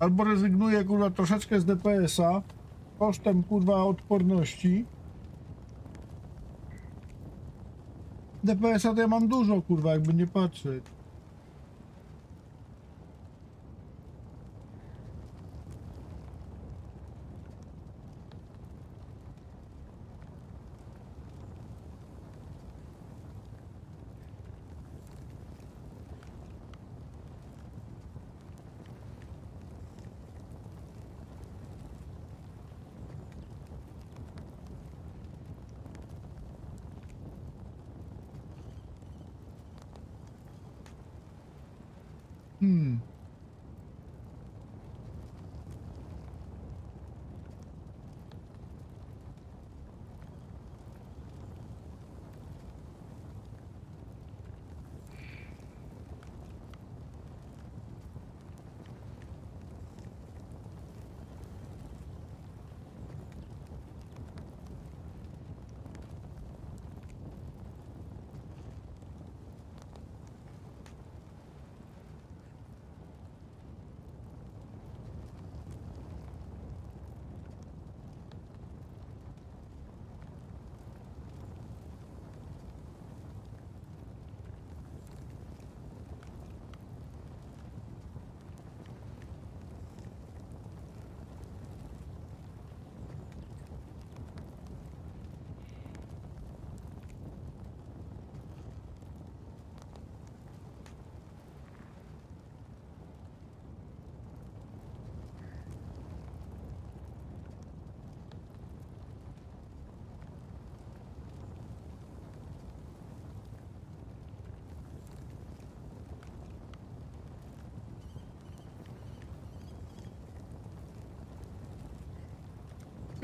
Albo rezygnuję, kurwa, troszeczkę z DPS-a, kosztem, kurwa, odporności. DPS-a to ja mam dużo, kurwa, jakby nie patrzeć.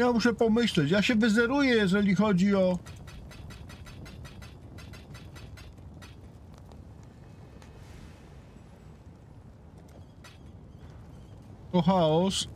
Ja muszę pomyśleć. Ja się wyzeruję, jeżeli chodzi o... O chaos.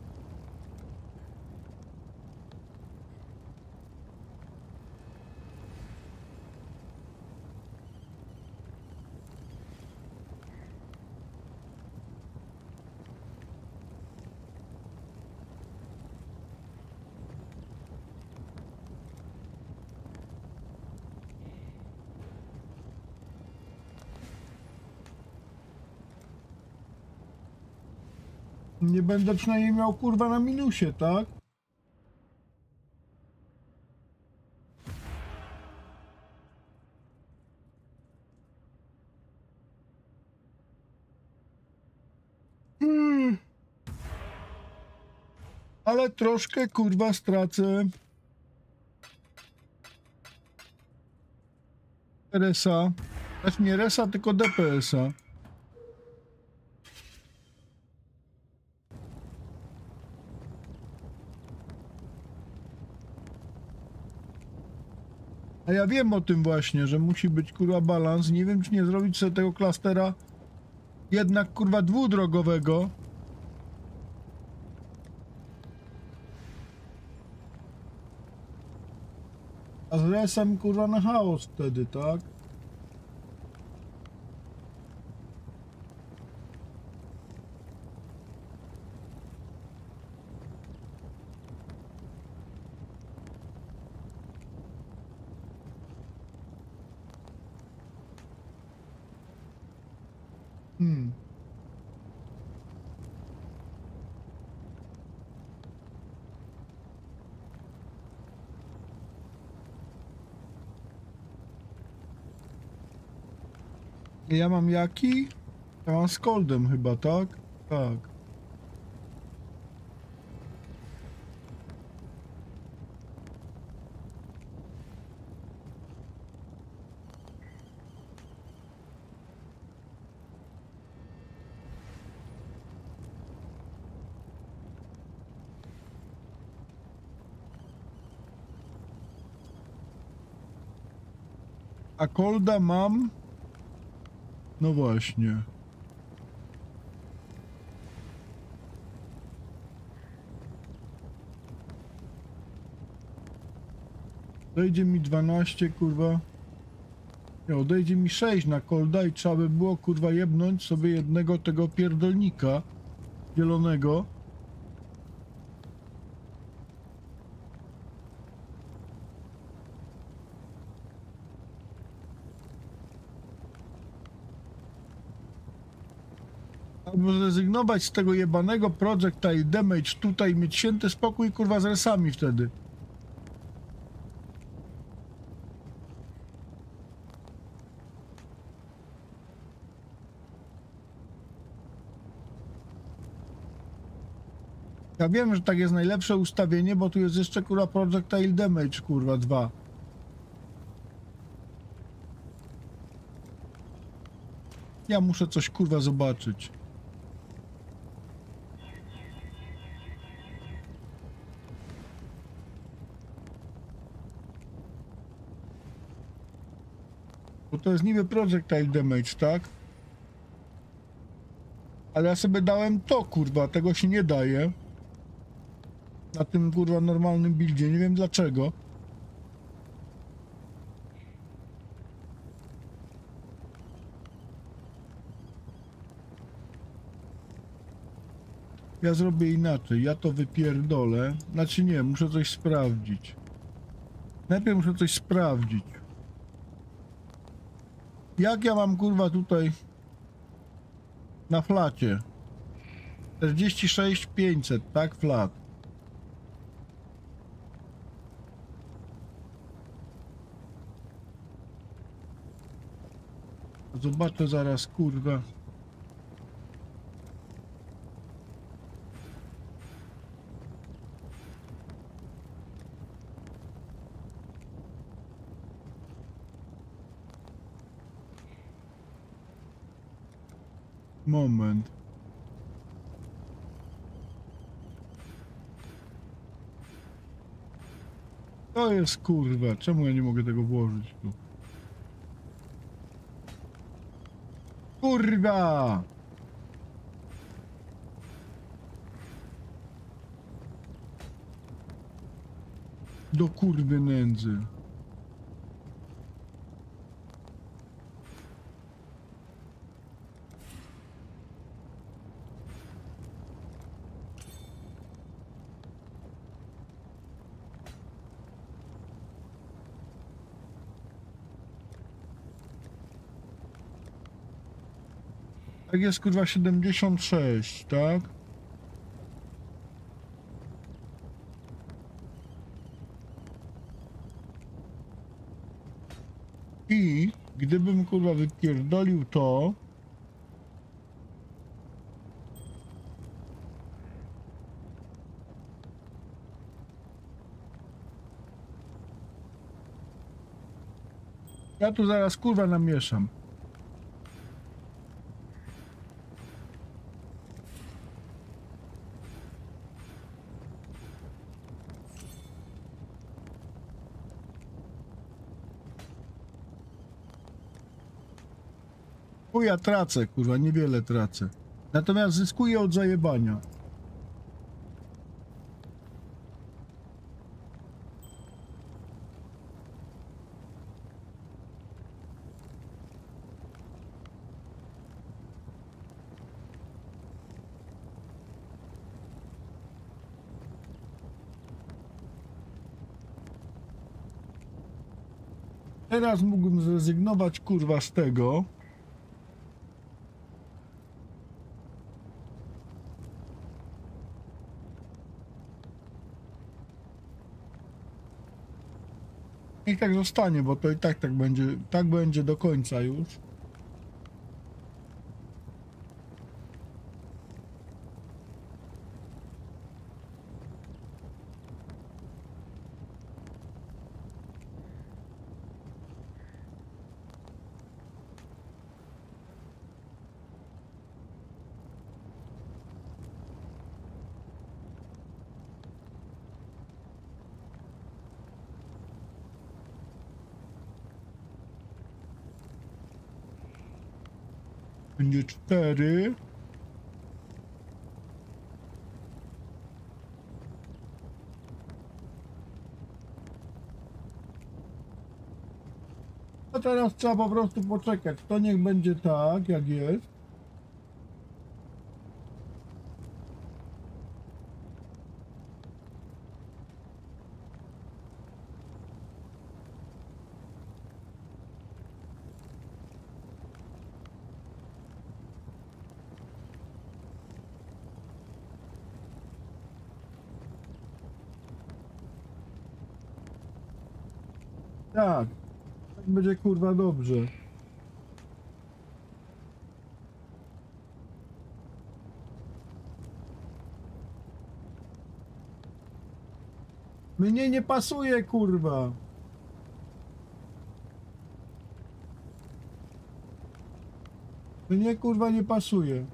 Nie będę przynajmniej miał kurwa na minusie, tak? Hmm. Ale troszkę kurwa stracę. RSA. Znaczy nie RSA, tylko DPS-a. Ja wiem o tym właśnie, że musi być kurwa balans. Nie wiem, czy nie zrobić sobie tego klastera jednak kurwa dwudrogowego. A z resem kurwa na chaos wtedy, tak? Hmm. Ja mam jaki? Ja mam z Coldem chyba, tak? Tak. A Colda mam? No właśnie. Dojdzie mi 12, kurwa. Nie, odejdzie mi 6 na kolda i trzeba by było, kurwa, jebnąć sobie jednego tego pierdolnika zielonego. Albo zrezygnować z tego jebanego projectile damage tutaj, mieć święty spokój, kurwa, z resami wtedy. Ja wiem, że tak jest najlepsze ustawienie, bo tu jest jeszcze kurwa projectile damage, kurwa, dwa. Ja muszę coś kurwa zobaczyć. To jest niby projectile damage, tak? Ale ja sobie dałem to, kurwa, tego się nie daje. Na tym, kurwa, normalnym buildzie, nie wiem dlaczego. Ja zrobię inaczej, ja to wypierdolę. Znaczy nie, muszę coś sprawdzić. Najpierw muszę coś sprawdzić. Jak ja mam kurwa tutaj na flacie 46 500, tak flat. Zobaczę zaraz kurwa. moment. To jest kurwa, czemu ja nie mogę tego włożyć tu? Kurwa! Do kurwy nędzy. Tak jest kurwa 76, tak? I gdybym kurwa wypierdolił to. Ja tu zaraz kurwa namieszam. Chuja tracę, kurwa, niewiele tracę. Natomiast zyskuję od zajebania. Teraz mógłbym zrezygnować kurwa z tego. Niech tak zostanie, bo to i tak tak będzie, tak będzie do końca już. Cztery. A teraz trzeba po prostu poczekać. To niech będzie tak, jak jest. Tak. Tak będzie kurwa dobrze. Mnie nie pasuje kurwa. Mnie kurwa nie pasuje.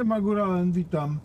Siema Góralen, witam.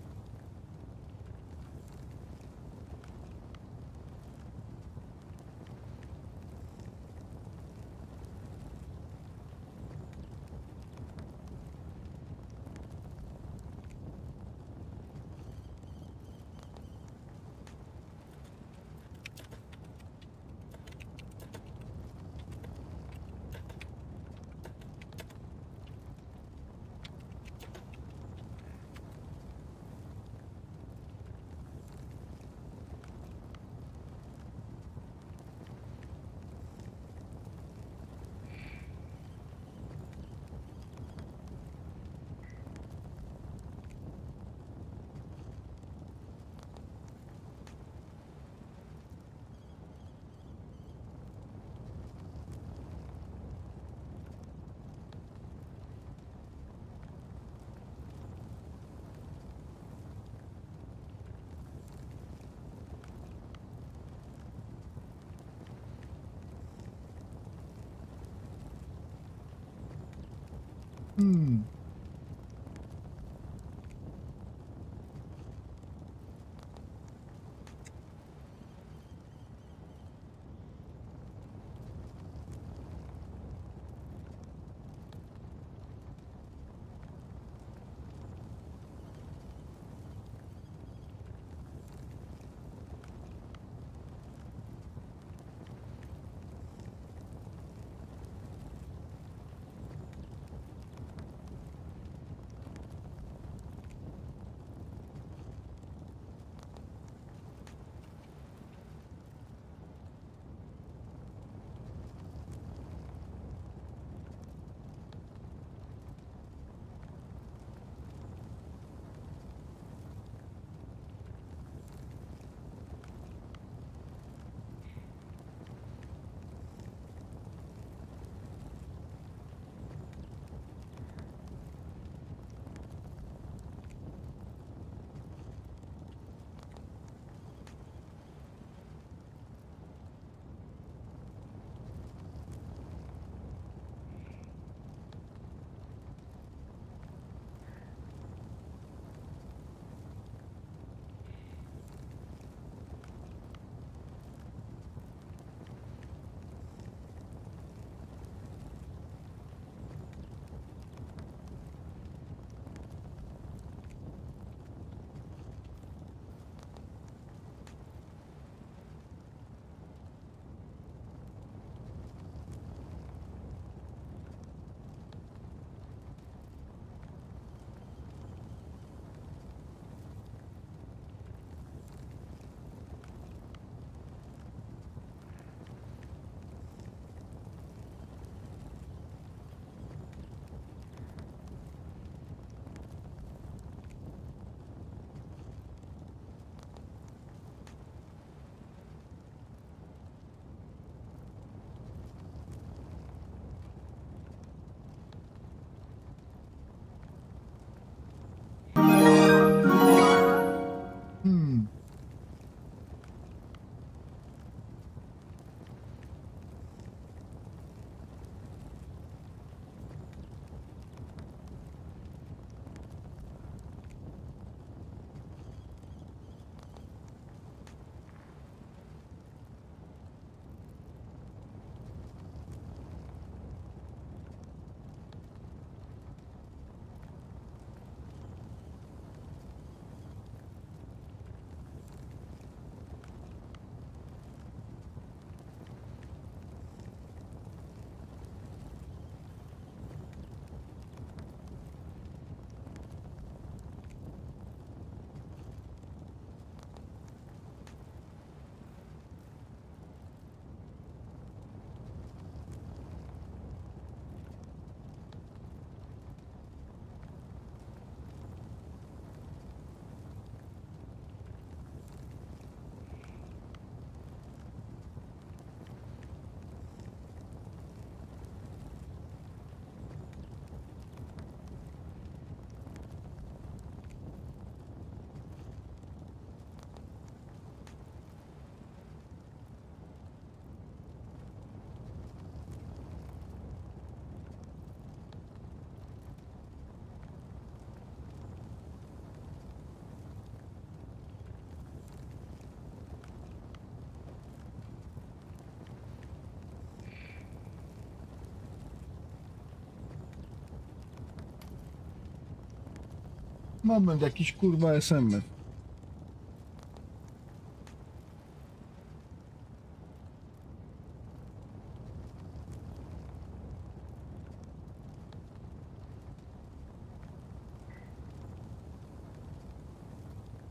Moment, jakiś kurwa SMS.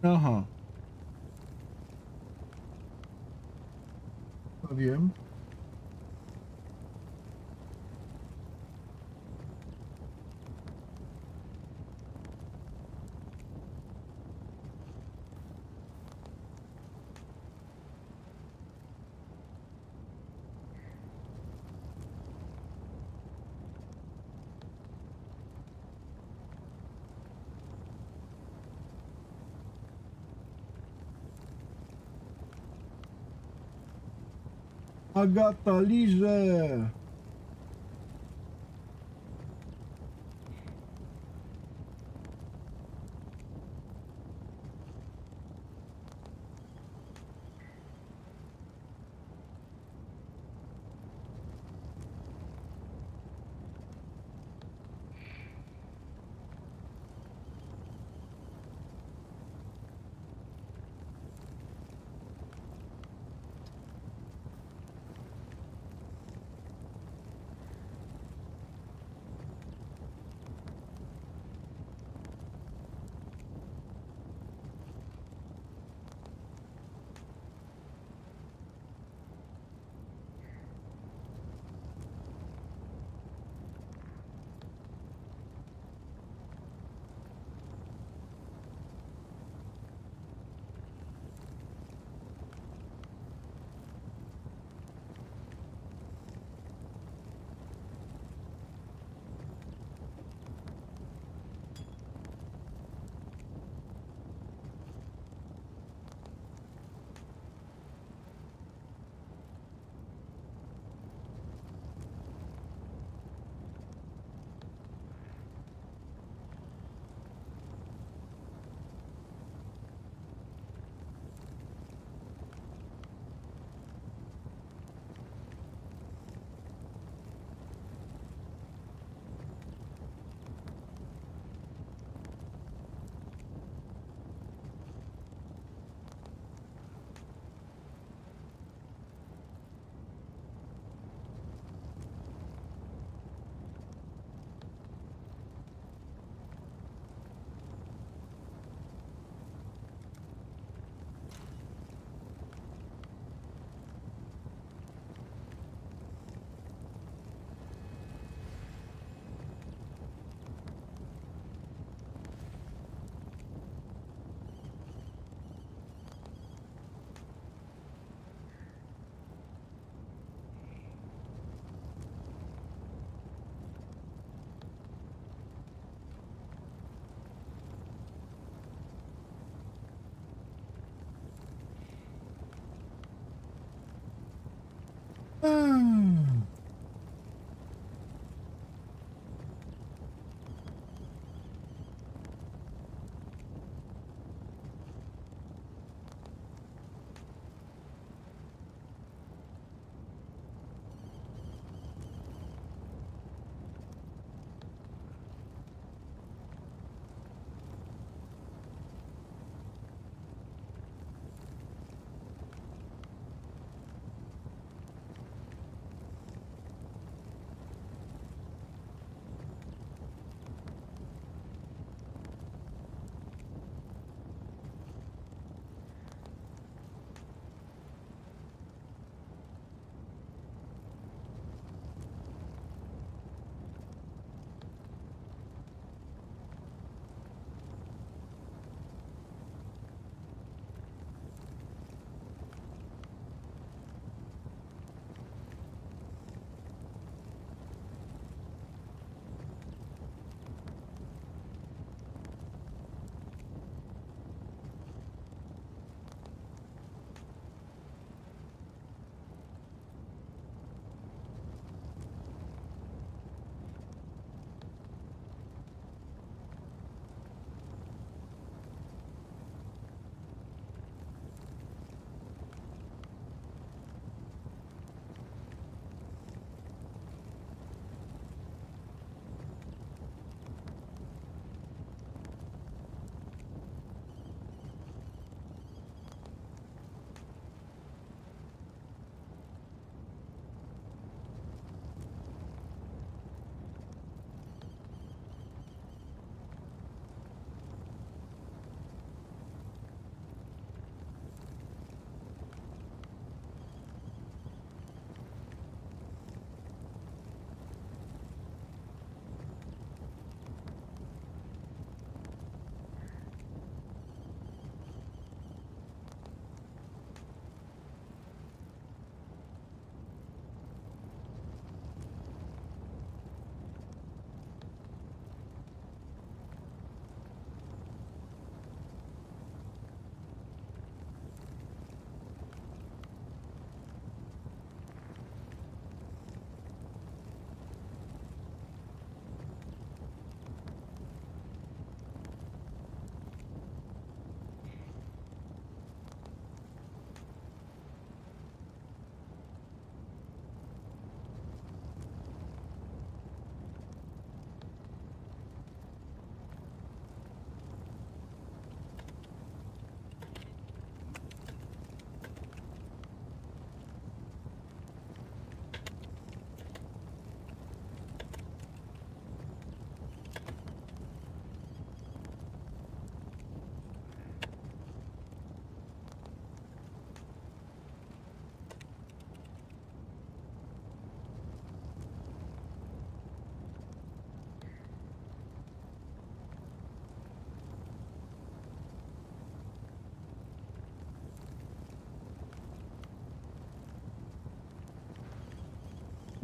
Aha. To wiem. Agata liże.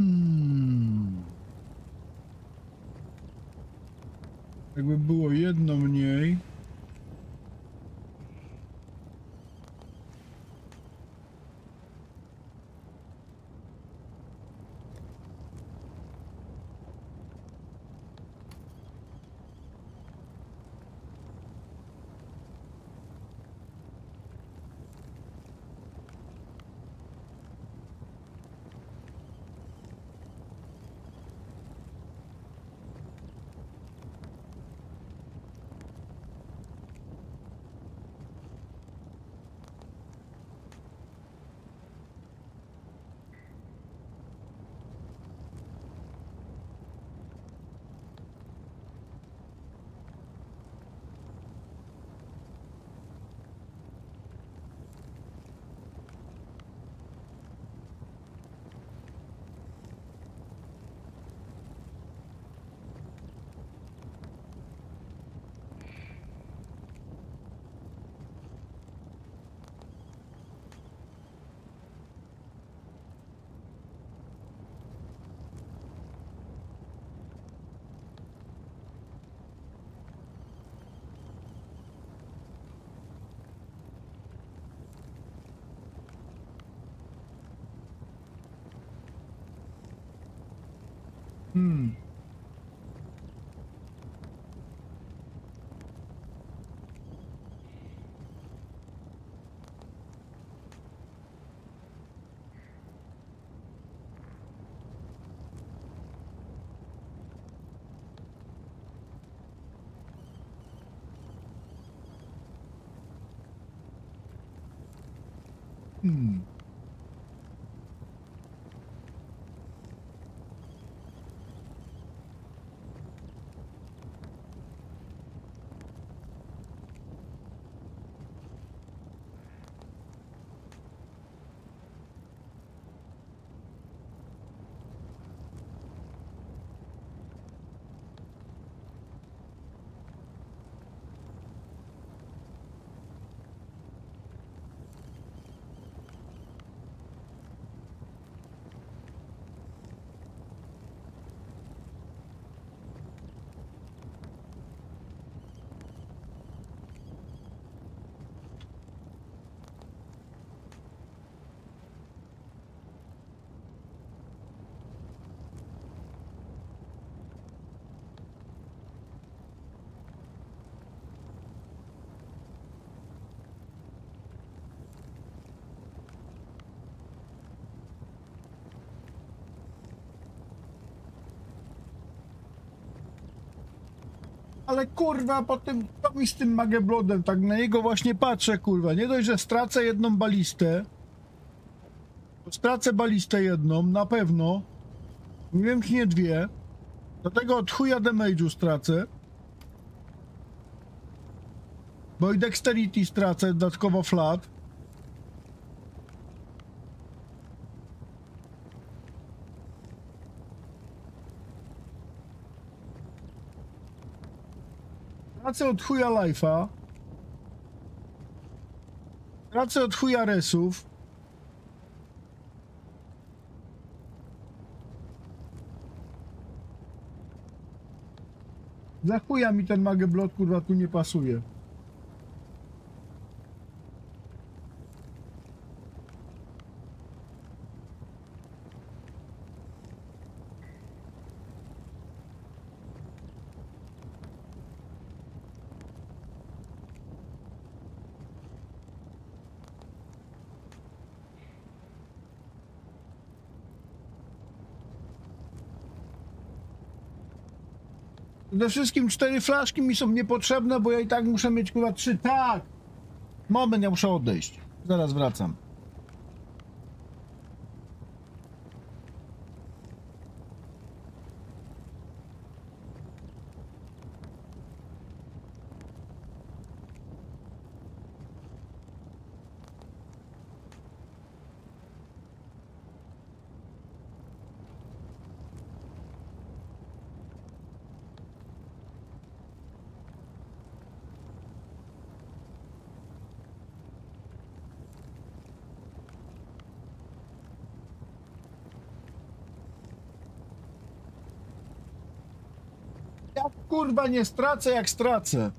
Hmm. Jakby było jedno mniej. Hmm. Hmm. Ale kurwa, po tym, co mi z tym Mageblodem, tak na niego właśnie patrzę, kurwa. Nie dość, że stracę jedną balistę. Stracę balistę jedną, na pewno. Nie wiem, czy nie dwie. Dlatego od chuja damage'u stracę. Bo i dexterity stracę, dodatkowo flat. Tracę od chuja life'a. Tracę od chuja resów. Za chuja mi ten mageblot kurwa tu nie pasuje. Przede wszystkim cztery flaszki mi są niepotrzebne, bo ja i tak muszę mieć kurwa trzy. Tak! Moment, ja muszę odejść. Zaraz wracam. Kurwa nie stracę jak stracę.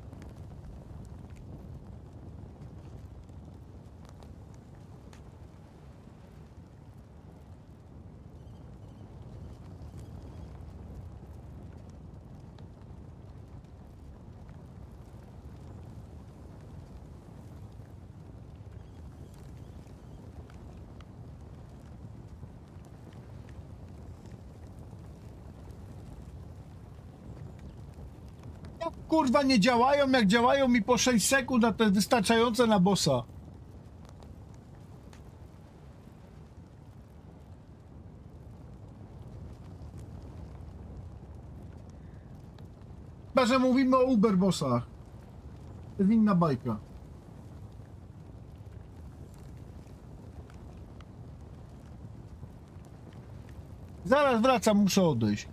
Jak kurwa nie działają, jak działają mi po 6 sekund, a to jest wystarczające na bossa. Chyba, że mówimy o Uber bossach. To jest inna bajka. Zaraz wracam, muszę odejść.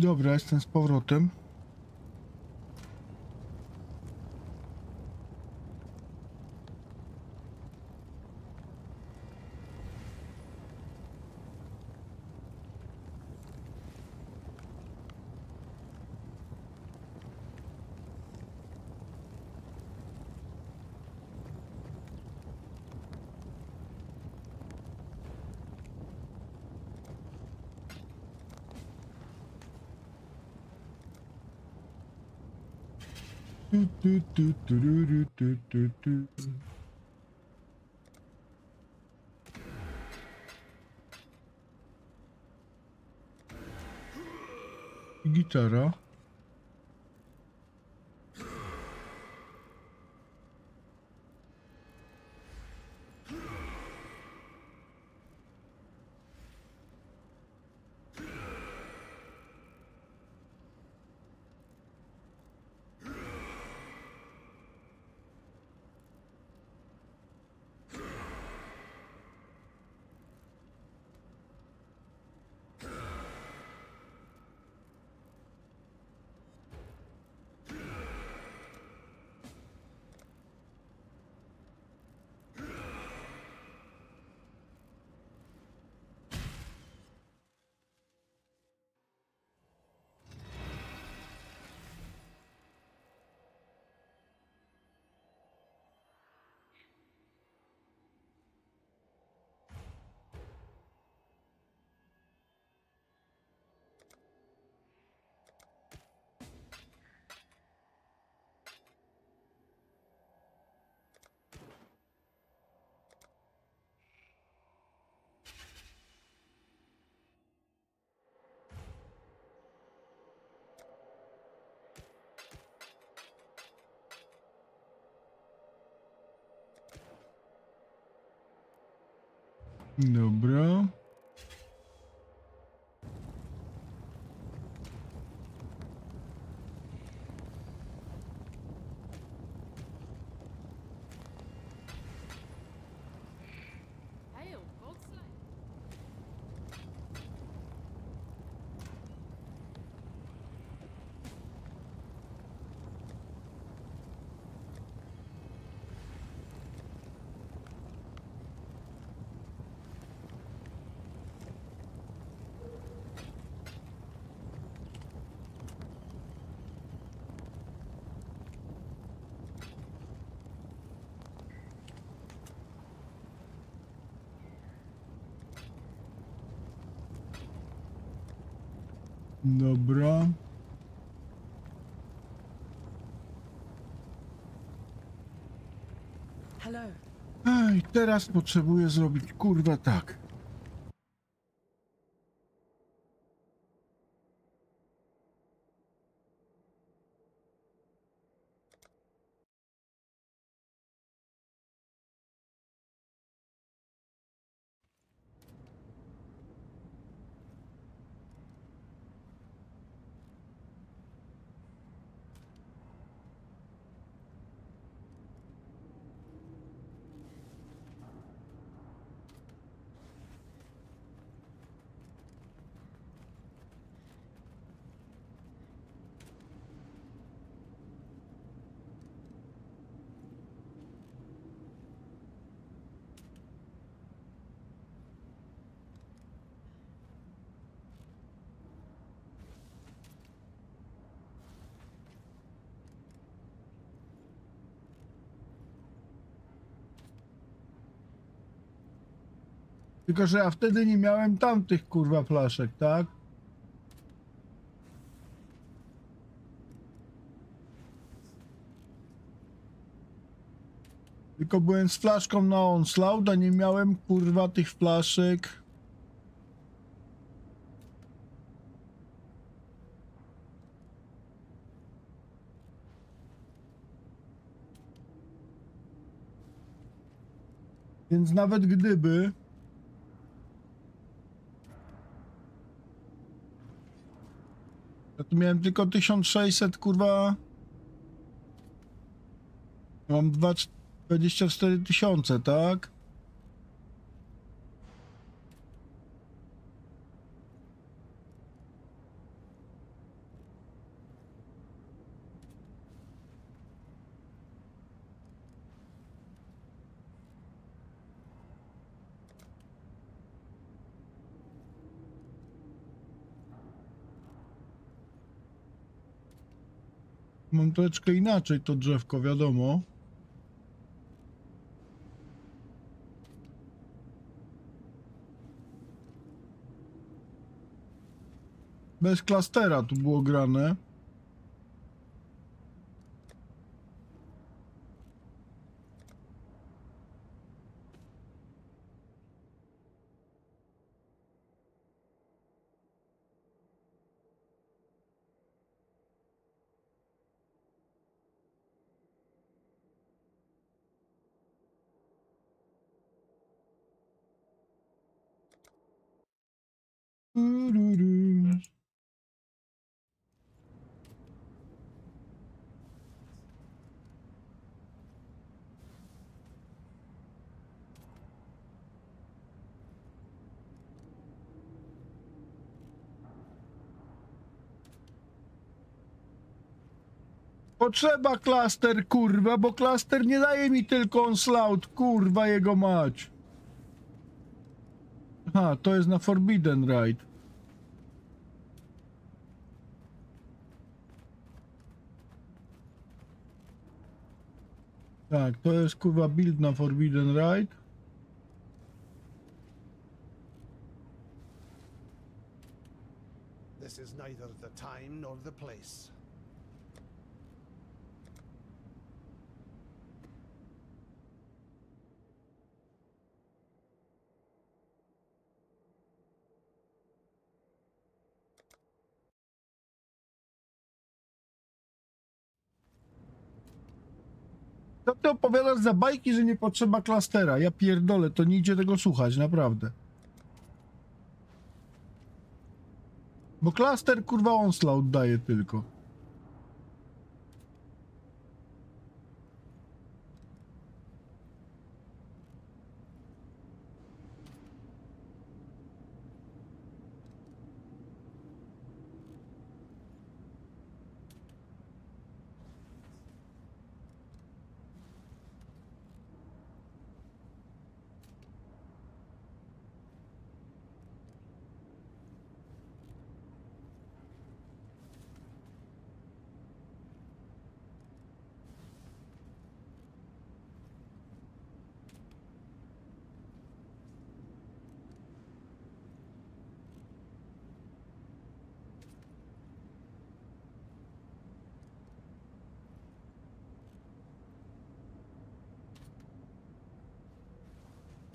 Dobra, jestem z powrotem. Tu, tu, tu, tururu, tu, tu, tu. I Gitara. Dobra. Dobra. Ej, teraz potrzebuję zrobić kurwa tak. Tylko, że ja wtedy nie miałem tamtych kurwa flaszek, tak? Tylko byłem z flaszką na onslaught, a nie miałem kurwa tych flaszek. Więc nawet gdyby Ja tu miałem tylko 1600, kurwa. Mam dwa- 24 tysiące, tak? Mam troszeczkę inaczej to drzewko, wiadomo. Bez klastera tu było grane. Potrzeba klaster, kurwa, bo klaster nie daje mi tylko onslaught, kurwa jego mać. Aha, to jest na Forbidden Ride. Tak, to jest kurwa build na Forbidden Ride. This is neither the time nor the place. Co ty opowiadasz za bajki, że nie potrzeba klastera? Ja pierdolę, to nie idzie tego słuchać, naprawdę. Bo klaster kurwa onslaught daje tylko.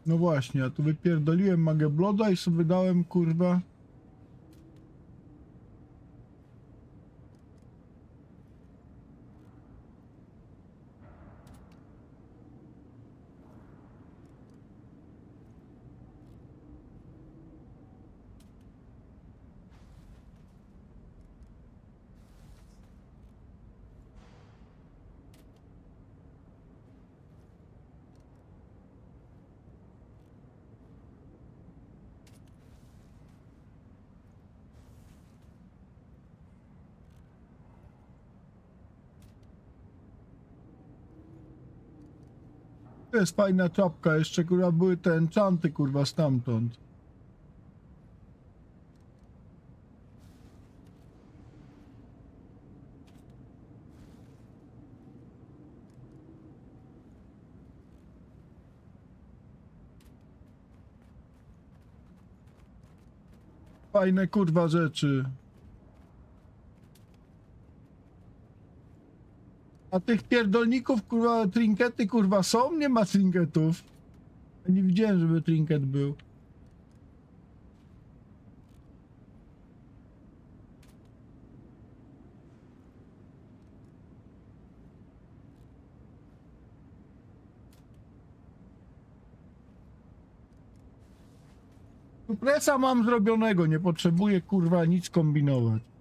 No właśnie, ja tu wypierdoliłem Magebloda i sobie dałem kurwa. To jest fajna czapka, jeszcze kurwa były te enchanty kurwa stamtąd. Fajne kurwa rzeczy. A tych pierdolników, kurwa, trinkety, kurwa, są? Nie ma trinketów. Ja nie widziałem, żeby trinket był. Presa mam zrobionego, nie potrzebuję, kurwa, nic kombinować.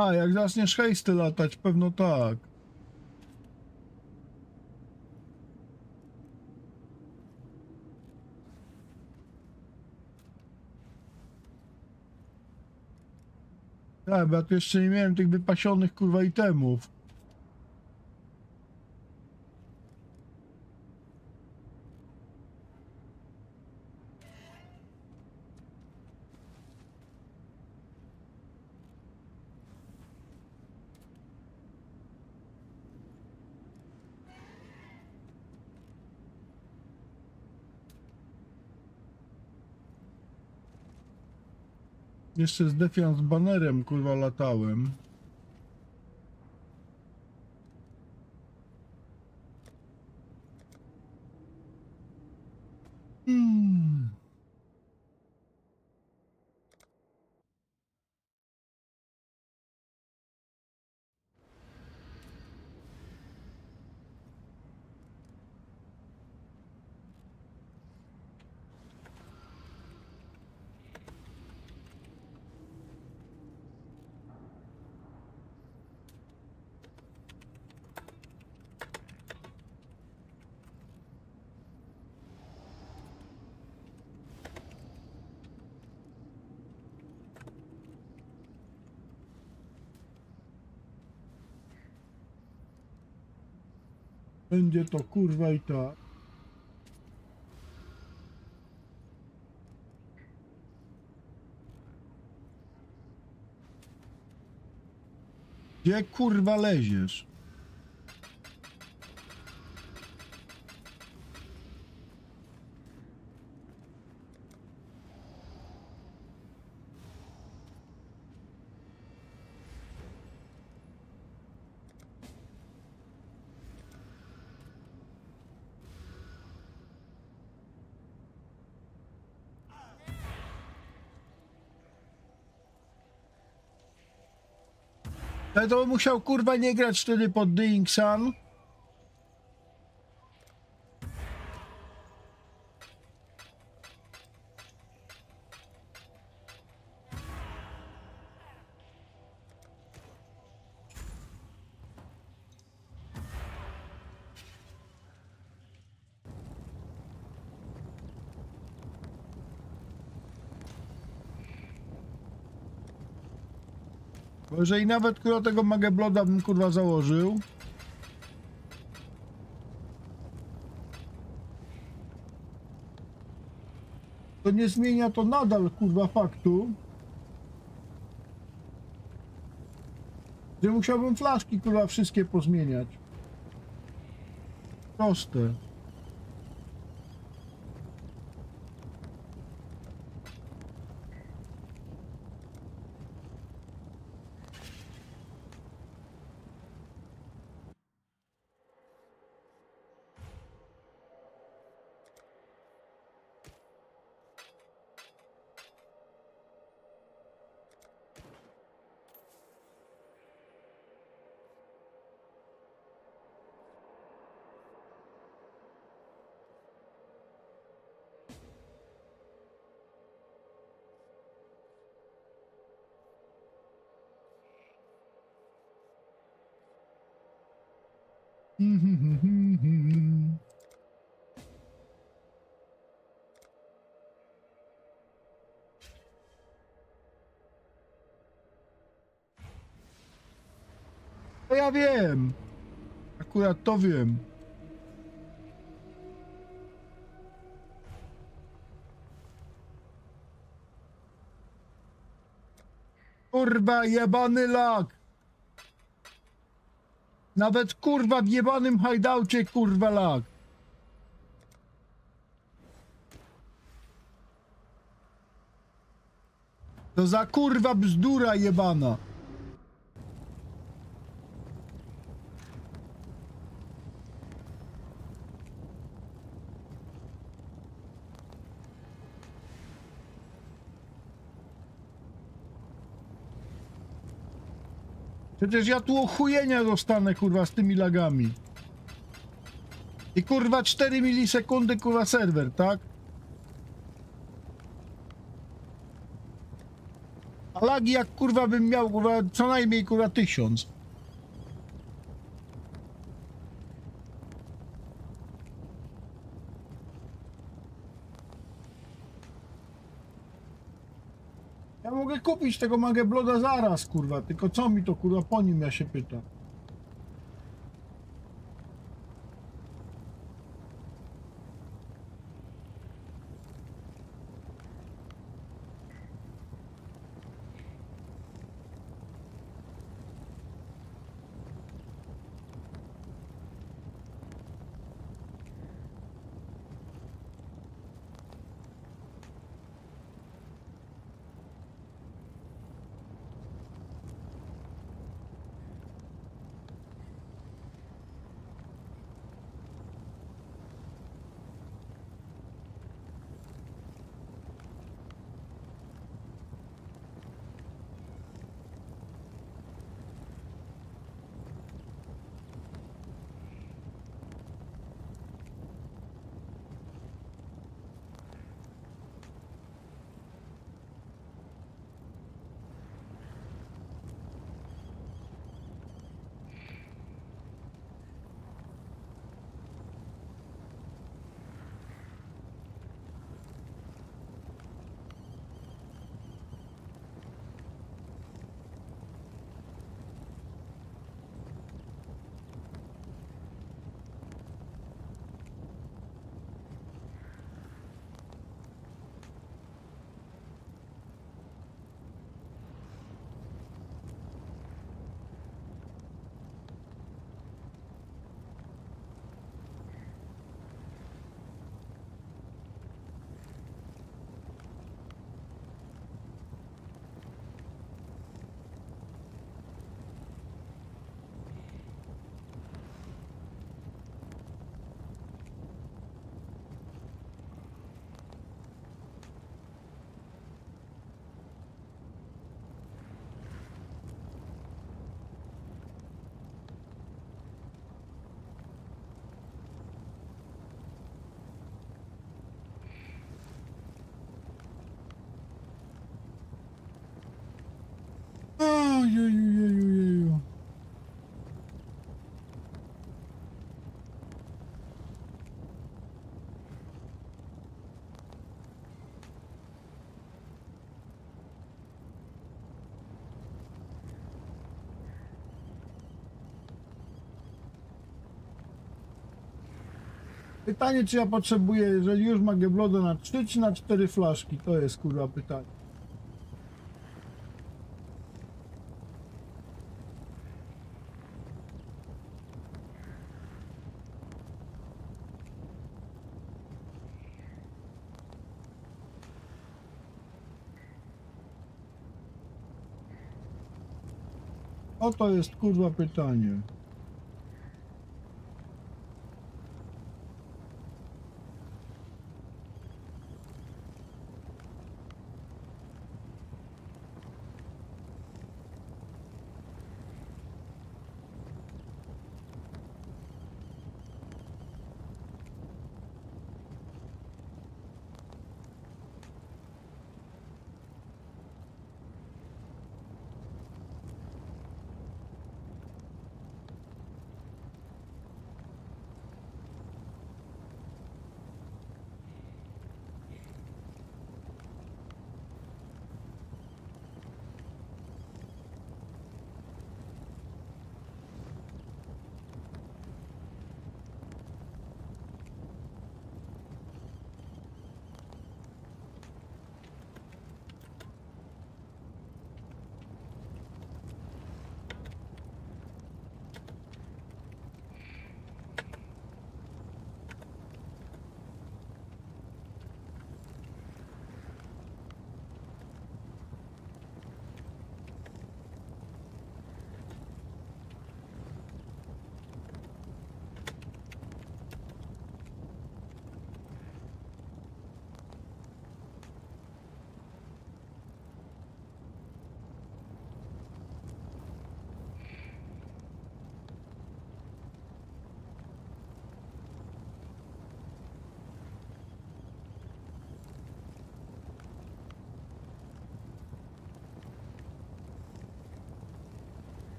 A, jak zaczniesz hejsty latać, pewno tak. Tak, ja tu jeszcze nie miałem tych wypasionych kurwa itemów. Jeszcze z Defiant banerem kurwa latałem. Będzie to kurwa i tak. Gdzie kurwa leziesz? Ale to musiał kurwa nie grać wtedy pod Dying Sun. Bo jeżeli nawet kurwa tego Magebloda bym kurwa założył. To nie zmienia to nadal kurwa faktu. Że musiałbym flaszki kurwa wszystkie pozmieniać. Proste. To ja wiem. Akurat to wiem. Kurwa, jebany lag. Nawet kurwa w jebanym hajdaucie kurwa lag. To za kurwa bzdura jebana. Przecież ja tu ochujenia dostanę, kurwa, z tymi lagami. I kurwa 4 milisekundy, kurwa, serwer, tak? A lagi jak kurwa bym miał kurwa co najmniej kurwa tysiąc. Kupić tego Magebloda zaraz, kurwa, tylko co mi to kurwa po nim ja się pytam. Pytanie, czy ja potrzebuję, jeżeli już ma Geblodo na 3 czy na 4 flaszki? To jest kurwa pytanie. Oto jest kurwa pytanie.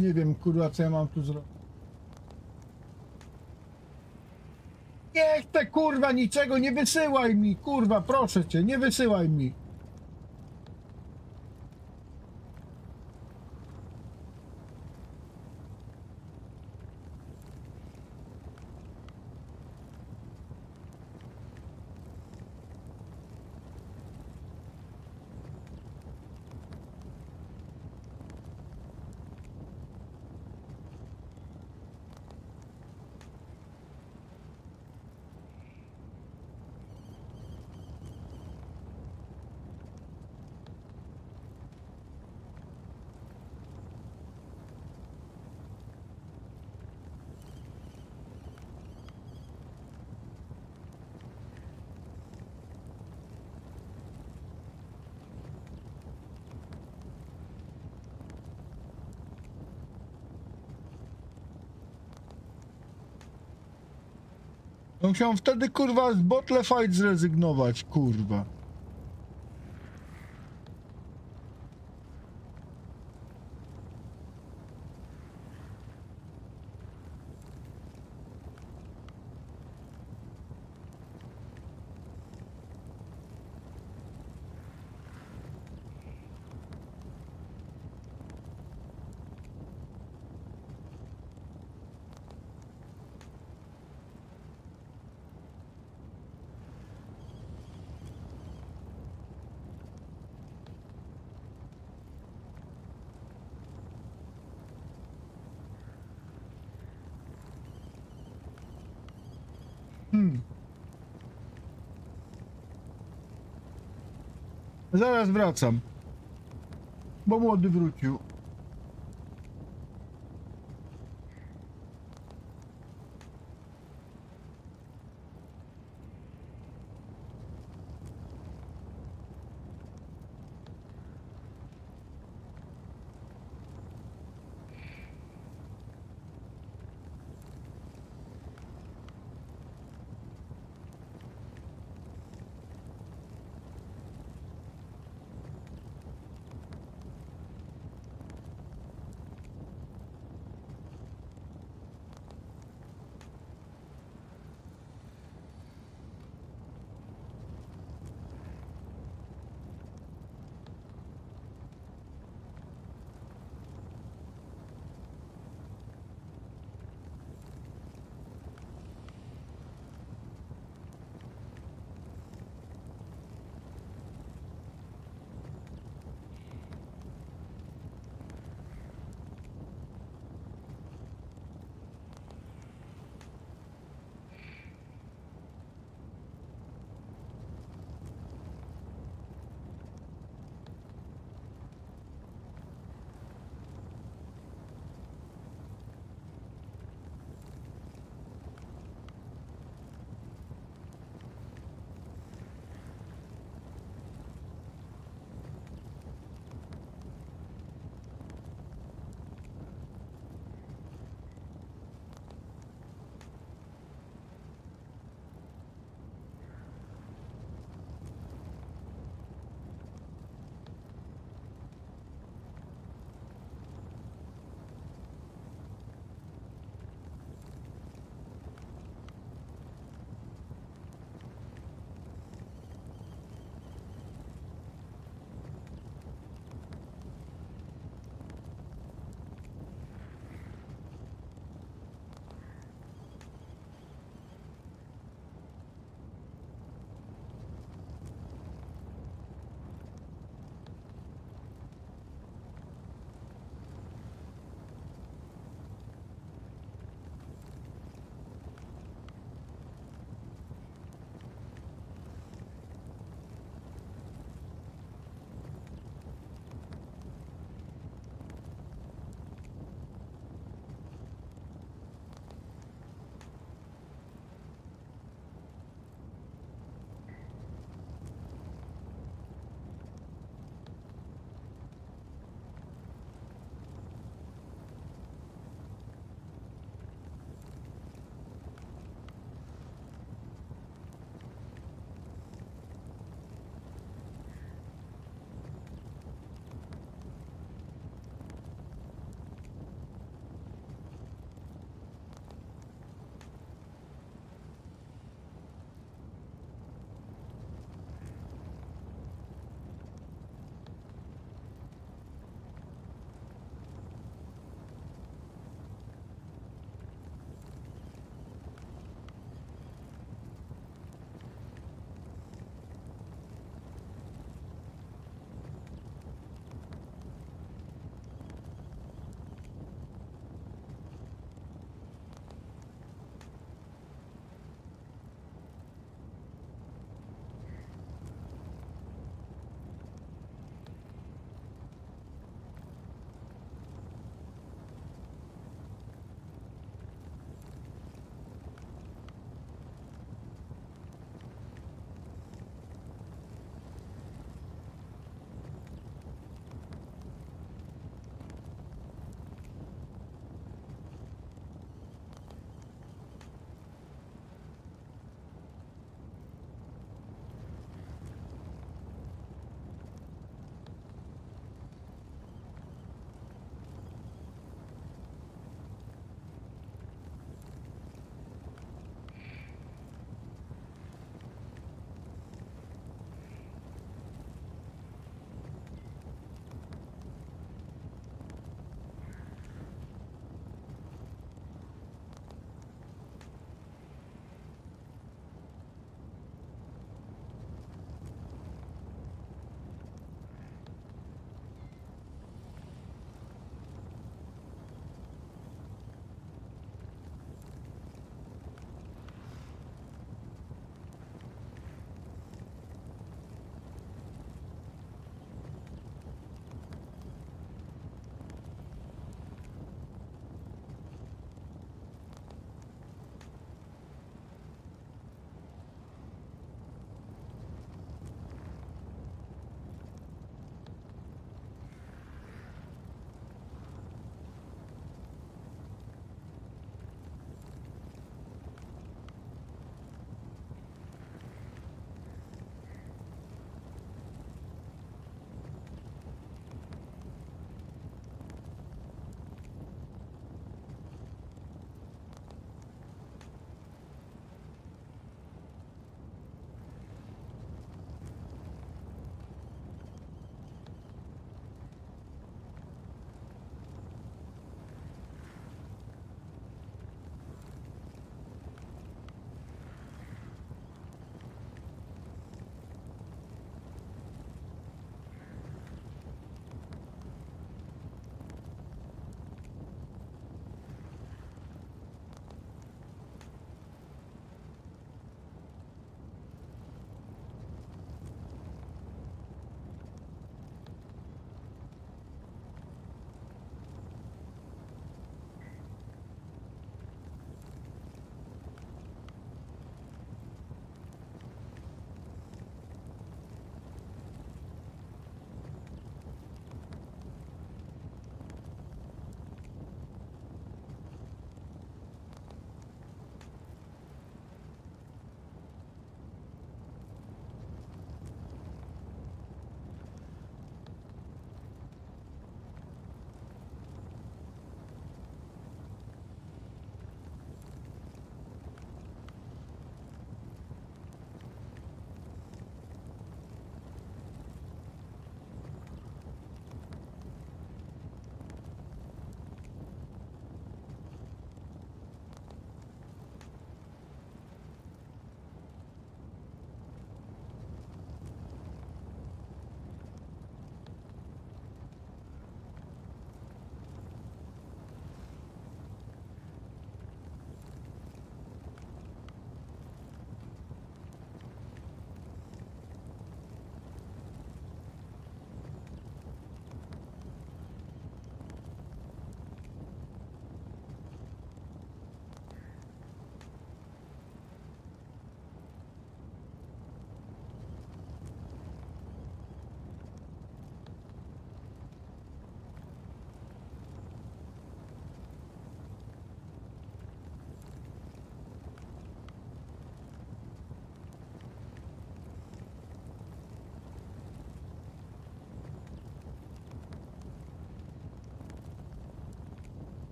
Nie wiem, kurwa, co ja mam tu zrobić. Nie chcę, kurwa, niczego, nie wysyłaj mi, kurwa, proszę cię, nie wysyłaj mi. No musiałem wtedy, kurwa, z Bottle Fight zrezygnować, kurwa. Zaraz wracam. Bo młody wrócił.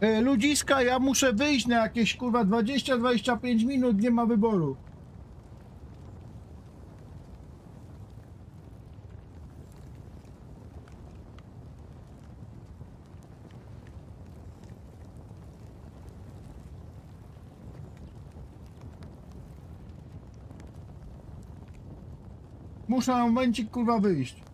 Ludziska, ja muszę wyjść na jakieś kurwa 20-25 minut, nie ma wyboru. Muszę na momencik kurwa wyjść.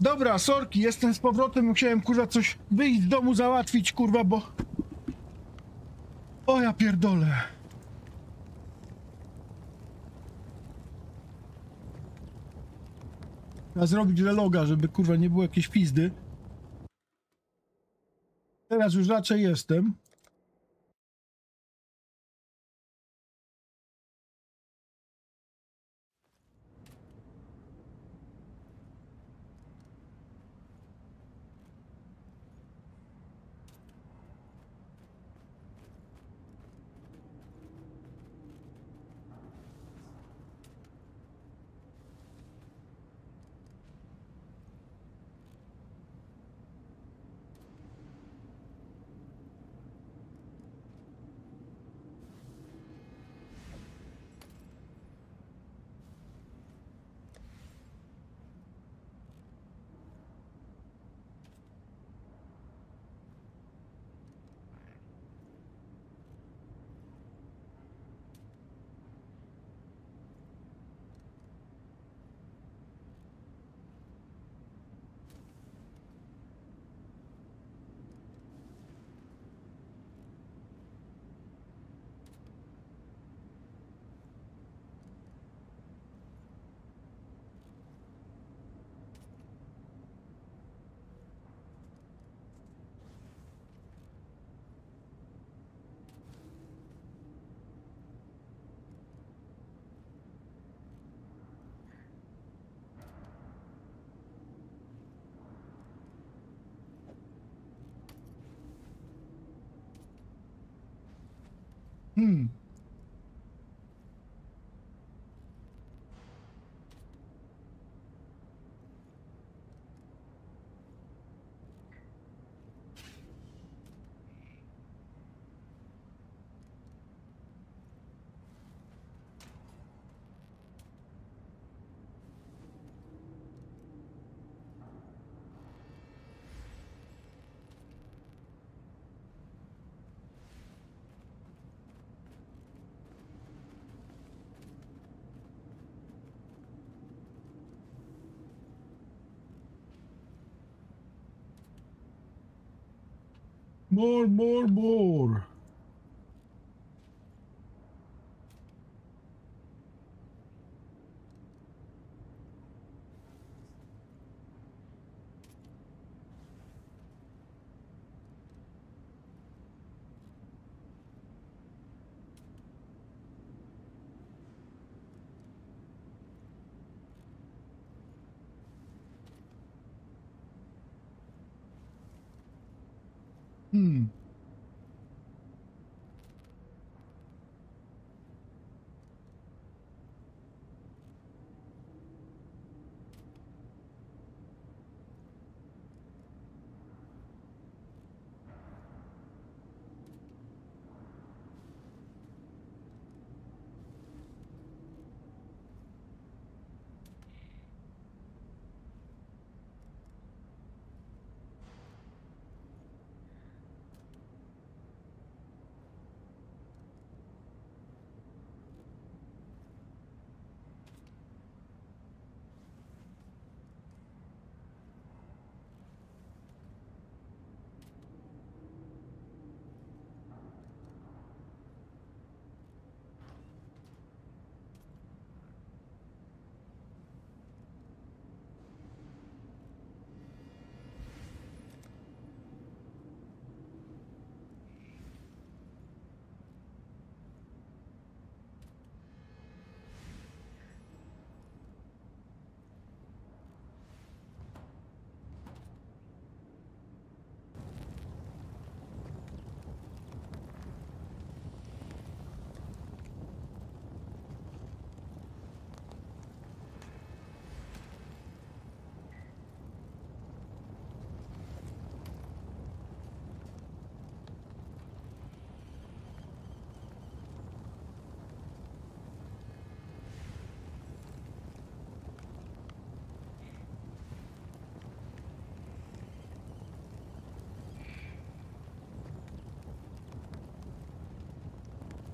Dobra, sorki, jestem z powrotem, musiałem kurwa coś wyjść z domu załatwić, kurwa, bo... O ja pierdolę. Trzeba zrobić reloga, żeby kurwa nie było jakiejś pizdy. Teraz już raczej jestem. Hmm. More, more, more. Hmm.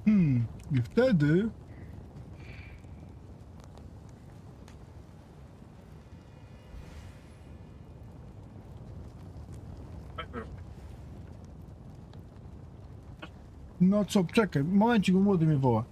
Hmm, i wtedy... No co, czekaj, momencik, młody mnie woła.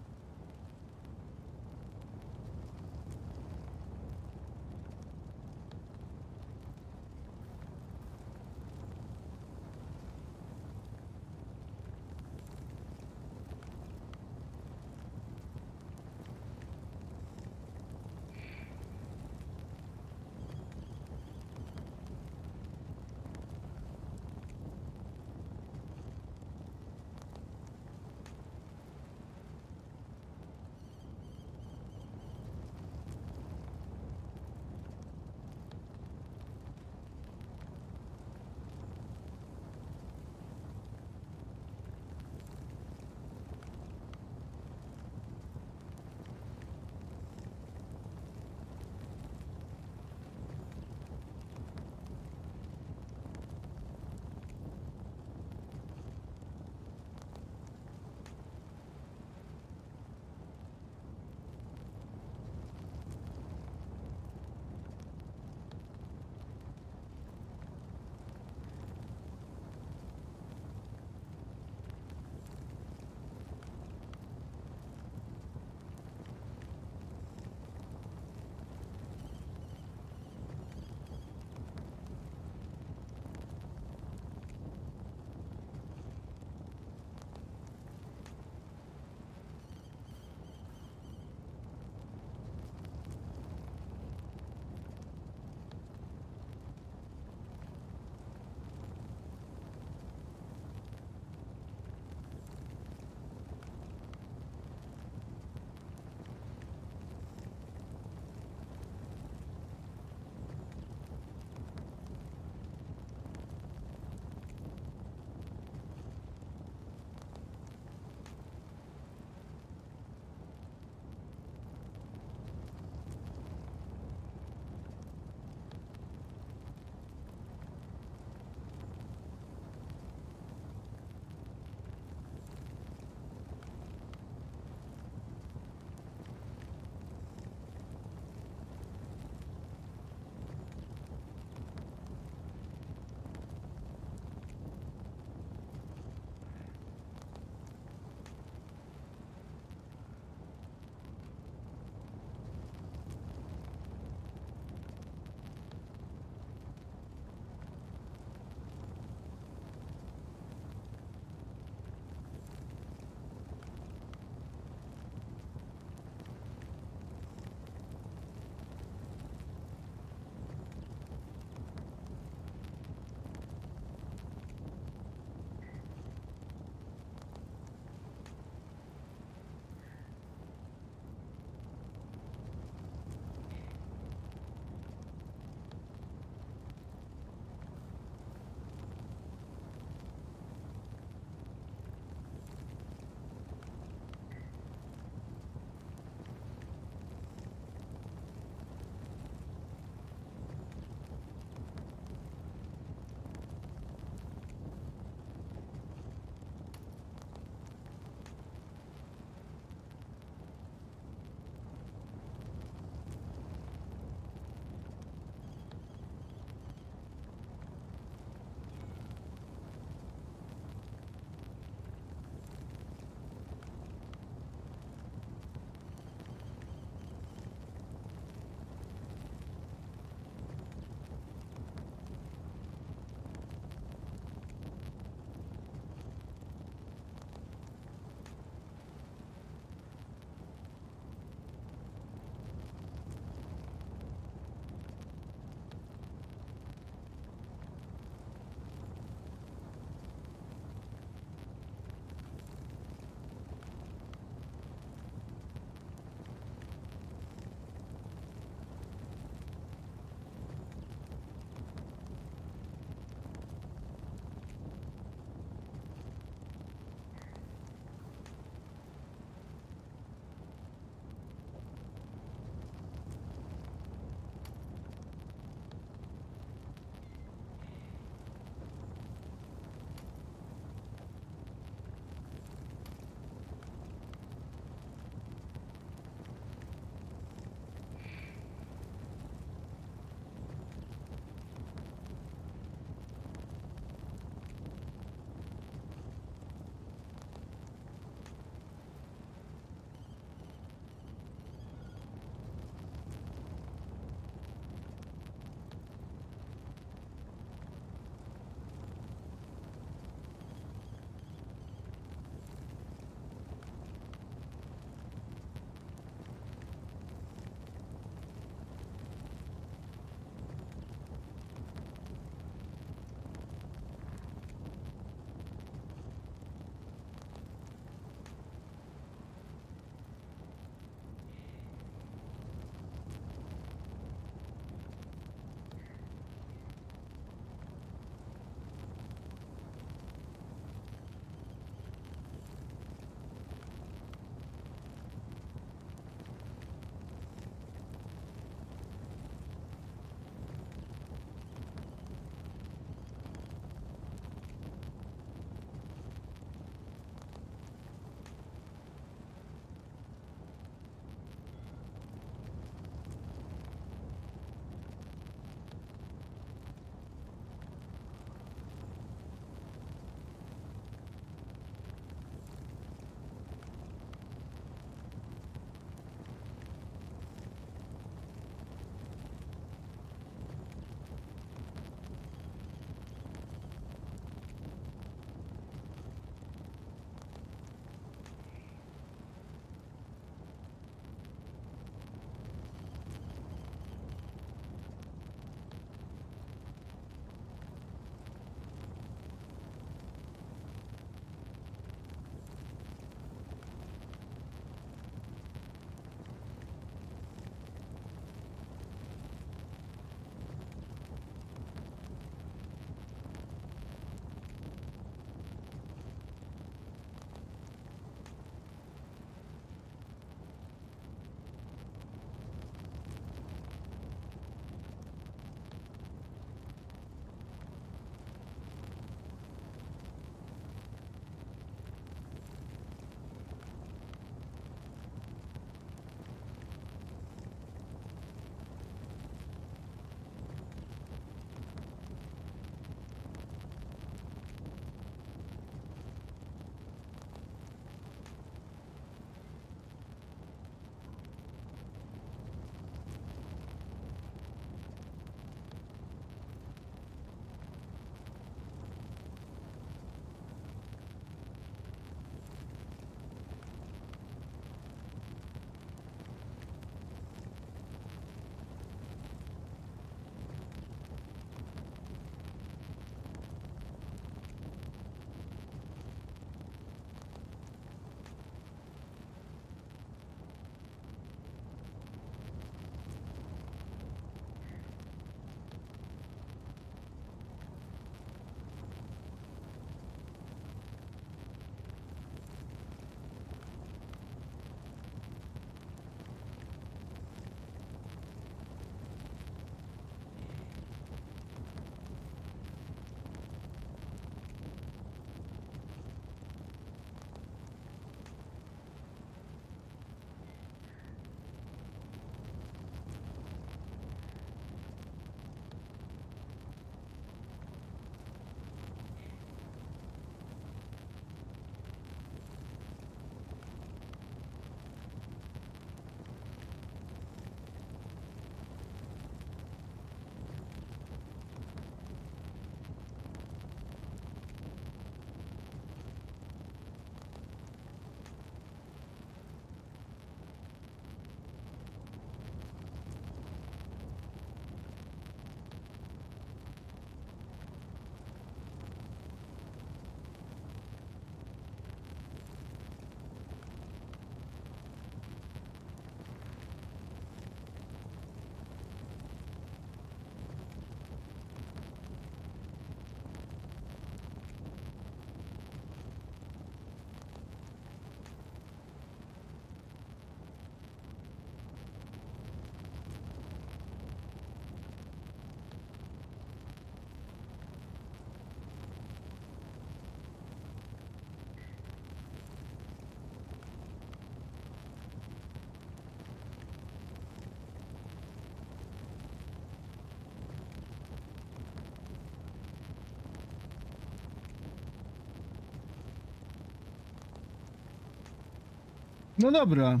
No dobra.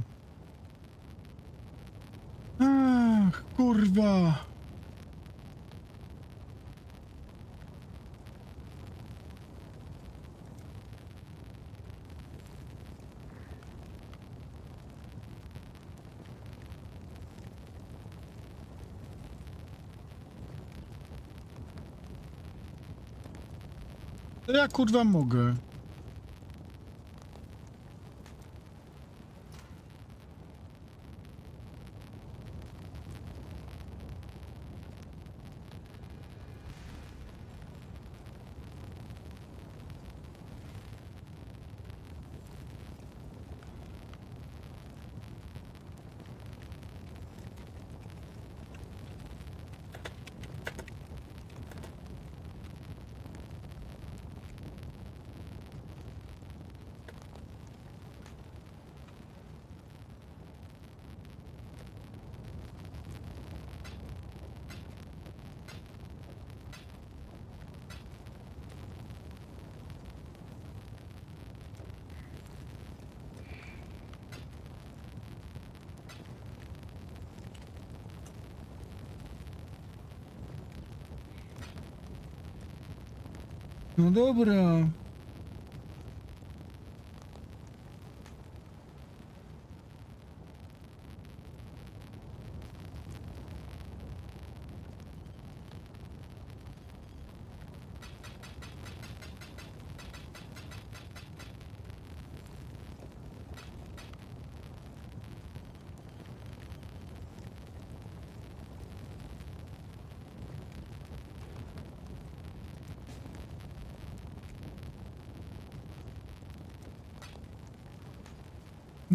Ach, kurwa. Ja kurwa mogę. Ну доброе.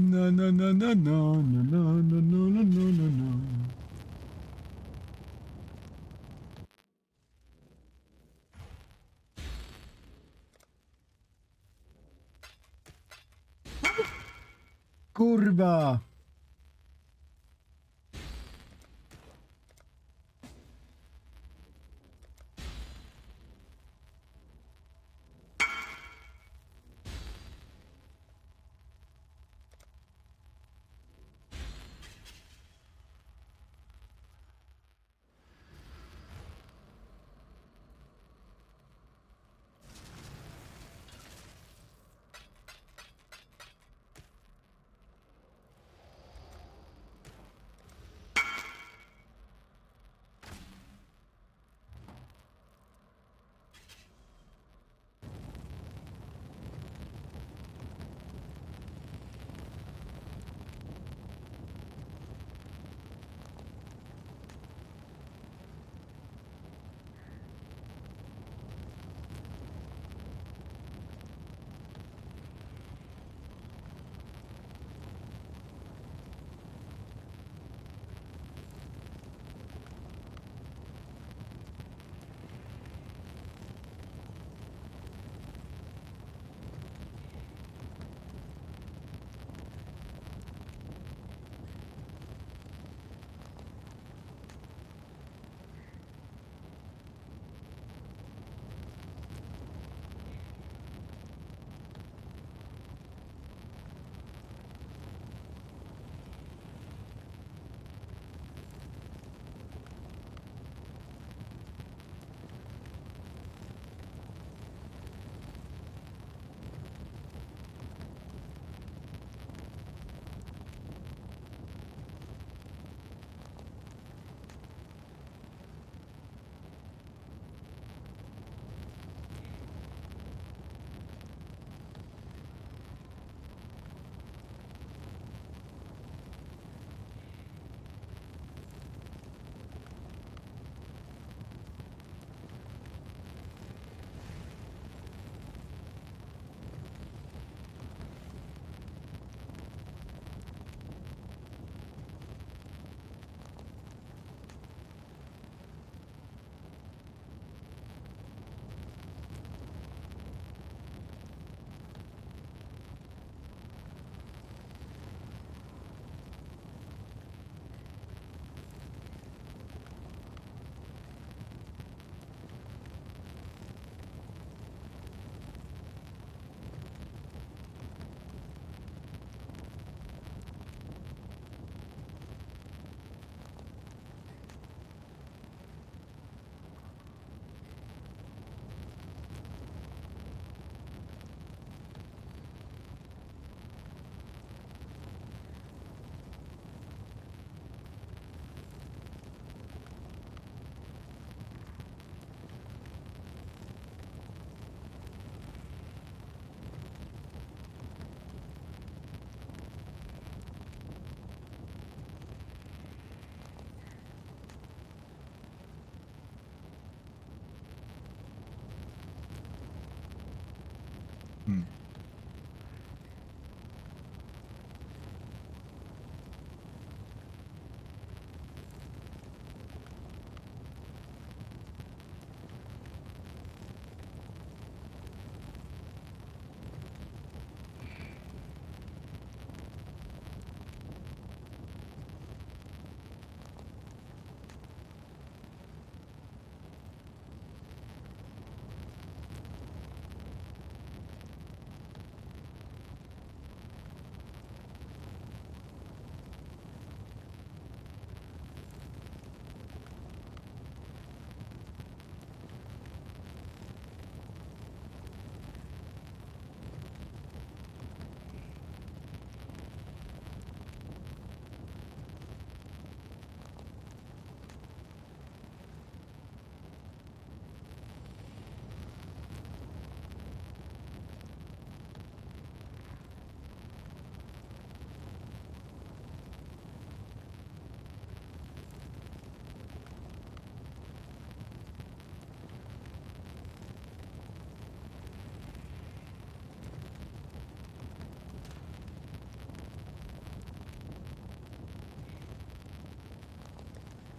Na na na na na na na na na na na na na. Kurwa.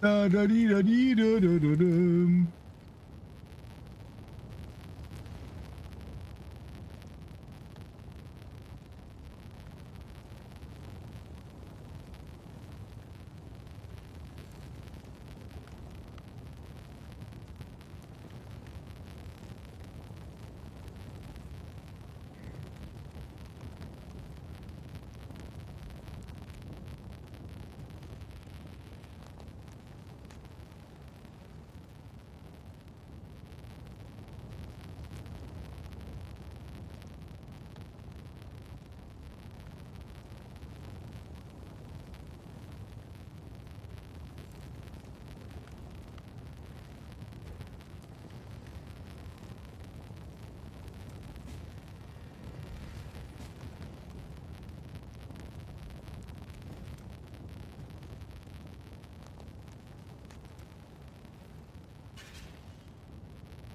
Da, da, di, da, di, da, da, da, dum.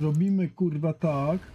Robimy kurwa tak.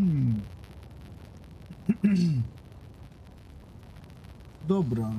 Hmm. Dobra.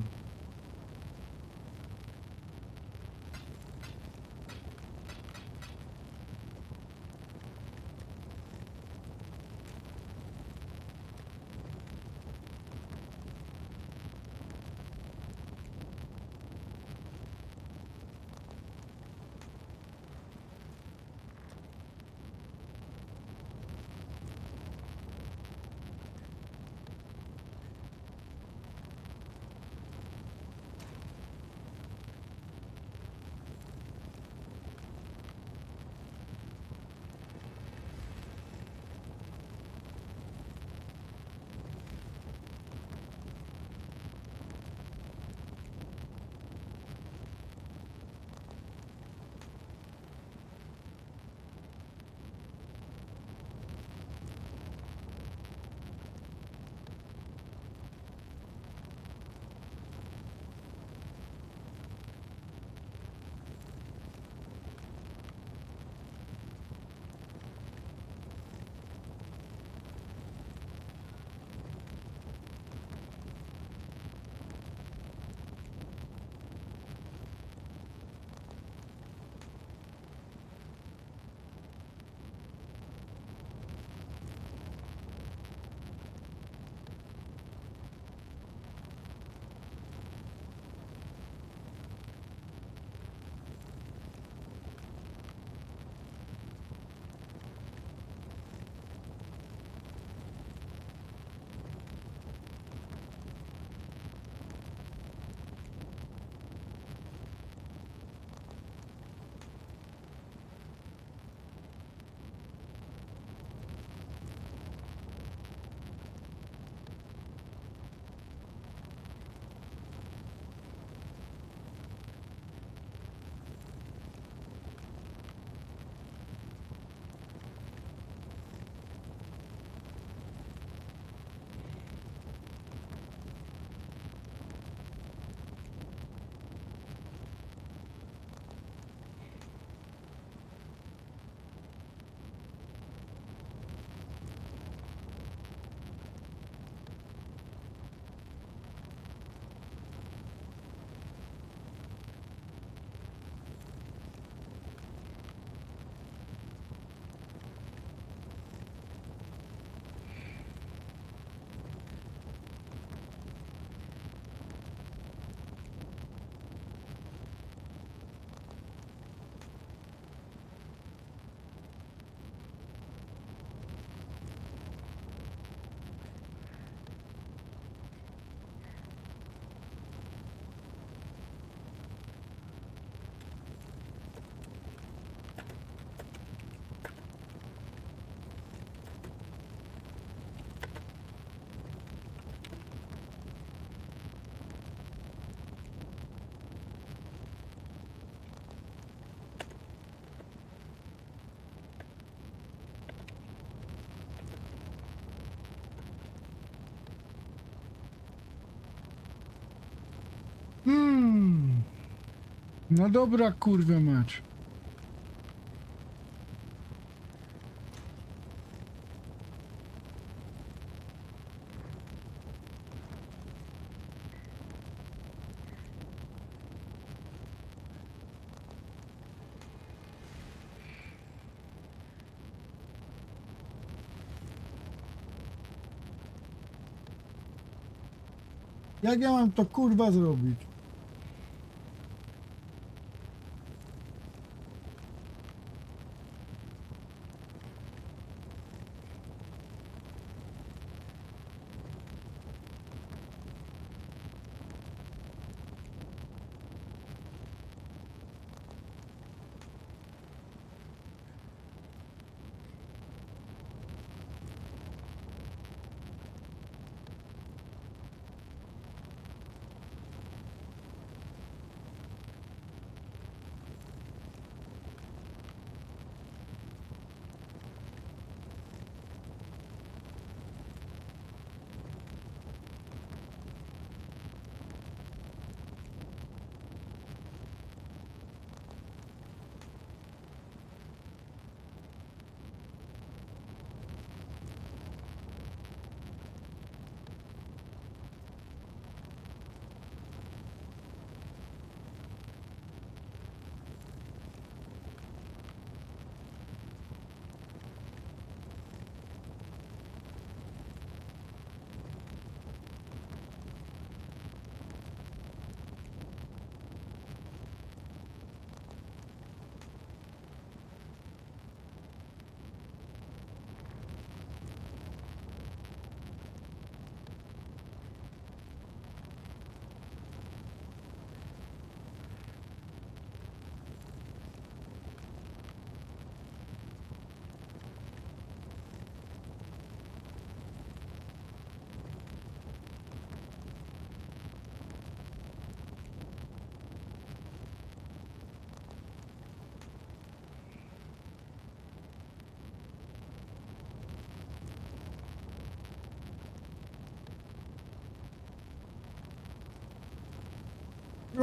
No dobra, kurwa mać. Jak ja mam to kurwa zrobić?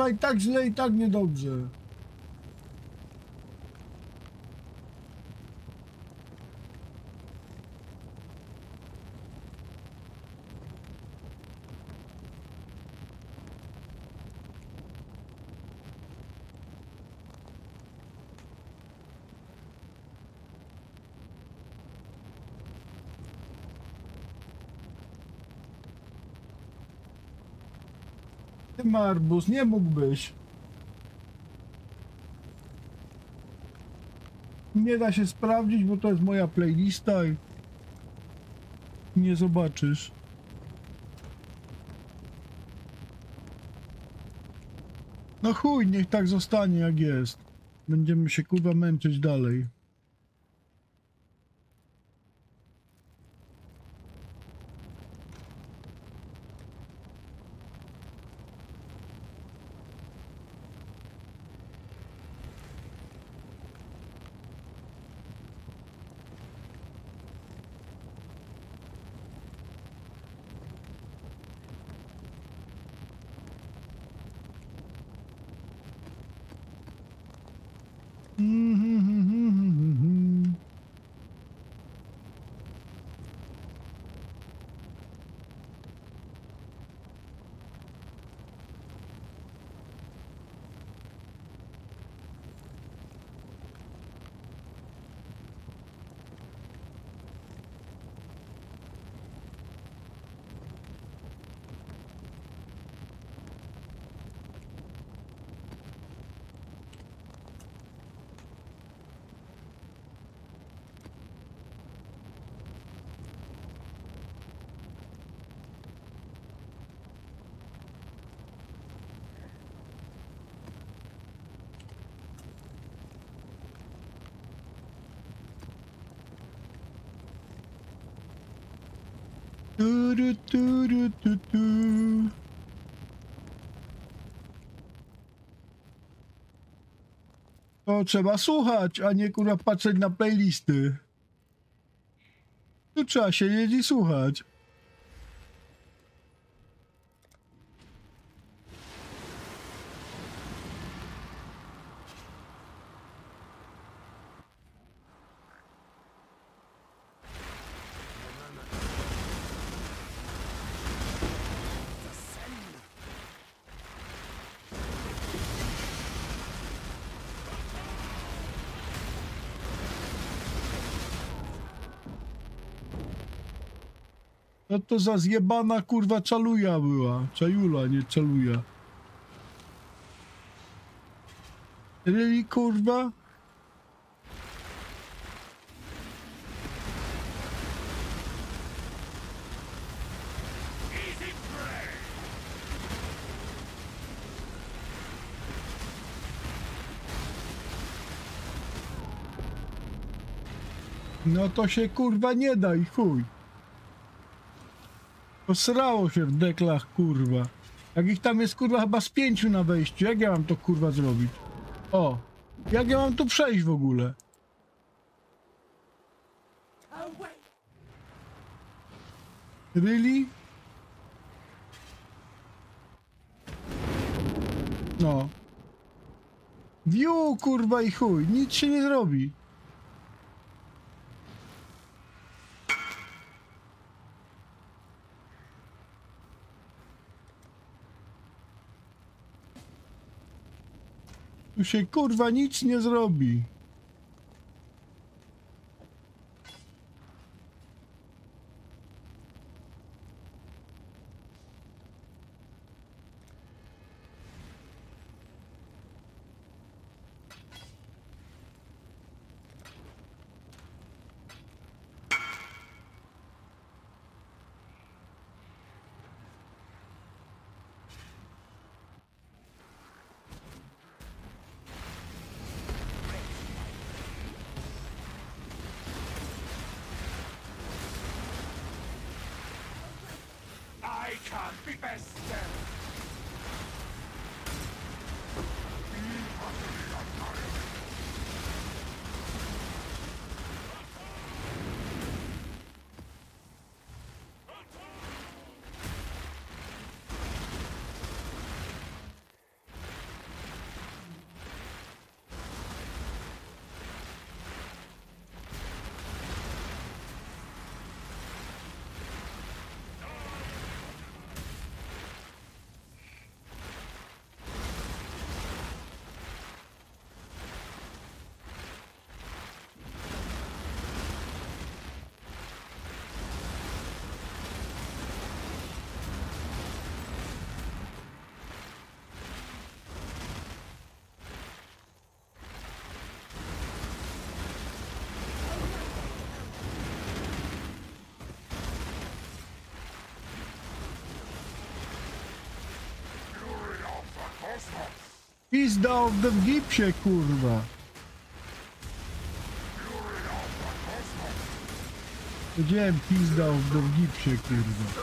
I tak źle, i tak niedobrze. Ty Marbus, nie mógłbyś. Nie da się sprawdzić, bo to jest moja playlista i nie zobaczysz. No chuj, niech tak zostanie jak jest. Będziemy się kurwa męczyć dalej. Turu, turu, tu, tu. To trzeba słuchać, a nie kurwa patrzeć na playlisty. Tu trzeba siedzieć i słuchać. No to za zjebana kurwa czaluja była. Czajula, nie czaluja. Really kurwa? No to się kurwa nie da i chuj. Posrało się w deklach, kurwa. Jak ich tam jest, kurwa, chyba z pięciu na wejściu. Jak ja mam to, kurwa, zrobić? O! Jak ja mam tu przejść w ogóle? Really? No. View, kurwa, i chuj. Nic się nie zrobi. Tu się kurwa nic nie zrobi. Pizda w gipsie, kurwa. Powiedziałem pizda w gipsie, kurwa.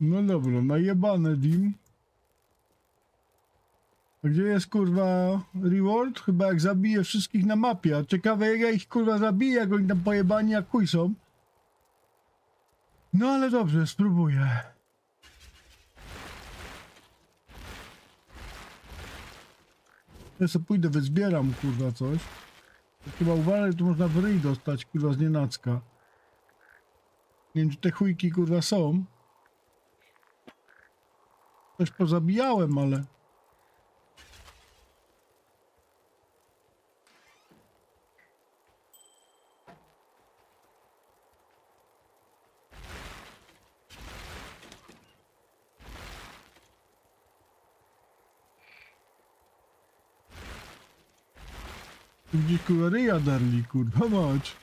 No dobra, najebane Dim. A gdzie jest kurwa reward? Chyba jak zabiję wszystkich na mapie. A ciekawe jak ja ich kurwa zabiję, jak oni tam pojebani jak chuj są. No ale dobrze, spróbuję. Ja sobie pójdę, wyzbieram kurwa coś. Chyba uważaj, tu można w ryj dostać kurwa z nienacka. Nie wiem czy te chujki kurwa są. Coś pozabijałem, ale... Kurwa ryja darli, kurwa mać.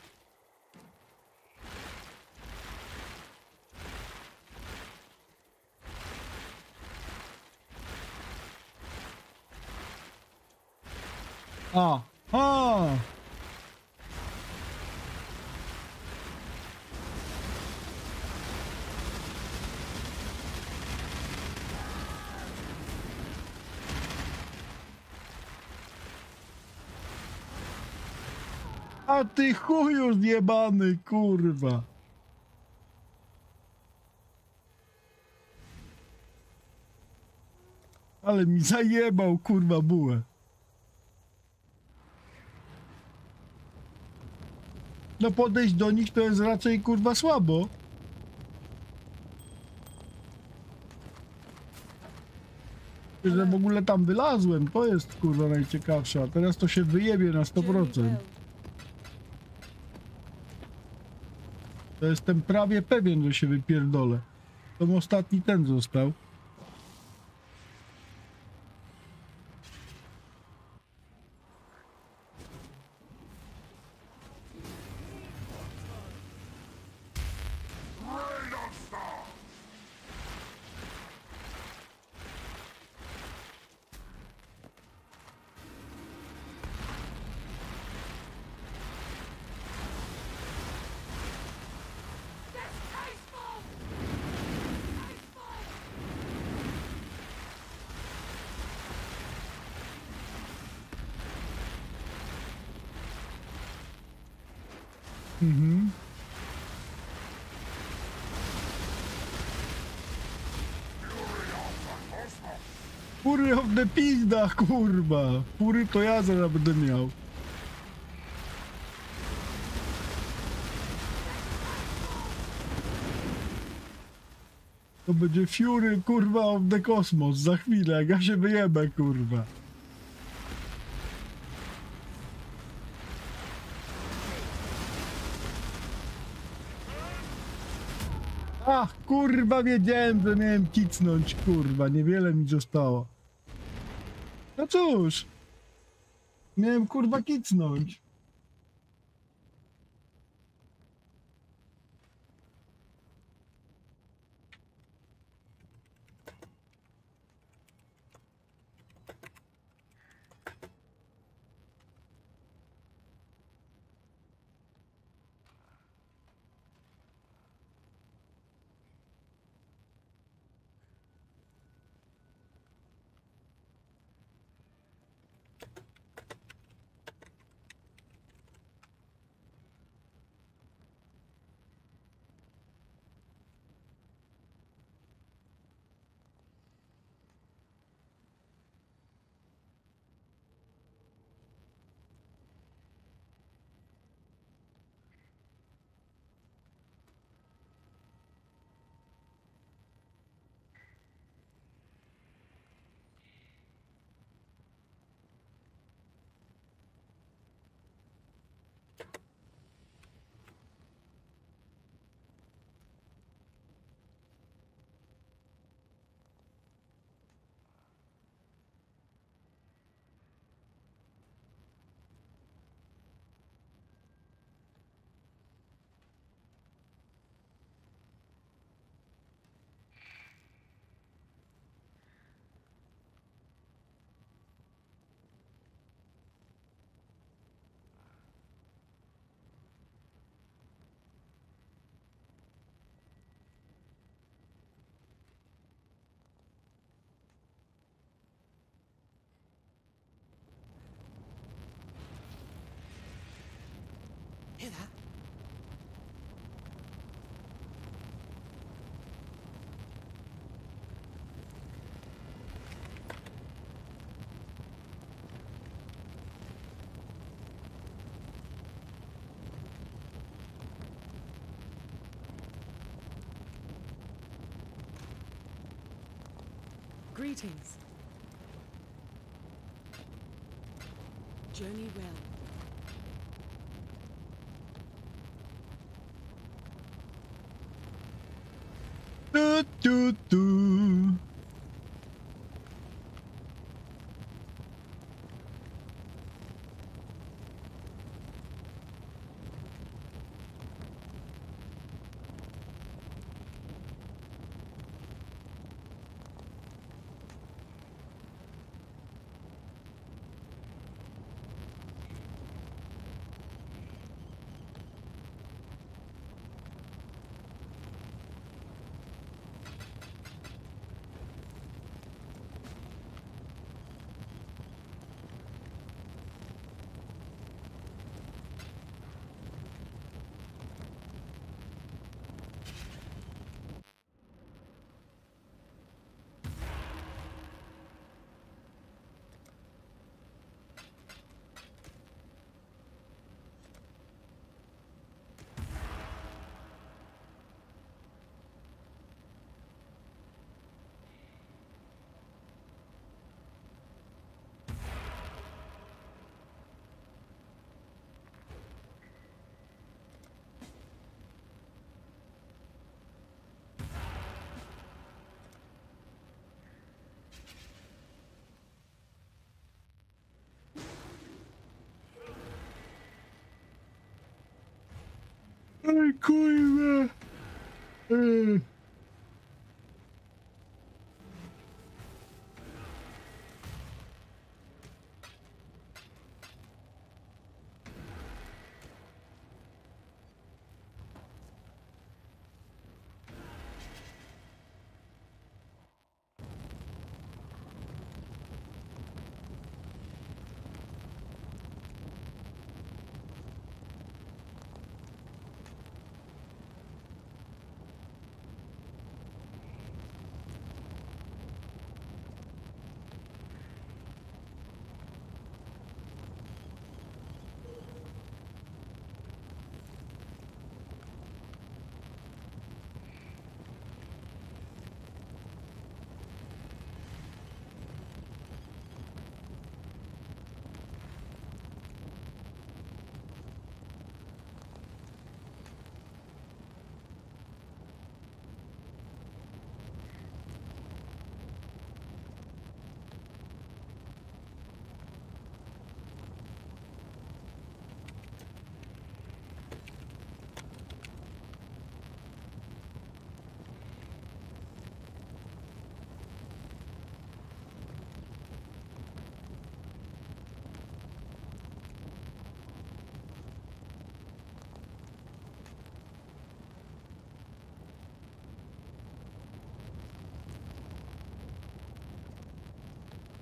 A, a. A ty chuju zjebany, kurwa. Ale mi zajebał, kurwa, bułę. No podejść do nich to jest raczej kurwa słabo. Że w ogóle tam wylazłem, to jest kurwa najciekawsze, a teraz to się wyjebie na 100%. To jestem prawie pewien, że się wypierdolę. To ostatni ten został. Rain of stars. Mhm. The pizda, kurwa. Fury to ja zaraz będę miał. To będzie Fury, kurwa, of the Cosmos. Za chwilę, jak ja się wyjebę, kurwa. Ach, kurwa, wiedziałem, że miałem kicnąć, kurwa. Niewiele mi zostało. No cóż, miałem kurwa kicnąć. Hear that? Greetings. Journey well. Tu, tu, tu. Ej, kurwa. Ej.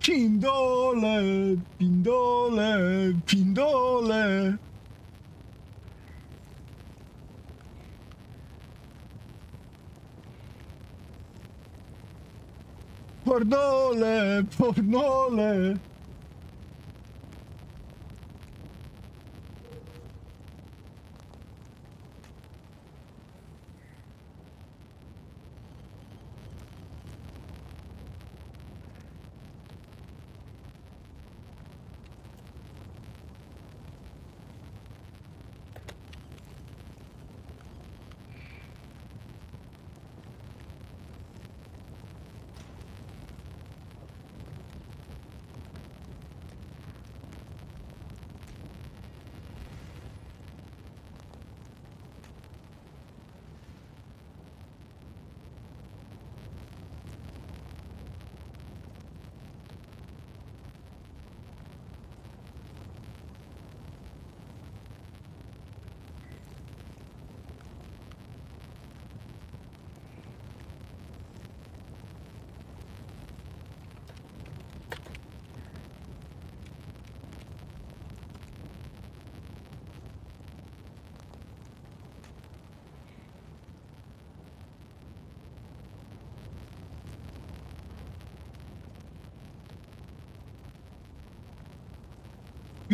Pindole, pindole, pindole. Pordole, pornole.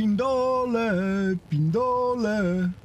Pindole, pindole.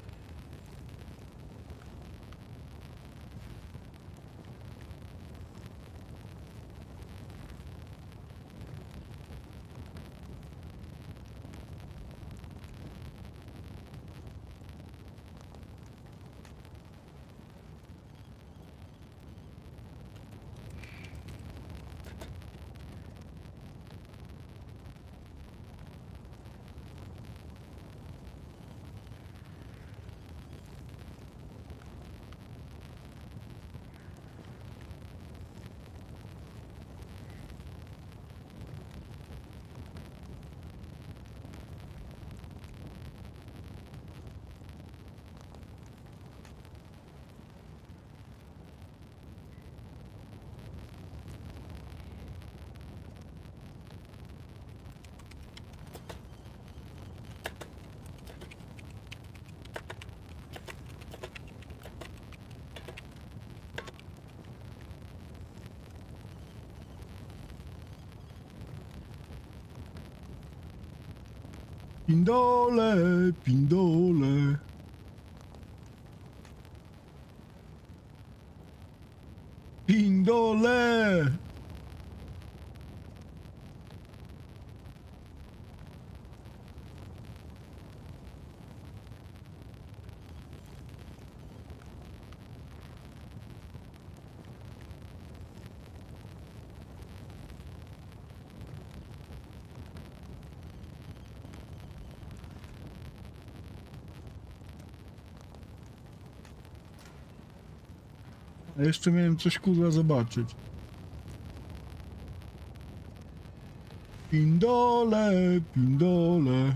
Pindole, pindole. Pindole. A jeszcze miałem coś kurwa zobaczyć. Pindole, pindole.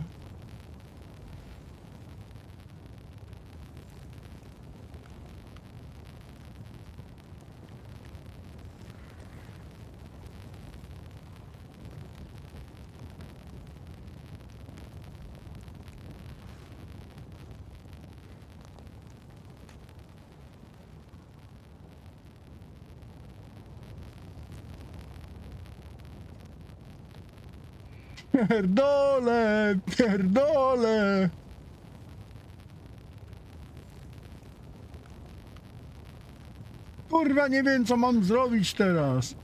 Pierdole, pierdole. Kurwa, nie wiem co mam zrobić teraz.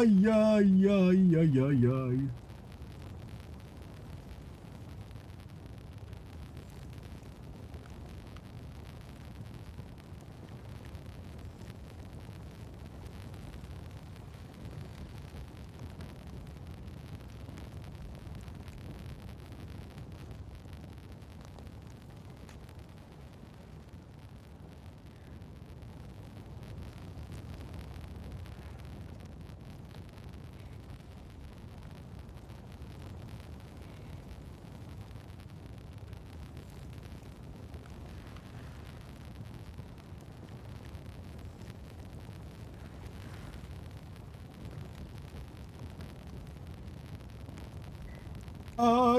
ay, ay, ay.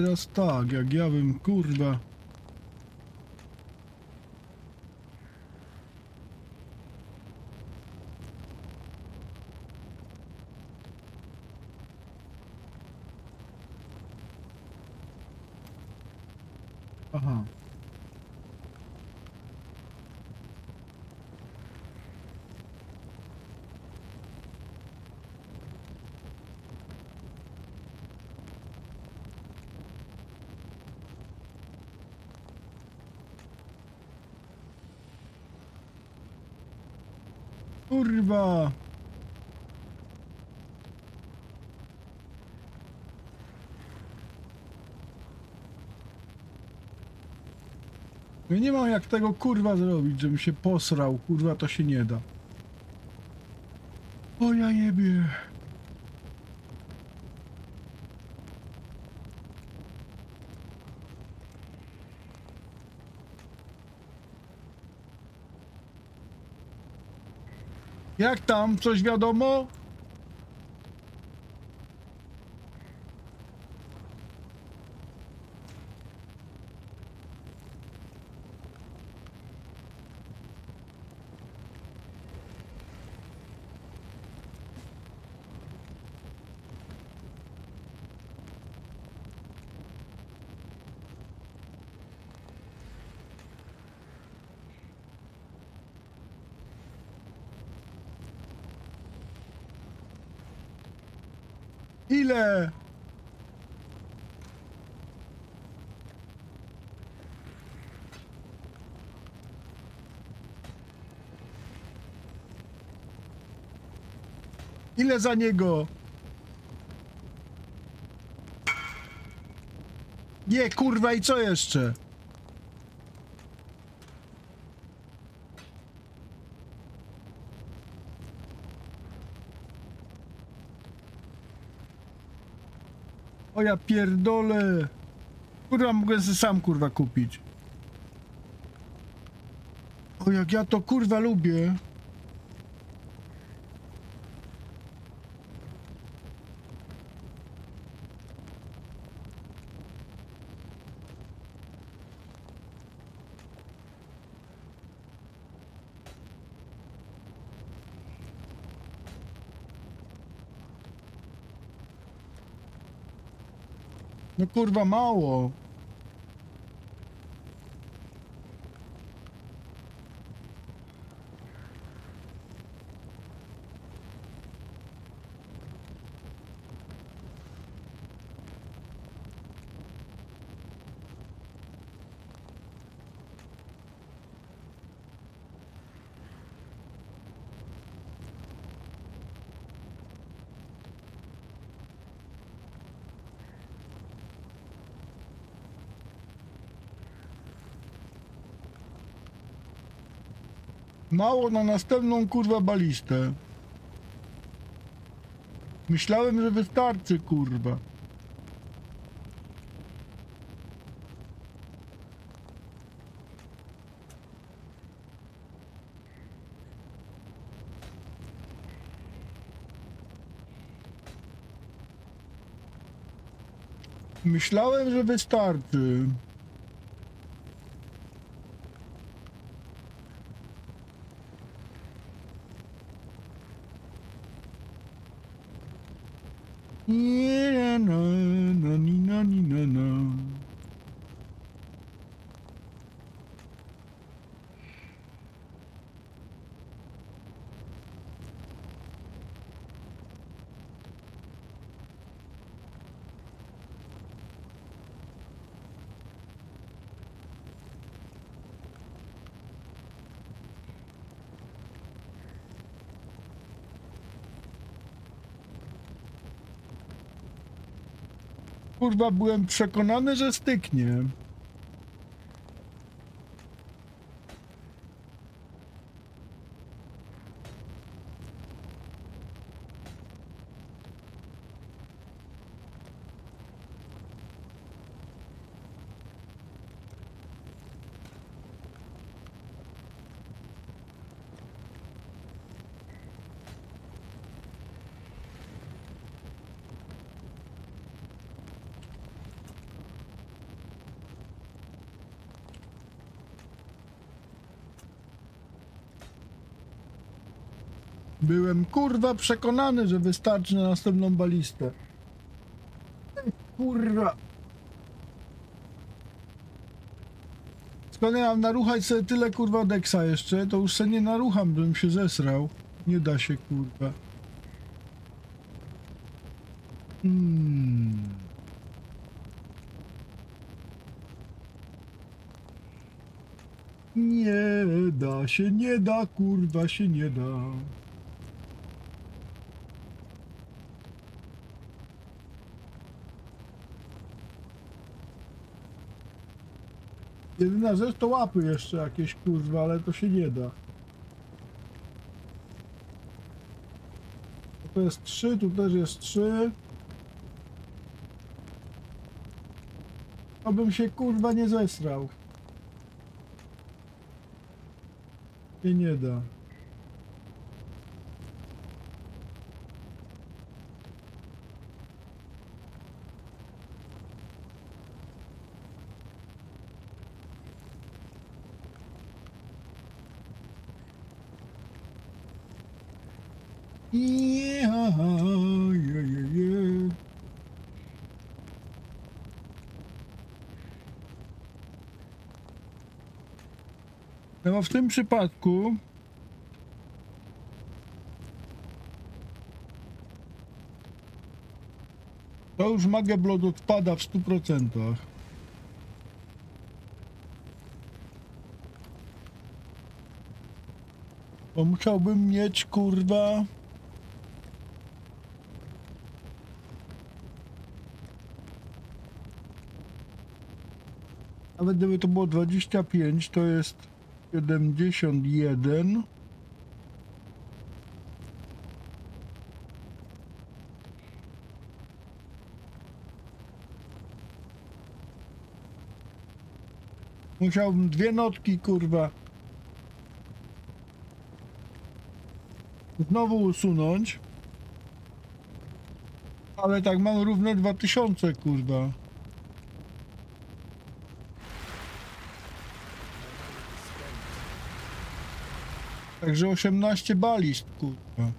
Teraz tak, jak ja bym kurwa. Aha. Kurwa. Ja nie mam jak tego kurwa zrobić, żebym się posrał. Kurwa to się nie da. O ja jebie. Jak tam? Coś wiadomo? Ile? Za niego? Nie, kurwa, i co jeszcze? O ja pierdolę. Kurwa, mogę sobie sam kurwa kupić. O jak ja to kurwa lubię. No kurwa mało. mało na następną kurwa balistę. Myślałem, że wystarczy kurwa. Myślałem, że wystarczy. Kurwa, byłem przekonany, że styknie. Byłem kurwa przekonany, że wystarczy na następną balistę. Kurwa. Skoro ja mam naruchać sobie tyle kurwa deksa jeszcze, to już se nie narucham, żebym się zesrał. Nie da się kurwa. Hmm. Nie da się, nie da, kurwa się nie da. Jedyna rzecz to łapy jeszcze jakieś kurwa, ale to się nie da. To jest 3, tu też jest 3. Obym się kurwa nie zesrał. Się nie da. Ja, je, je, je. No w tym przypadku to już Mageblod odpada w 100%. Bo musiałbym mieć kurwa Nawet gdyby to było 25, to jest 71. Musiałbym dwie notki, kurwa. Znowu usunąć. Ale tak mam równe 2000, kurwa. Także 18 balist, kurwa.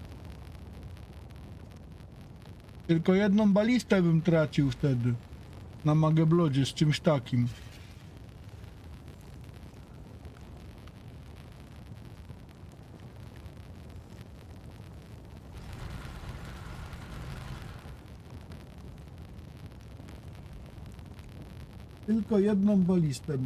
Tylko jedną balistę bym tracił wtedy. Na Mageblodzie z czymś takim. Tylko jedną balistę.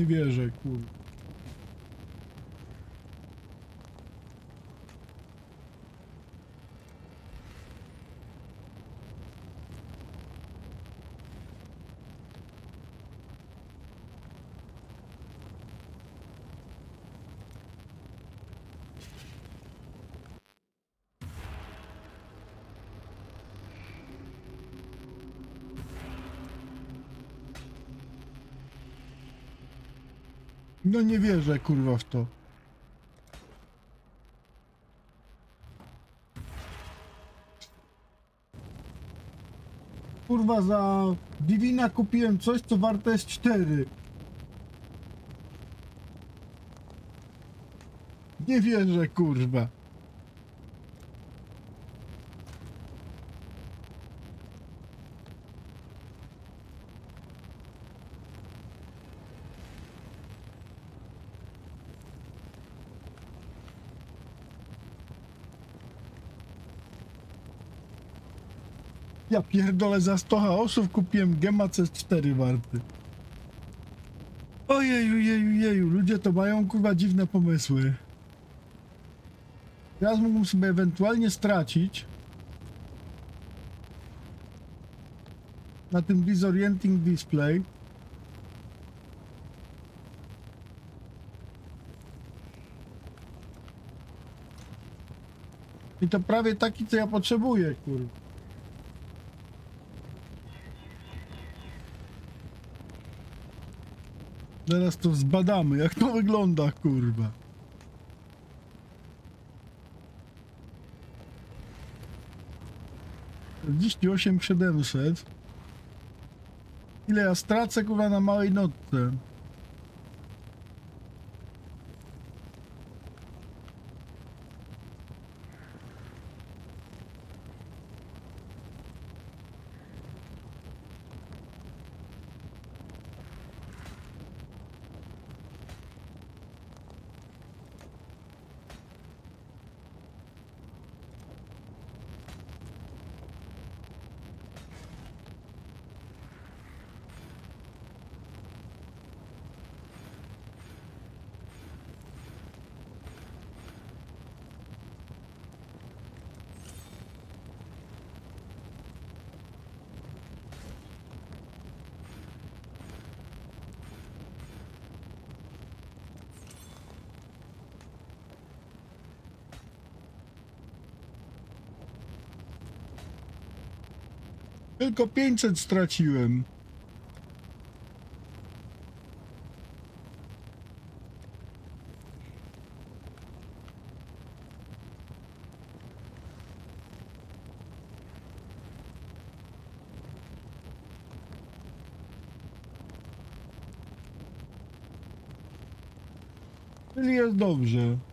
Nie wierzę, kurwa. No nie wierzę kurwa w to. Kurwa za Divina kupiłem coś co warte jest 4. Nie wierzę kurwa. Ja pierdolę za 100 chaosów kupiłem Gema CS4 warty. Ojeju, jeju, jeju, ludzie to mają kurwa dziwne pomysły. Teraz mógłbym sobie ewentualnie stracić na tym disorienting display. I to prawie taki, co ja potrzebuję, kurwa. Zaraz to zbadamy, jak to wygląda, kurwa. Dziś 8700. Ile ja stracę, kurwa, na małej notce? Tylko 500 straciłem. Czyli jest dobrze.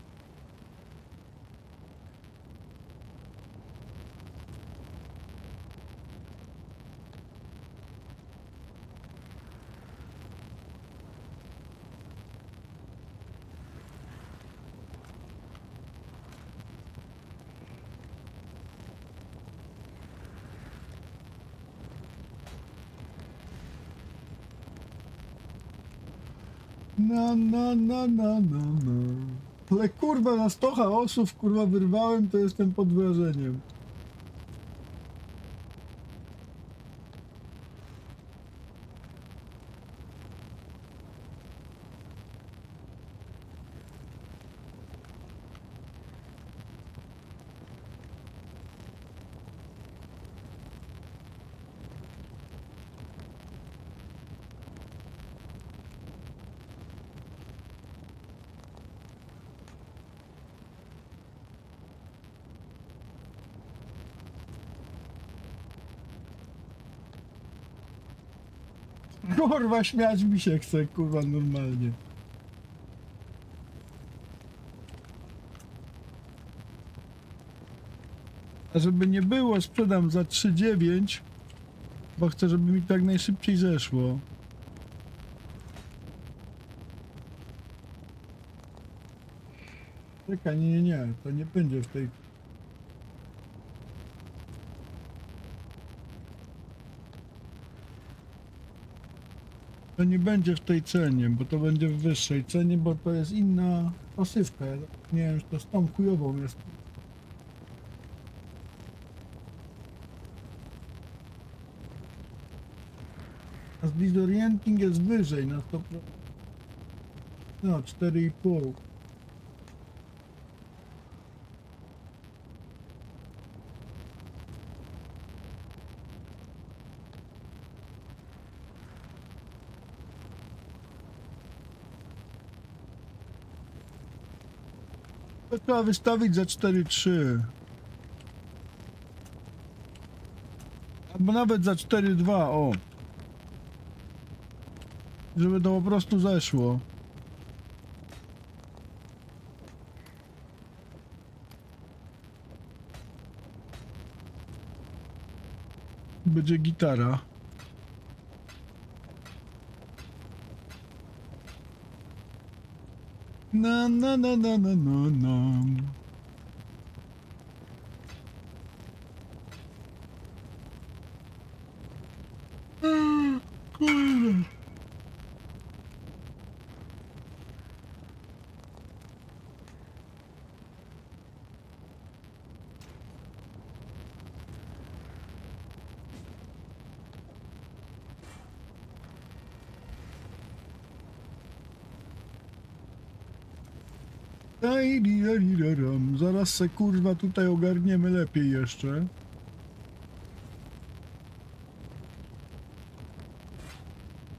No, no, no, no, no, no. Ale kurwa, na 100 chaosów kurwa wyrwałem, to jestem pod wrażeniem. Kurwa, śmiać mi się chce, kurwa, normalnie. A żeby nie było, sprzedam za 3,9, bo chcę, żeby mi to jak najszybciej zeszło. Czekaj, nie, nie, nie, to nie będzie w tej... To nie będzie w tej cenie, bo to będzie w wyższej cenie, bo to jest inna pasywka. Nie wiem, czy to z tą chujową jest. A z disorienting jest wyżej na 100%. No, 4,5. Trzeba wystawić za 4-3. Albo nawet za 4-2, o. Żeby to po prostu zeszło. Będzie gitara. Na na na na na na Zaraz se kurwa tutaj ogarniemy lepiej jeszcze.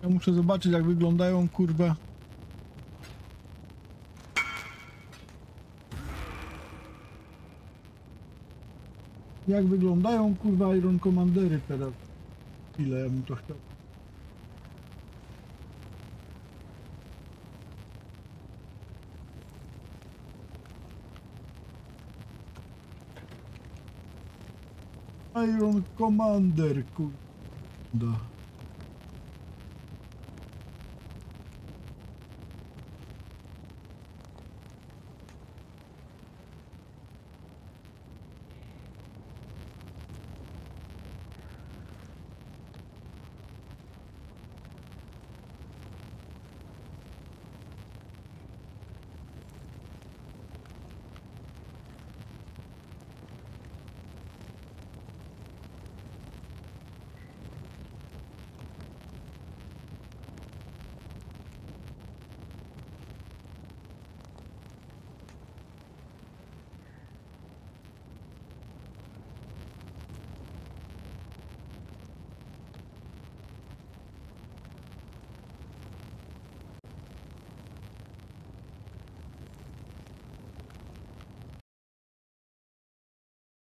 Ja muszę zobaczyć jak wyglądają kurwa. Jak wyglądają kurwa Iron Commandery teraz. Ile ja bym to chciał. Iron Commander, kurwa.